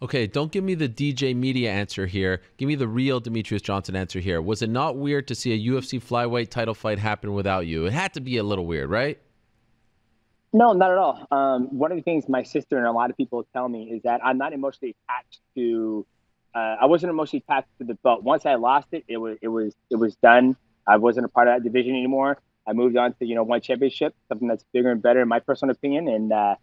Okay, don't give me the DJ media answer here. Give me the real Demetrious Johnson answer here. Was it not weird to see a UFC flyweight title fight happen without you? It had to be a little weird, right? No, not at all. Um, one of the things my sister and a lot of people tell me is that I'm not emotionally attached to uh, I wasn't emotionally attached to the belt. Once I lost it, it was it was it was done. I wasn't a part of that division anymore. I moved on to you know one championship, something that's bigger and better in my personal opinion, and uh,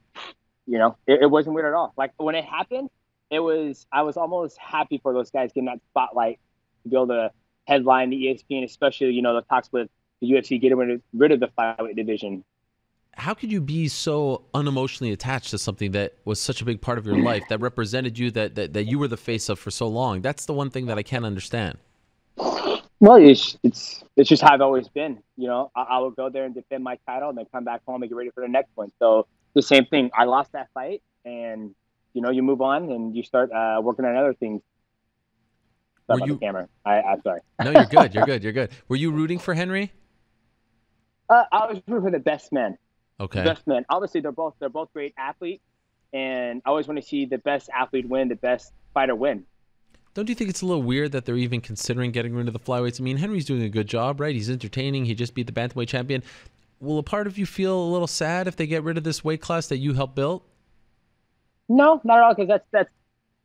you know it, it wasn't weird at all. Like when it happened, it was I was almost happy for those guys getting that spotlight to be able to headline the ESPN, especially you know the talks with the UFC getting rid of, rid of the flyweight division how could you be so unemotionally attached to something that was such a big part of your life that represented you that, that, that you were the face of for so long? That's the one thing that i can't understand. Well it's it's it's just how i've always been you know? I, I would go there and defend my title and then come back home and get ready for the next one. So the same thing i lost that fight and you know you move on and you start uh, working on other things. Sorry Were you- the camera. I, i'm sorry. No you're good you're good you're good. Were you rooting for henry? Uh, i was rooting for the best man okay best man. Obviously, they're both they're both great athletes, and I always want to see the best athlete win, the best fighter win. Don't you think it's a little weird that they're even considering getting rid of the flyweights? I mean, Henry's doing a good job, right? He's entertaining. He just beat the bantamweight champion. Will a part of you feel a little sad if they get rid of this weight class that you helped build? No, not at all, because that's that's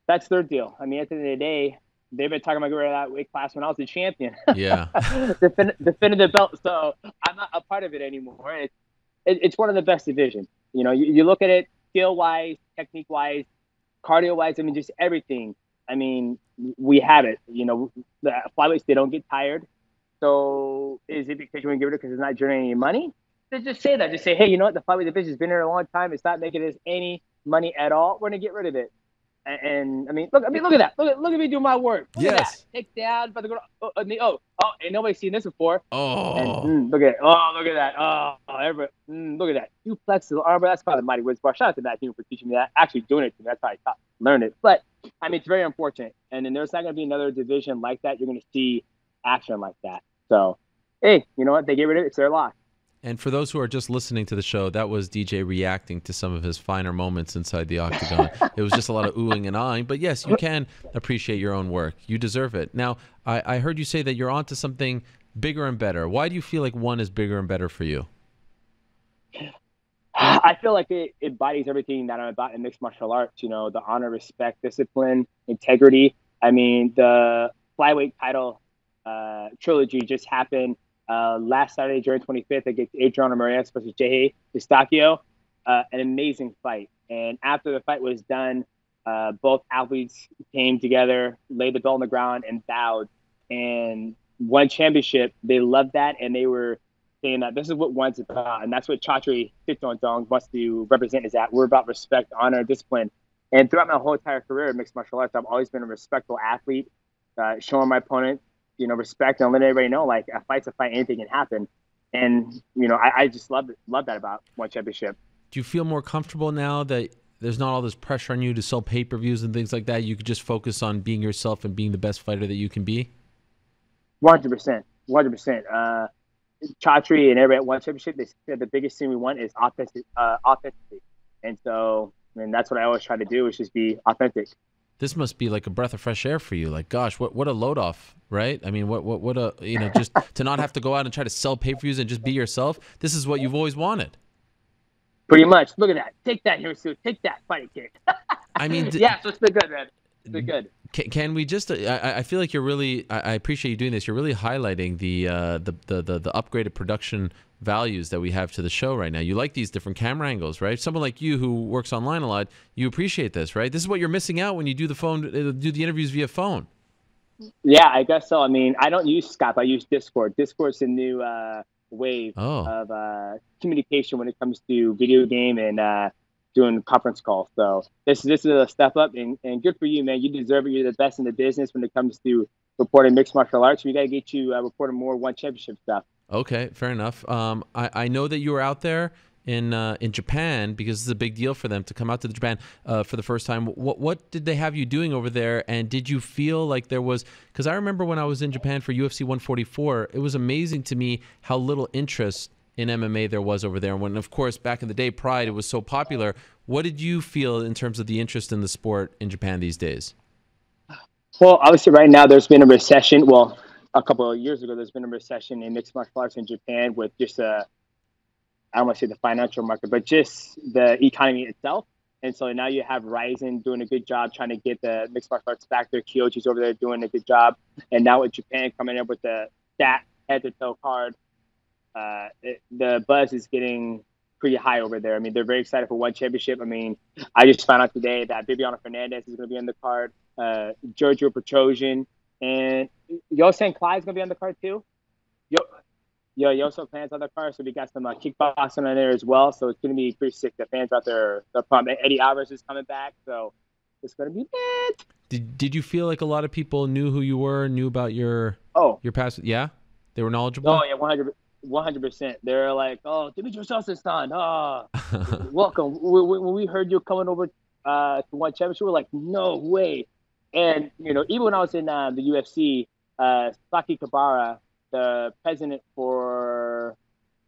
that's their deal. I mean, at the end of the day, they've been talking about getting rid of that weight class when I was the champion. Yeah. Defend, defending the belt, so I'm not a part of it anymore. It's it, it's one of the best divisions. You know, you, you look at it skill wise, technique wise, cardio wise. I mean, just everything. I mean, we have it. You know, the flyweights they don't get tired. So is it because you want to of it because it's not generating any money? Then just say that. Just say, hey, you know what? The flyweight division has been here a long time. It's not making us any money at all. We're gonna get rid of it. And, and I mean, look. I mean, look at that. Look at look at me do my work. Look Yes. Take down, but go. Oh, oh, oh, oh, ain't nobody seen this before. Oh. And, mm, look at oh, look at that. Oh, everybody, mm, look at that. You flex the arm, that's probably the Mighty Wizbar. Shout out to Matt Hume for teaching me that. Actually doing it to me. That's how I taught, learned it. But I mean, it's very unfortunate. And then there's not going to be another division like that. You're going to see action like that. So, hey, you know what? They get rid of it. It's their loss. And for those who are just listening to the show, that was DJ reacting to some of his finer moments inside the octagon. it was just a lot of oohing and ahhing. But yes, you can appreciate your own work. You deserve it. Now, I, I heard you say that you're onto something bigger and better. Why do you feel like one is bigger and better for you? I feel like it embodies everything that I'm about in mixed martial arts. You know, the honor, respect, discipline, integrity. I mean, the flyweight title uh, trilogy just happened uh, last Saturday, June 25th, against Adriano Moraes versus Geje Eustaquio. Uh, an amazing fight. And after the fight was done, uh, both athletes came together, laid the belt on the ground, and bowed and won championship. They loved that, and they were saying that this is what one's about, and that's what Chatri Sityodtong wants to represent. Is that we're about respect, honor, discipline. And throughout my whole entire career in mixed martial arts, I've always been a respectful athlete, uh, showing my opponent, you know, respect and let everybody know like a fight's a fight, anything can happen. And you know, I, I just love love that about one championship. Do you feel more comfortable now that there's not all this pressure on you to sell pay per views and things like that? You could just focus on being yourself and being the best fighter that you can be. One hundred percent, one hundred percent. Uh, Chatri and everybody at one championship, they said the biggest thing we want is authentic, uh, authenticity. And so, I mean, that's what I always try to do is just be authentic. This must be like a breath of fresh air for you. Like, gosh, what what a load off, right? I mean, what what what a you know, just to not have to go out and try to sell pay per views and just be yourself. This is what you've always wanted. Pretty much. Look at that. Take that, Hirosu. Take that, fighting kick. I mean, yeah, so it's been good, man. Good. Can, can we just? I, I feel like you're really. I, I appreciate you doing this. You're really highlighting the, uh, the, the the the upgraded production values that we have to the show right now. You like these different camera angles, right? Someone like you who works online a lot, you appreciate this, right? This is what you're missing out when you do the phone, uh, do the interviews via phone. Yeah, I guess so. I mean, I don't use Skype. I use Discord. Discord's a new uh, wave oh. of uh, communication when it comes to video game and uh, doing conference calls. So this this is a step up, and, and good for you, man. You deserve it. You're the best in the business when it comes to reporting mixed martial arts. We got to get you uh, reporting more one championship stuff. Okay, fair enough. Um, I, I know that you were out there in uh, in Japan because it's a big deal for them to come out to Japan uh, for the first time. What what did they have you doing over there? And did you feel like there was? Because I remember when I was in Japan for UFC 144, it was amazing to me how little interest in MMA there was over there. And when, of course, back in the day, Pride it was so popular. What did you feel in terms of the interest in the sport in Japan these days? Well, obviously, right now there's been a recession. Well, a couple of years ago, there's been a recession in mixed martial arts in Japan with just a, I don't want to say the financial market, but just the economy itself. And so now you have Rizin doing a good job trying to get the mixed martial arts back there. Kyoji's over there doing a good job. And now with Japan coming up with the stat head to toe card, uh, it, the buzz is getting pretty high over there. I mean, they're very excited for one championship. I mean, I just found out today that Bibiano Fernandes is going to be on the card, uh, Giorgio Petrosyan, and Yodsanklai's going to be on the card too. Yo, yo, Yoso fans on the card, so we got some uh, kickboxing on there as well. So it's going to be pretty sick. The fans out there. Eddie Alvarez is coming back, so it's going to be lit. Did Did you feel like a lot of people knew who you were, knew about your oh your past? Yeah, they were knowledgeable. Oh yeah, one hundred. 100%. They're like, oh, Demetrious Johnson, oh, welcome. When we heard you coming over uh, to one championship, we are like, no way. And, you know, even when I was in uh, the UFC, uh, Sakakibara, the president for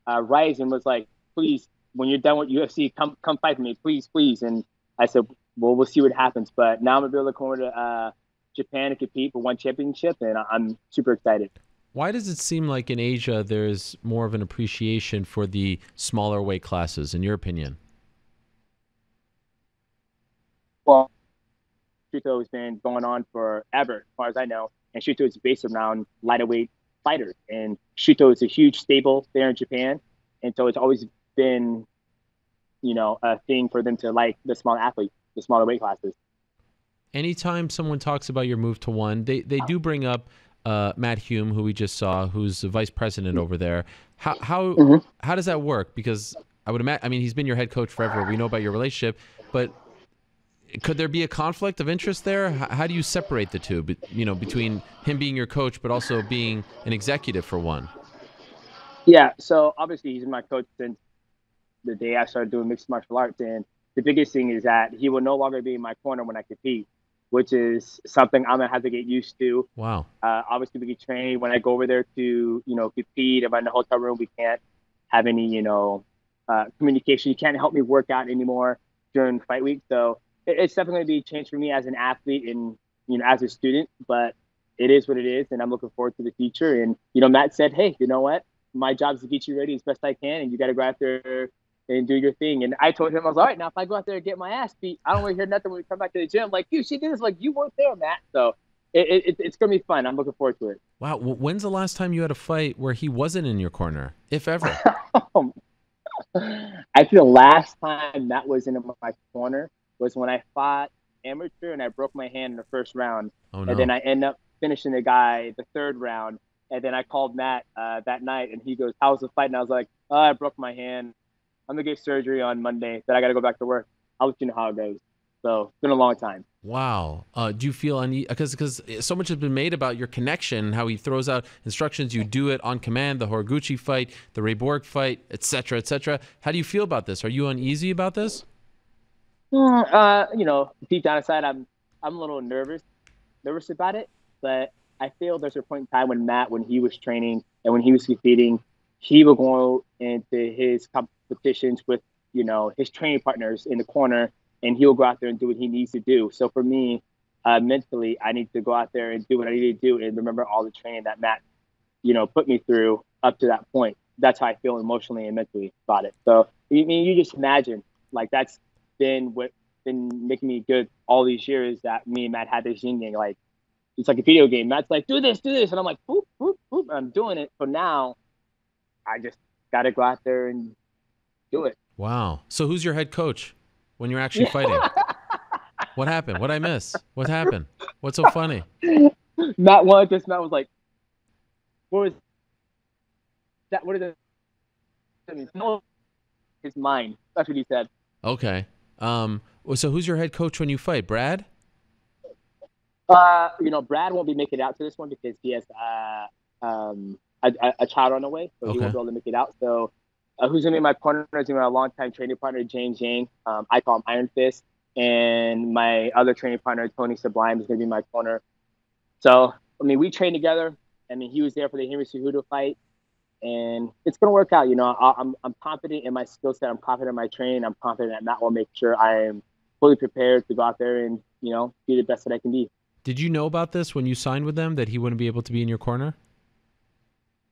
uh, Rizin, was like, please, when you're done with UFC, come come fight for me, please, please. And I said, well, we'll see what happens. But now I'm going to be able to come over to uh, Japan to compete for one championship, and I'm super excited. Why does it seem like in Asia there's more of an appreciation for the smaller weight classes, in your opinion? Well, Shooto has been going on forever, as far as I know, and Shooto is based around lighter weight fighters. And Shooto is a huge stable there in Japan, and so it's always been, you know, a thing for them to like the small athletes, the smaller weight classes. Anytime someone talks about your move to one, they they uh-huh. do bring up uh, Matt Hume, who we just saw, who's the vice president over there. How how mm-hmm. how does that work? Because I would imagine, I mean, he's been your head coach forever. We know about your relationship, but could there be a conflict of interest there? How, how do you separate the two? You know, between him being your coach, but also being an executive for one. Yeah. So obviously, he's my coach since the day I started doing mixed martial arts, and the biggest thing is that he will no longer be in my corner when I compete which is something I'm gonna have to get used to. Wow. Uh, obviously, we can train when I go over there to you know compete. If I'm in the hotel room, we can't have any, you know, uh, communication. You can't help me work out anymore during fight week. So it, it's definitely to be a change for me as an athlete and you know as a student. But it is what it is, and I'm looking forward to the future. And you know, Matt said, "Hey, you know what? My job is to get you ready as best I can, and you got to go out there and do your thing." And I told him, I was all right. Now, if I go out there and get my ass beat, I don't want to hear nothing when we come back to the gym. Like, dude, she did this. Like, you weren't there, Matt. So it, it, it's going to be fun. I'm looking forward to it. Wow. When's the last time you had a fight where he wasn't in your corner, if ever? I think the last time Matt was in my corner was when I fought amateur and I broke my hand in the first round. Oh, no. And then I end up finishing the guy the third round. And then I called Matt uh, that night and he goes, How was the fight? And I was like, oh, I broke my hand. I'm to get surgery on Monday. Then I got to go back to work. I'll let you know how it goes. So it's been a long time. Wow. Uh, do you feel uneasy? Because because so much has been made about your connection, how he throws out instructions. You do it on command. The Horiguchi fight, the Ray Borg fight, etc., etc. How do you feel about this? Are you uneasy about this? Mm, uh, you know, deep down inside, I'm I'm a little nervous, nervous about it. But I feel there's a point in time when Matt, when he was training and when he was competing, he would go into his competitions with you know his training partners in the corner and he'll go out there and do what he needs to do. So for me, uh, mentally, I need to go out there and do what I need to do and remember all the training that Matt, you know, put me through up to that point. That's how I feel emotionally and mentally about it. So I mean, you just imagine like that's been what been making me good all these years that me and Matt had this yin yang. Like it's like a video game. Matt's like, do this, do this, and I'm like, boop, boop, boop. I'm doing it. So now I just got to go out there and do it. Wow. So who's your head coach? when you're actually fighting? what happened? What I miss? What happened? What's so funny? Matt wanted this. Matt was like, "What was that? What is it?" No, his mind. That's what he said. Okay. Um. So who's your head coach when you fight? Brad. Uh, you know, Brad won't be making it out to this one because he has uh um a, a child on the way, so okay. he won't be able to make it out. So uh, who's going to be my partner is going to be my longtime training partner, James Yang. Um, I call him Iron Fist. And my other training partner, Tony Sublime, is going to be my corner. So, I mean, we train together. I mean, he was there for the Henry Cejudo fight. And it's going to work out. You know, I, I'm, I'm confident in my skill set. I'm confident in my training. I'm confident that Matt will make sure I am fully prepared to go out there and, you know, be the best that I can be. Did you know about this when you signed with them that he wouldn't be able to be in your corner?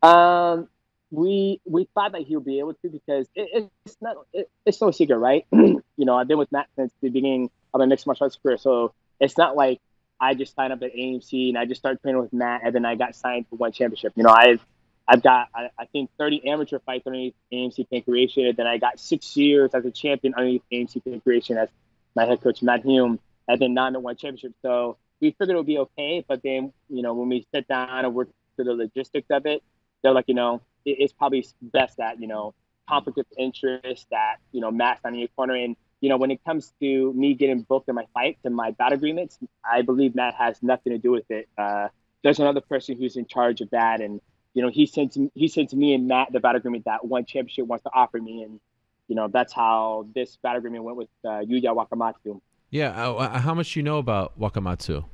Um, we we thought that he'll be able to because it, it's not it, it's no secret, right? you know, I've been with Matt since the beginning of my mixed martial arts career, so it's not like I just signed up at AMC and I just started training with Matt and then I got signed for one championship. You know, I've I've got I, I think 30 amateur fights underneath AMC Pankration, and then I got six years as a champion underneath AMC Pankration as my head coach Matt Hume, and then nine to one championship. So we figured it would be okay, but then you know when we sit down and work through the logistics of it, they're like, you know, it's probably best that you know conflict of interest that you know Matt's not in your corner. And you know when it comes to me getting booked in my fights and my bat agreements, I believe Matt has nothing to do with it. Uh, there's another person who's in charge of that, and you know he sent to, he sent to me and Matt the bat agreement that one championship wants to offer me, and you know that's how this bat agreement went with uh, Yuya Wakamatsu. Yeah, uh, uh, how much you know about Wakamatsu?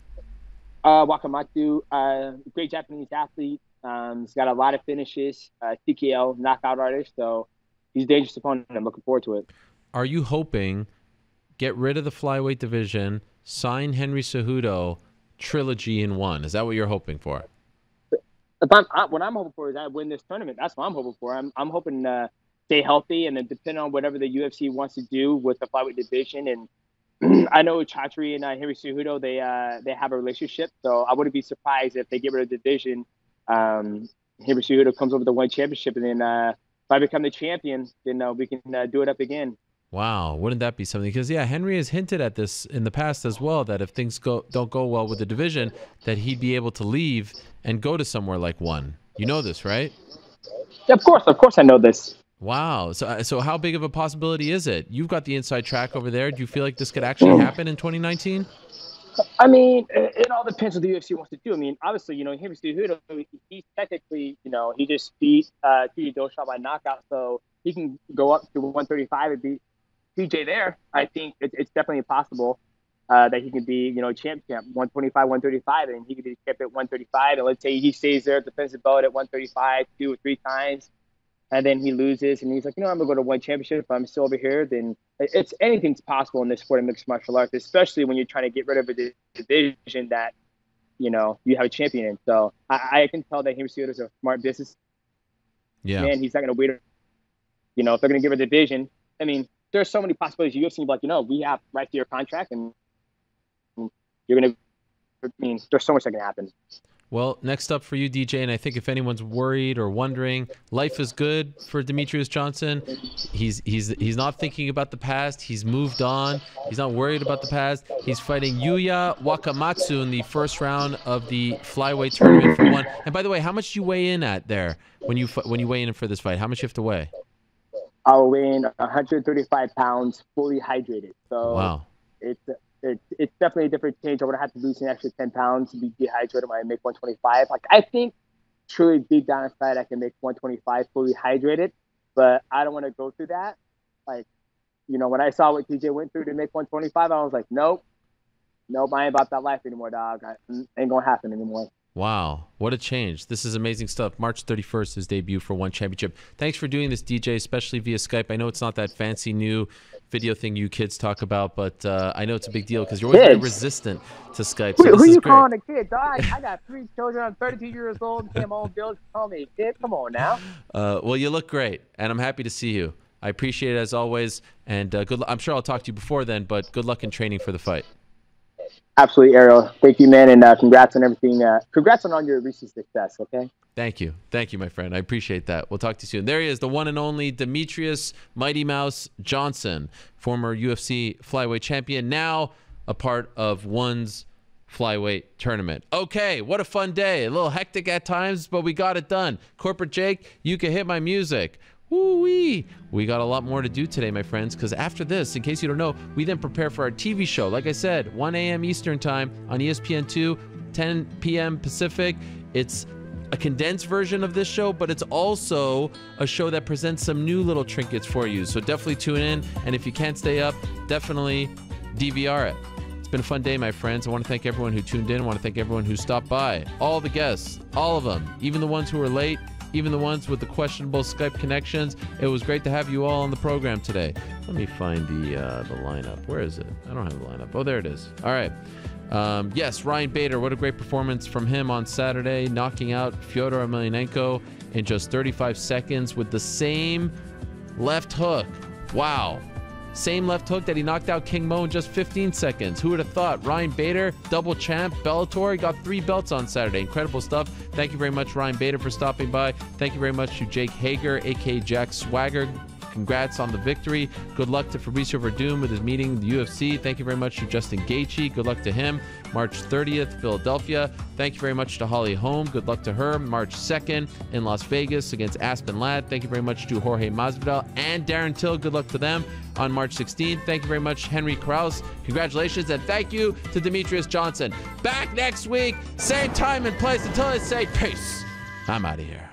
Uh, Wakamatsu, uh, great Japanese athlete, um, he's got a lot of finishes, uh, TKO, knockout artist. So he's a dangerous opponent. I'm looking forward to it. Are you hoping get rid of the flyweight division, sign Henry Cejudo, trilogy in one? Is that what you're hoping for? I'm, I, what I'm hoping for is I win this tournament. That's what I'm hoping for. I'm, I'm hoping to stay healthy and then depend on whatever the UFC wants to do with the flyweight division. And I know Chatri and uh, Henry Cejudo, they uh, they have a relationship, so I wouldn't be surprised if they get rid of the division um, Cejudo comes over the one championship, and then uh, if I become the champion, then uh, we can uh, do it up again. Wow, wouldn't that be something? Because yeah, Henry has hinted at this in the past as well. That if things go don't go well with the division, that he'd be able to leave and go to somewhere like one. You know this, right? Yeah, of course, of course, I know this. Wow. So, uh, so how big of a possibility is it? You've got the inside track over there. Do you feel like this could actually happen in 2019? I mean, it, it, all depends what the UFC wants to do. I mean, obviously, you know, Henry Cejudo, he's technically, you know, he just beat uh, TJ Dillashaw by knockout, so he can go up to 135 and beat TJ there. I think it, it's definitely possible uh, that he can be, you know, champ champ 125, 135, and he can be kept at 135. And let's say he stays there, defensive belt at 135 two or three times, and then he loses, and he's like, you know, I'm gonna go to one championship. If I'm still over here, then it's anything's possible in this sport of mixed martial arts, especially when you're trying to get rid of a division that you know you have a champion in. So I, I can tell that Henry is a smart business Yeah. man. He's not gonna wait. You know, if they're gonna give a division, I mean, there's so many possibilities. UFC be like, you know, we have right to your contract, and you're gonna. I mean, there's so much that can happen. Well, next up for you, DJ, and I think if anyone's worried or wondering, life is good for Demetrious Johnson. He's he's he's not thinking about the past. He's moved on. He's not worried about the past. He's fighting Yuya Wakamatsu in the first round of the flyweight tournament for one. And by the way, how much do you weigh in at there when you when you weigh in for this fight? How much you have to weigh? I'll weigh in 135 pounds, fully hydrated. So Wow. it's it's definitely a different change. I would have to lose an extra 10 pounds to be dehydrated when I make 125. Like I think truly deep down inside I can make 125 fully hydrated, but I don't want to go through that. Like, you know, when I saw what TJ went through to make 125, I was like, nope, nope, I ain't about that life anymore, dog. I, mm, ain't gonna happen anymore. Wow, what a change. This is amazing stuff. March 31st, is debut for One Championship. Thanks for doing this, DJ, especially via Skype. I know it's not that fancy new video thing you kids talk about, but uh, I know it's a big deal because you're always very resistant to Skype. Who, So who is you great. calling a kid, dog? I got three children. I'm 32 years old. Came home, Bill Call me a kid. Come on now. Uh, well, you look great, and I'm happy to see you. I appreciate it as always, and uh, good. lu- I'm sure I'll talk to you before then, but good luck in training for the fight. Absolutely, Ariel. Thank you, man, and uh, congrats on everything. Uh, congrats on all your recent success. Okay. Thank you. Thank you, my friend. I appreciate that. We'll talk to you soon. There he is, the one and only Demetrious Mighty Mouse Johnson, former UFC flyweight champion, now a part of One's flyweight tournament. Okay, what a fun day. A little hectic at times, but we got it done. Corporate Jake, you can hit my music. Woo-wee. We got a lot more to do today, my friends, because after this, in case you don't know, we then prepare for our TV show. Like I said, 1 a.m. Eastern Time on E ESPN2, 10 p.m. Pacific. It's a condensed version of this show, but it's also a show that presents some new little trinkets for you. So definitely tune in. And if you can't stay up, definitely DVR it. It's been a fun day, my friends. I want to thank everyone who tuned in. I want to thank everyone who stopped by. All the guests, all of them, even the ones who were late, even the ones with the questionable Skype connections. It was great to have you all on the program today. Let me find the uh, the lineup. Where is it? I don't have the lineup. Oh, there it is. All right. Um, yes, Ryan Bader. What a great performance from him on Saturday, knocking out Fyodor Emelianenko in just 35 seconds with the same left hook. Wow. Same left hook that he knocked out King Mo in just 15 seconds. Who would have thought? Ryan Bader, double champ, Bellator, he got three belts on Saturday. Incredible stuff. Thank you very much, Ryan Bader, for stopping by. Thank you very much to Jake Hager, aka Jack Swagger. Congrats on the victory. Good luck to Fabricio Werdum with his meeting the UFC. Thank you very much to Justin Gaethje. Good luck to him. March 30th, Philadelphia. Thank you very much to Holly Holm. Good luck to her. March 2nd in Las Vegas against Aspen Ladd. Thank you very much to Jorge Masvidal and Darren Till. Good luck to them on March 16th. Thank you very much, Henry Corrales. Congratulations and thank you to Demetrious Johnson. Back next week, same time and place. Until I say peace, I'm out of here.